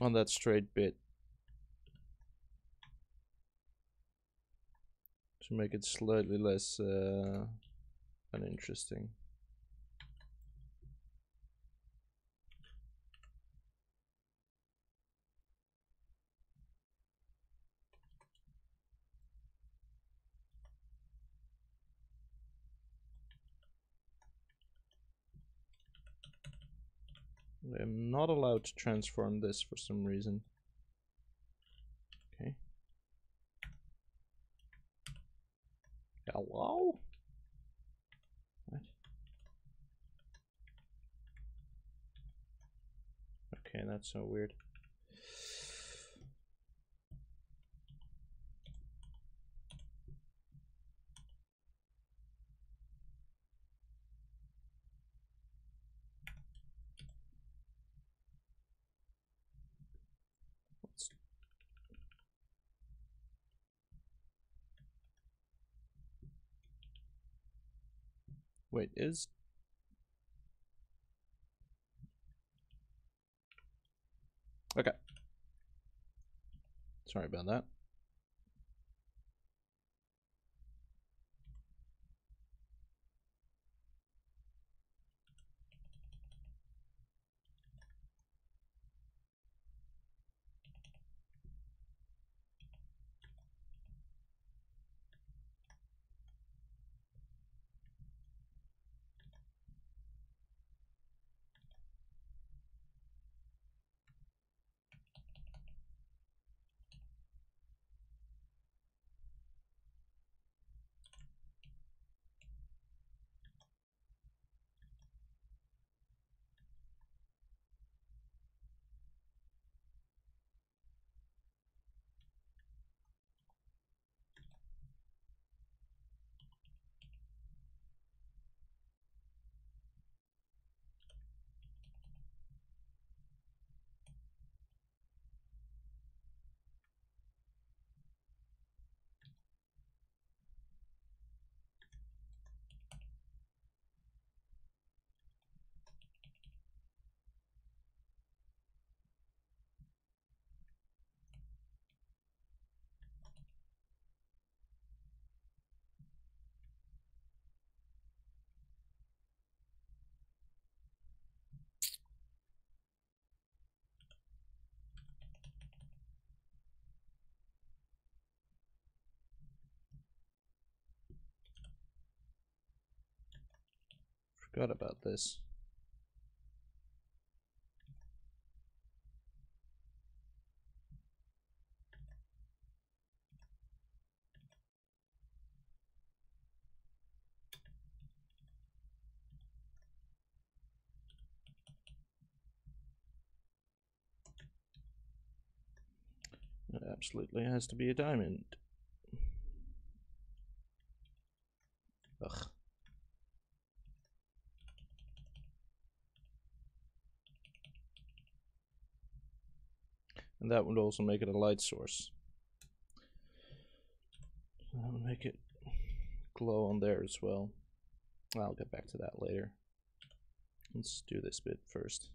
On that straight bit. To make it slightly less uh, uninteresting. I'm not allowed to transform this for some reason. Okay. Hello? What? Okay, that's so weird. Wait, is... Okay. Sorry about that. Forgot about this. It absolutely has to be a diamond. Ugh. And that would also make it a light source. So that would make it glow on there as well. I'll get back to that later. Let's do this bit first.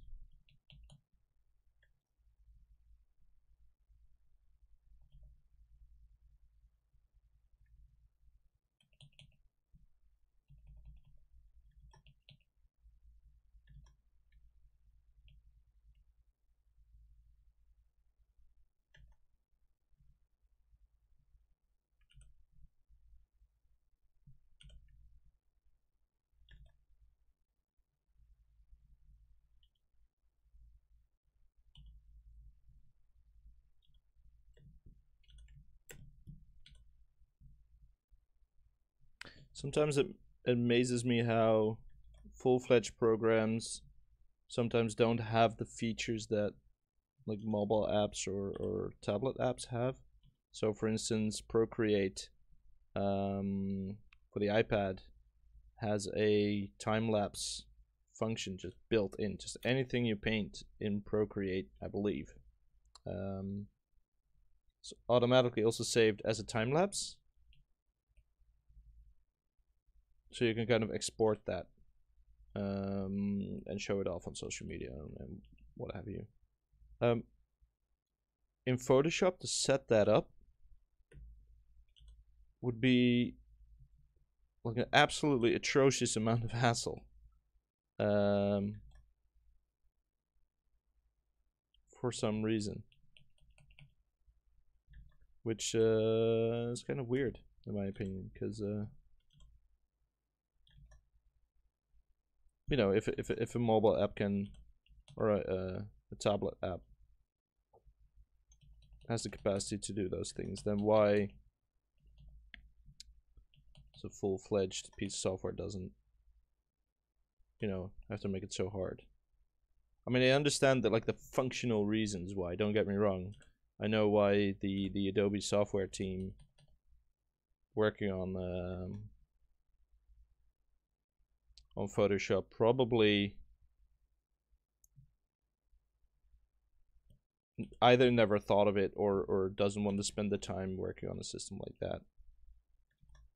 Sometimes it, amazes me how full-fledged programs sometimes don't have the features that like mobile apps or, or tablet apps have. So for instance, Procreate um, for the iPad has a time-lapse function just built in. Just anything you paint in Procreate, I believe, Um, automatically also saved as a time So you can kind of export that um, and show it off on social media and, what have you. Um, in Photoshop to set that up would be like an absolutely atrocious amount of hassle. Um, for some reason. Which uh, is kind of weird, in my opinion, because uh, you know, if if if a mobile app can, or a, a, a tablet app has the capacity to do those things, then why it's a full-fledged piece of software doesn't, you know, have to make it so hard? I mean, I understand that like the functional reasons why. Don't get me wrong. I know why the the Adobe software team working on um, on Photoshop probably either never thought of it or or doesn't want to spend the time working on a system like that.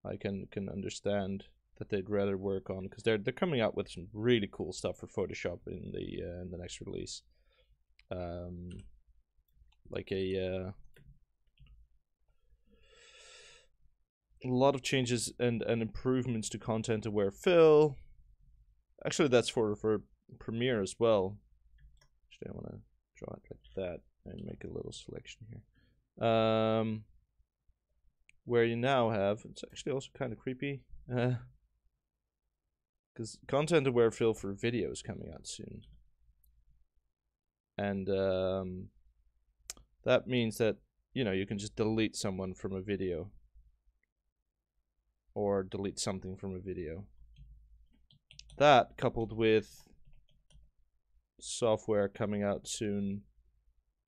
I can can understand that they'd rather work on because they're they're coming out with some really cool stuff for Photoshop in the uh, in the next release. Um, like a uh, a lot of changes and and improvements to content aware fill. Actually, that's for for Premiere as well. Actually, I want to draw it like that and make a little selection here. Um, where you now have it's actually also kind of creepy. Uh, because content aware fill for video is coming out soon and um, that means that you know you can just delete someone from a video or delete something from a video that coupled with software coming out soon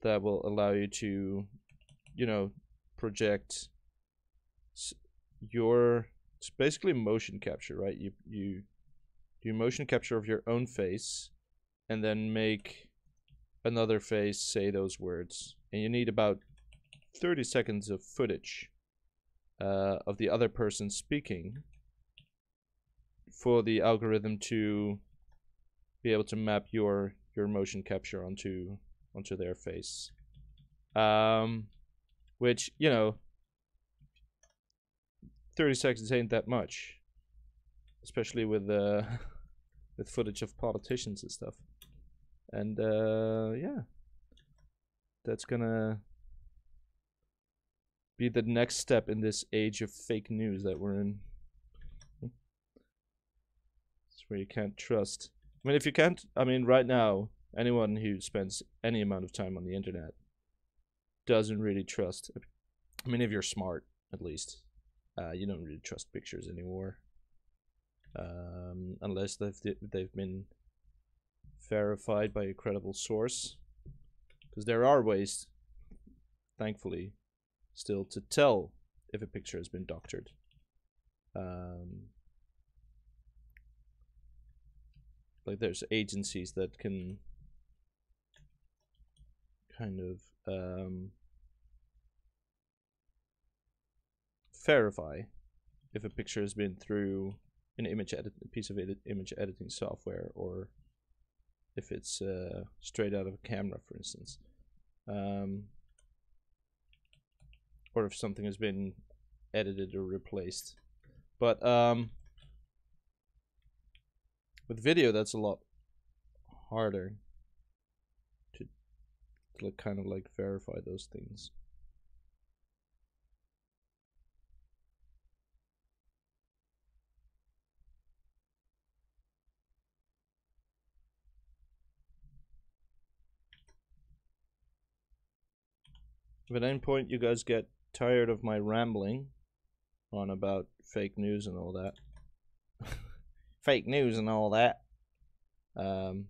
that will allow you to you know project your it's basically motion capture right? You you do motion capture of your own face and then make another face say those words. And you need about 30 seconds of footage uh, of the other person speaking for the algorithm to be able to map your your motion capture onto onto their face um, which you know 30 seconds ain't that much especially with uh, with footage of politicians and stuff. And uh, yeah, that's gonna be the next step in this age of fake news that we're in. It's where you can't trust. I mean, if you can't, I mean, right now, anyone who spends any amount of time on the internet doesn't really trust. I mean, if you're smart, at least, uh, you don't really trust pictures anymore um, unless they've they've been verified by a credible source. Because there are ways, thankfully, still to tell if a picture has been doctored. Um, like there's agencies that can kind of um, verify if a picture has been through an image edit a piece of edit image editing software or if it's uh, straight out of a camera for instance. Um, or if something has been edited or replaced. But um, with video that's a lot harder to, to kind of like verify those things. At any point you guys get tired of my rambling on about fake news and all that, fake news and all that, um,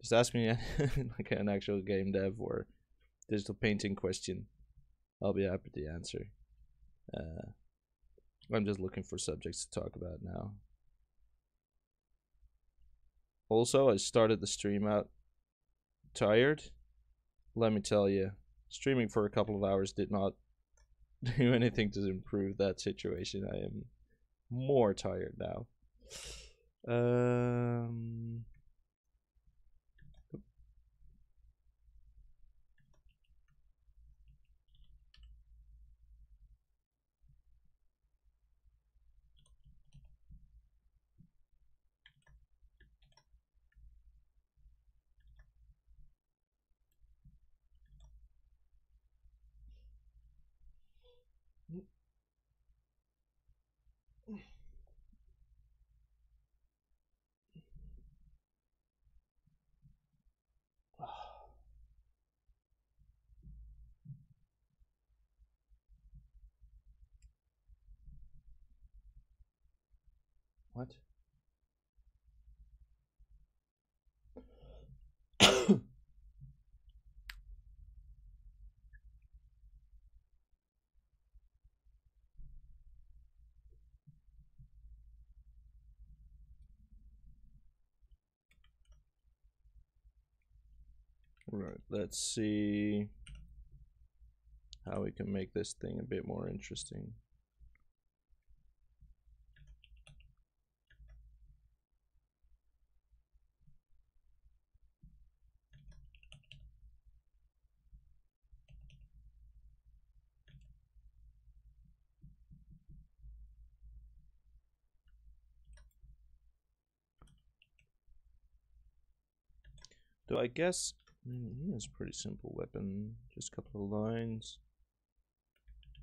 just ask me like an actual game dev or digital painting question. I'll be happy to answer. Uh, I'm just looking for subjects to talk about now. Also, I started the stream out tired. Let me tell you, streaming for a couple of hours did not do anything to improve that situation. I am more tired now. Um, What? Right, let's see how we can make this thing a bit more interesting. So I guess mm, he has a pretty simple weapon, just a couple of lines.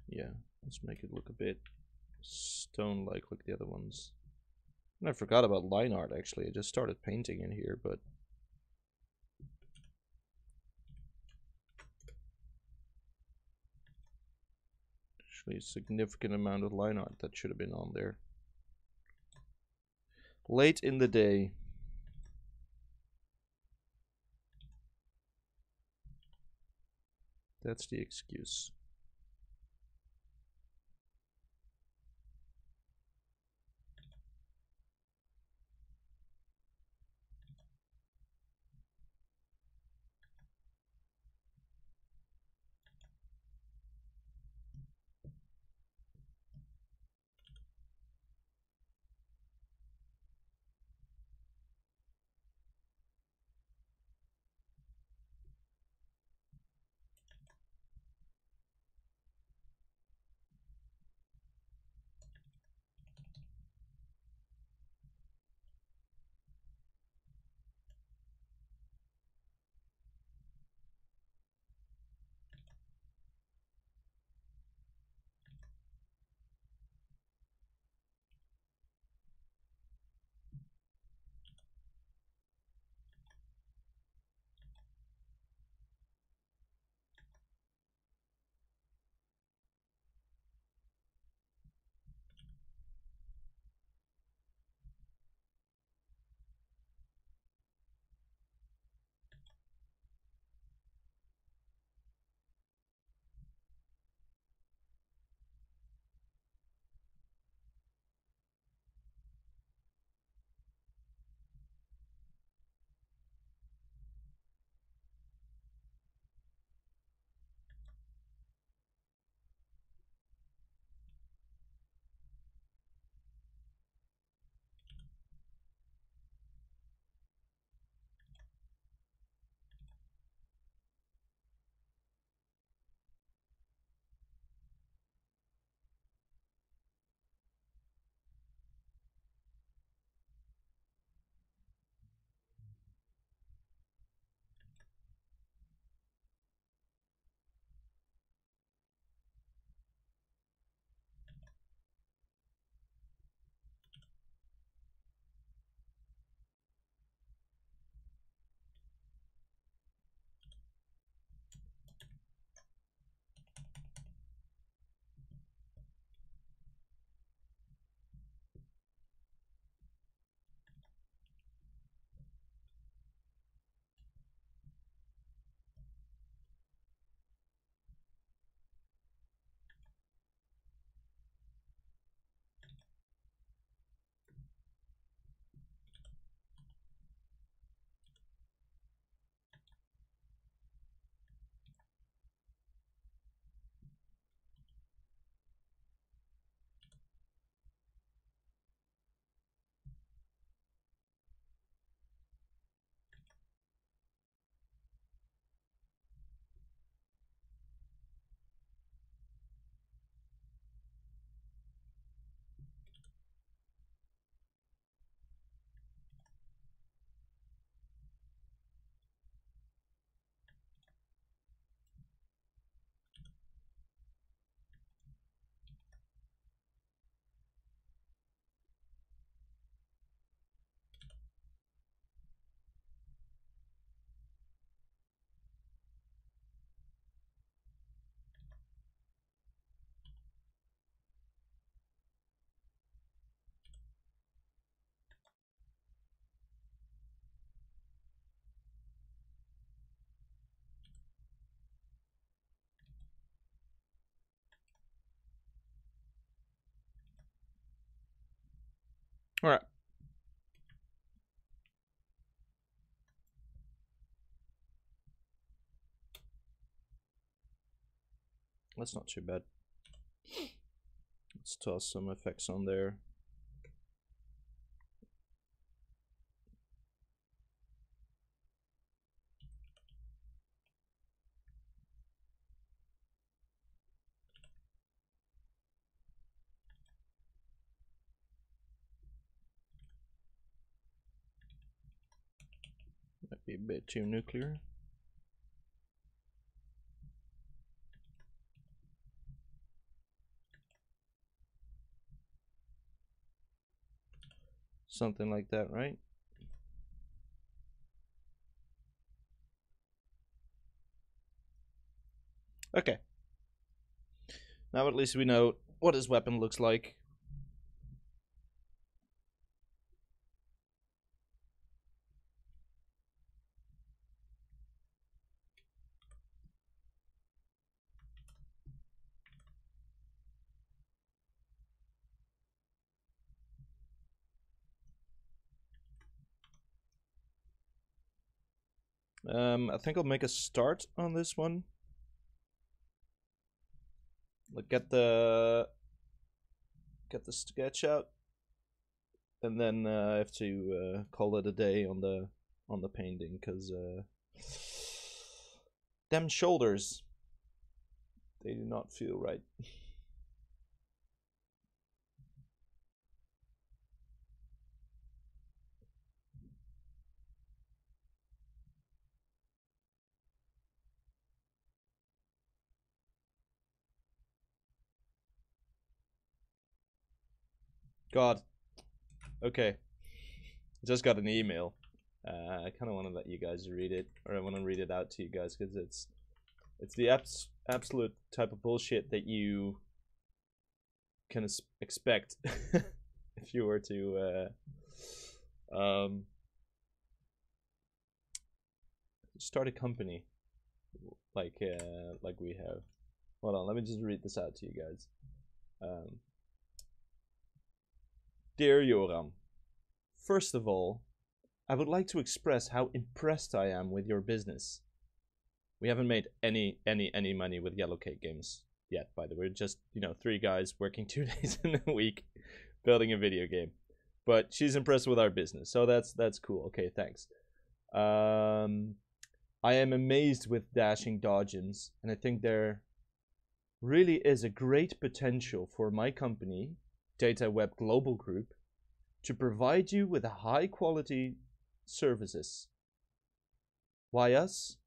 Yeah, let's make it look a bit stone-like like the other ones. And I forgot about line art actually, I just started painting in here, but actually a significant amount of line art that should have been on there. Late in the day. That's the excuse. All right. That's not too bad. Let's toss some effects on there. Bit too nuclear. Something like that, right? Okay. Now at least we know what his weapon looks like. Um, I think I'll make a start on this one. Like get the get the sketch out, and then uh, I have to uh, call it a day on the on the painting because uh, them shoulders they do not feel right. God. Okay. Just got an email. Uh, I kind of want to let you guys read it, or I want to read it out to you guys because it's it's the abs- absolute type of bullshit that you can expect if you were to uh, um, start a company like uh, like we have. Hold on, let me just read this out to you guys. Um, Dear Joram, first of all, I would like to express how impressed I am with your business. We haven't made any any any money with Yellowcake Games yet, by the way. We're just, you know, three guys working two days in a week building a video game. But she's impressed with our business, so that's that's cool. Okay, thanks. Um I am amazed with Dashing Dodgems, and I think there really is a great potential for my company Data Web Global Group to provide you with high quality services. Why us?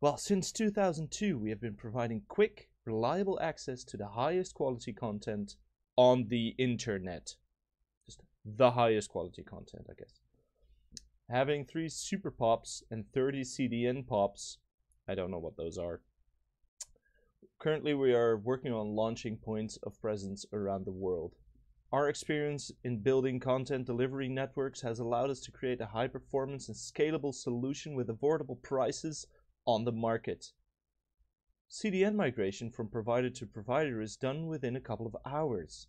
Well, since 2002, we have been providing quick, reliable access to the highest quality content on the internet. Just the highest quality content, I guess. Having three super pops and 30 CDN pops, I don't know what those are. Currently, we are working on launching points of presence around the world. Our experience in building content delivery networks has allowed us to create a high performance and scalable solution with affordable prices on the market. CDN migration from provider to provider is done within a couple of hours.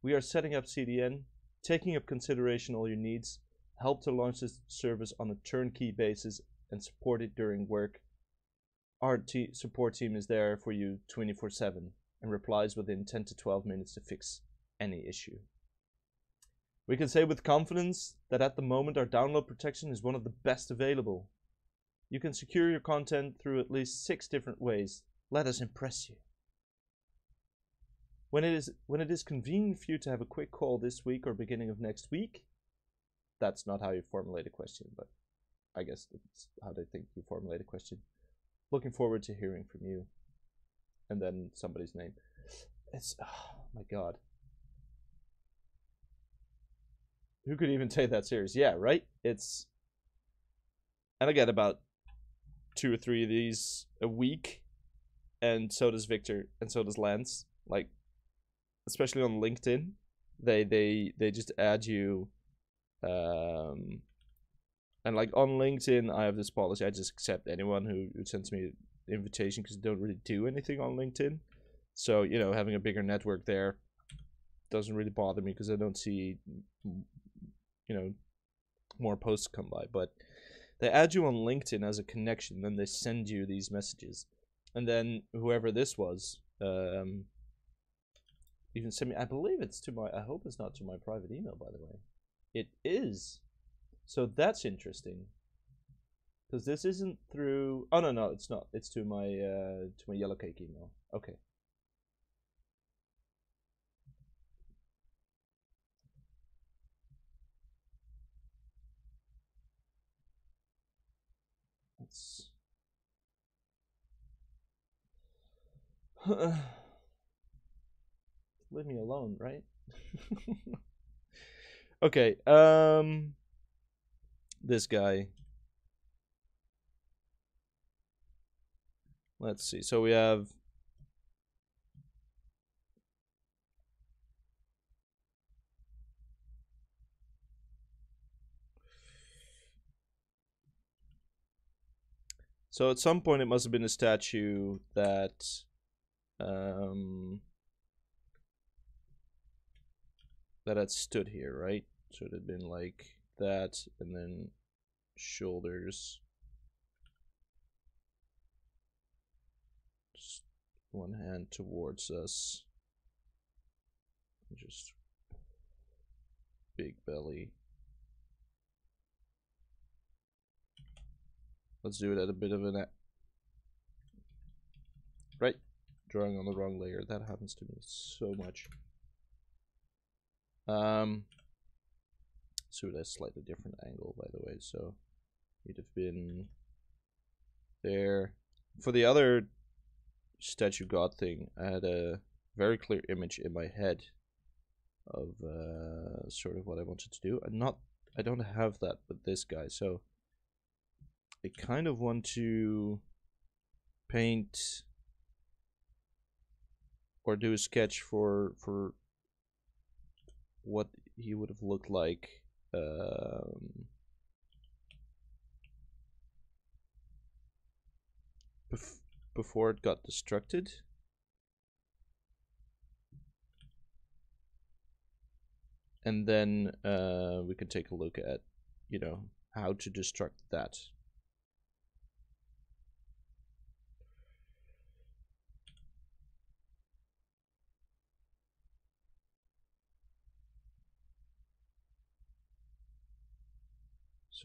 We are setting up CDN, taking up consideration all your needs, help to launch this service on a turnkey basis, and support it during work. Our support team is there for you 24 7 and replies within 10 to 12 minutes to fix any issue. We can say with confidence that at the moment our download protection is one of the best available. You can secure your content through at least six different ways. Let us impress you. When it is when it is convenient for you to have a quick call this week or beginning of next week, that's not how you formulate a question, but I guess that's how they think you formulate a question. Looking forward to hearing from you. And then somebody's name. It's oh my god. Who could even take that serious? Yeah, right? It's and I get about two or three of these a week, and so does Victor, and so does Lance. Like, especially on LinkedIn, they they they just add you, um, and like on LinkedIn, I have this policy: I just accept anyone who, who sends me an invitation because they don't really do anything on LinkedIn. So you know, having a bigger network there doesn't really bother me because I don't see, you know, more posts come by. But they add you on LinkedIn as a connection, then they send you these messages, and then whoever this was, um, you can send me. I believe it's to my. I hope it's not to my private email, by the way. It is. So that's interesting. Because this isn't through. Oh no, no, it's not. It's to my uh, to my Yellowcake email. Okay. Let's. Leave me alone, right? okay. Um. This guy. Let's see. So we have So at some point it must have been a statue that um that had stood here, right? So it had been like that and then shoulders Just one hand towards us. Just big belly. Let's do it at a bit of an right. Drawing on the wrong layer. That happens to me so much. Um, so a slightly different angle, by the way. So it'd have been there. For the other statue god thing, I had a very clear image in my head of uh, sort of what I wanted to do. And not, I don't have that with this guy. So I kind of want to paint or do a sketch for for what he would have looked like um, bef before it got destructed. And then uh, we can take a look at, you know, how to destruct that.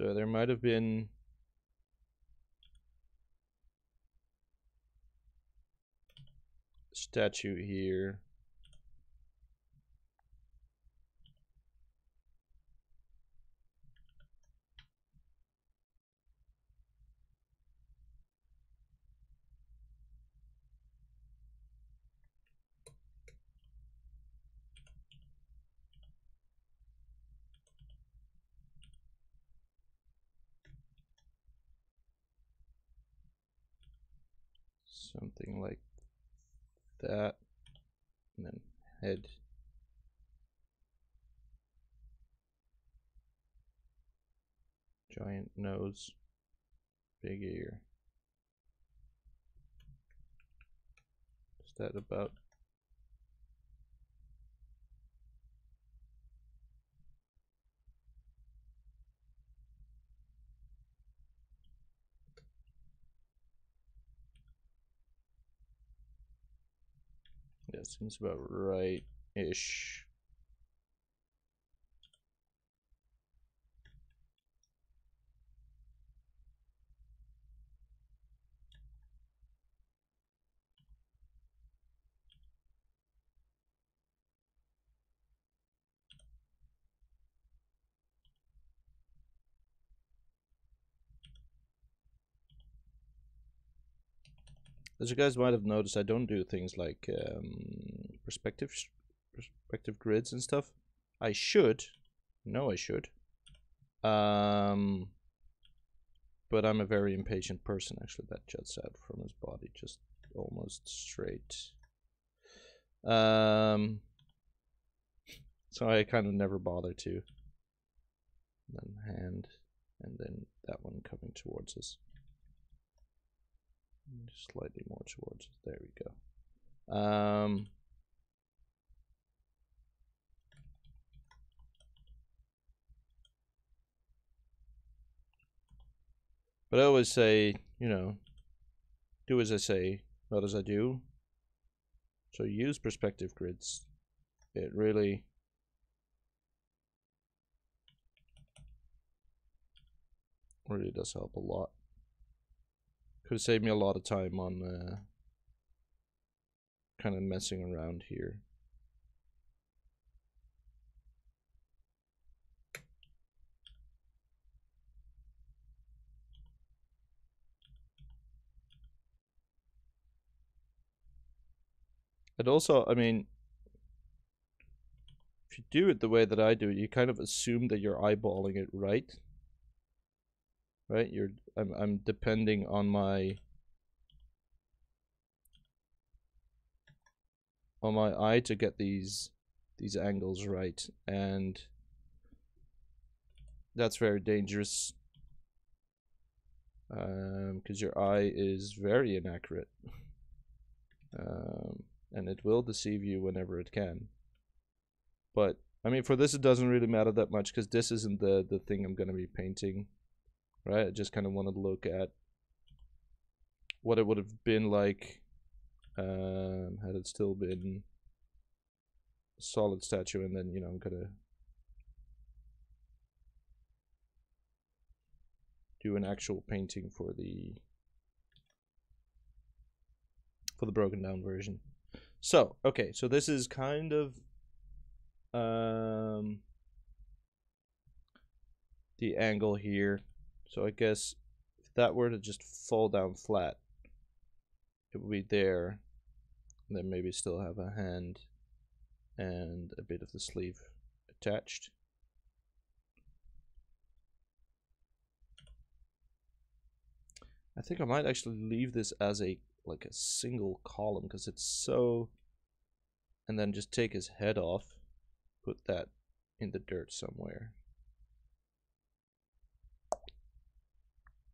So there might have been statue here. Something like that, and then head. Giant nose, big ear. Is that about Yeah, seems about right-ish. As you guys might have noticed, I don't do things like um, perspective perspective grids and stuff. I should. No, I should. Um, but I'm a very impatient person, actually. That juts out from his body, just almost straight. Um, so I kind of never bother to. And then hand, and then that one coming towards us Slightly more towards. There we go. Um, but I always say, you know, do as I say, not as I do. So use perspective grids. It really really does help a lot. Could have saved me a lot of time on uh, kind of messing around here. And also, I mean, if you do it the way that I do it, you kind of assume that you're eyeballing it right. Right? You're I'm I'm depending on my on my eye to get these these angles right and that's very dangerous because um, your eye is very inaccurate um, and it will deceive you whenever it can. But I mean, for this, it doesn't really matter that much because this isn't the the thing I'm gonna be painting, right? I just kind of want to look at what it would have been like um, had it still been a solid statue, and then you know I'm gonna do an actual painting for the for the broken down version. So, okay, so this is kind of um, the angle here. So I guess if that were to just fall down flat, it would be there. And then maybe still have a hand and a bit of the sleeve attached. I think I might actually leave this as a like a single column because it's so and then just take his head off put that in the dirt somewhere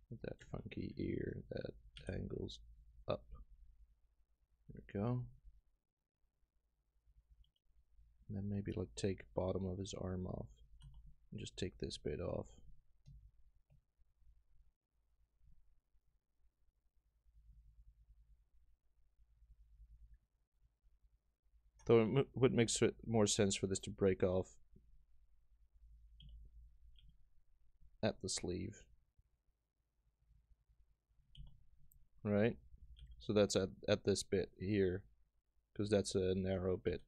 that funky ear that angles up. There we go. And then maybe like take bottom of his arm off. And just take this bit off. Though it would make more sense for this to break off at the sleeve. Right? So that's at, at this bit here, because that's a narrow bit.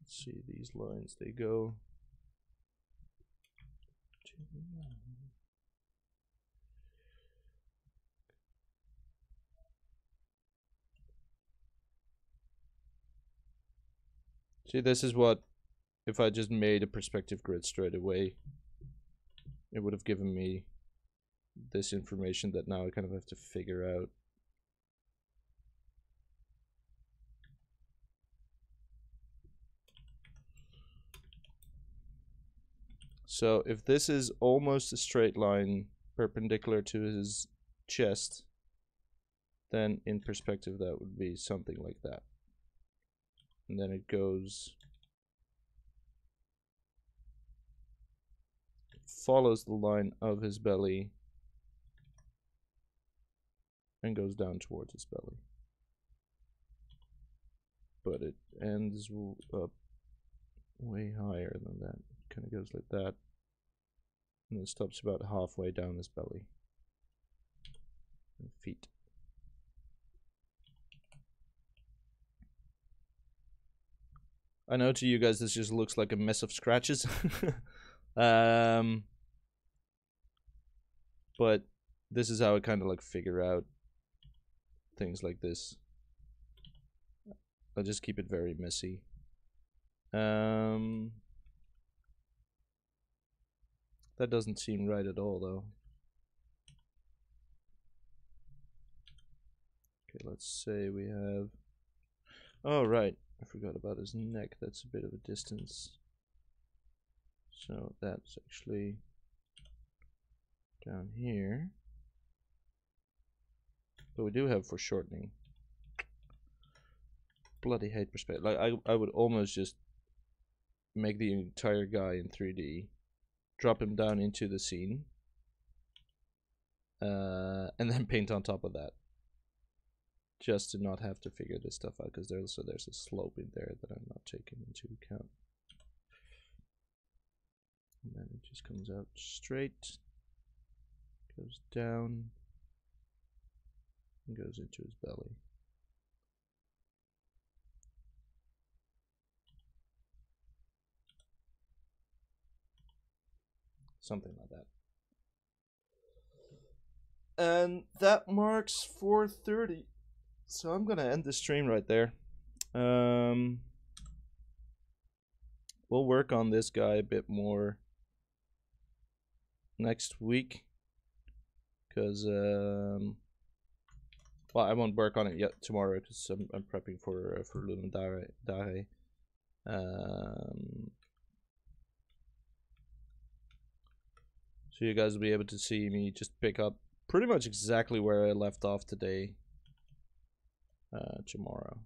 Let's see these lines, they go See, this is what, if I just made a perspective grid straight away, it would have given me this information that now I kind of have to figure out. So if this is almost a straight line perpendicular to his chest, then in perspective that would be something like that and then it goes follows the line of his belly and goes down towards his belly. But it ends up way higher than that. Kind of goes like that. And it stops about halfway down his belly. Feet. I know to you guys this just looks like a mess of scratches. um, but this is how I kind of like figure out things like this. I'll just keep it very messy. Um, that doesn't seem right at all though. Okay, let's say we have... Oh, right. I forgot about his neck. That's a bit of a distance. So that's actually down here. But we do have foreshortening. Bloody hate perspective. Like I, I would almost just make the entire guy in 3D, drop him down into the scene, uh, and then paint on top of that. Just to not have to figure this stuff out, because there's so there's a slope in there that I'm not taking into account. And then it just comes out straight, goes down, and goes into his belly. Something like that. And that marks 4:30. So I'm gonna end the stream right there. Um, we'll work on this guy a bit more next week because um, well I won't work on it yet tomorrow because I'm, I'm prepping for uh, for Ludum Dare. Dare. Um, so you guys will be able to see me just pick up pretty much exactly where I left off today uh, tomorrow.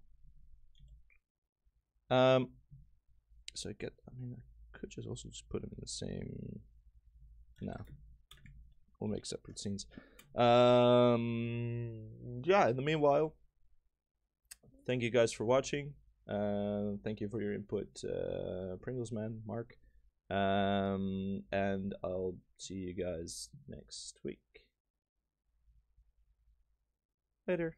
Um, so I get, I mean, I could just also just put them in the same, no, we'll make separate scenes. Um, yeah, in the meanwhile, thank you guys for watching. Uh, thank you for your input, uh, Pringles man, Mark. Um, and I'll see you guys next week. Later.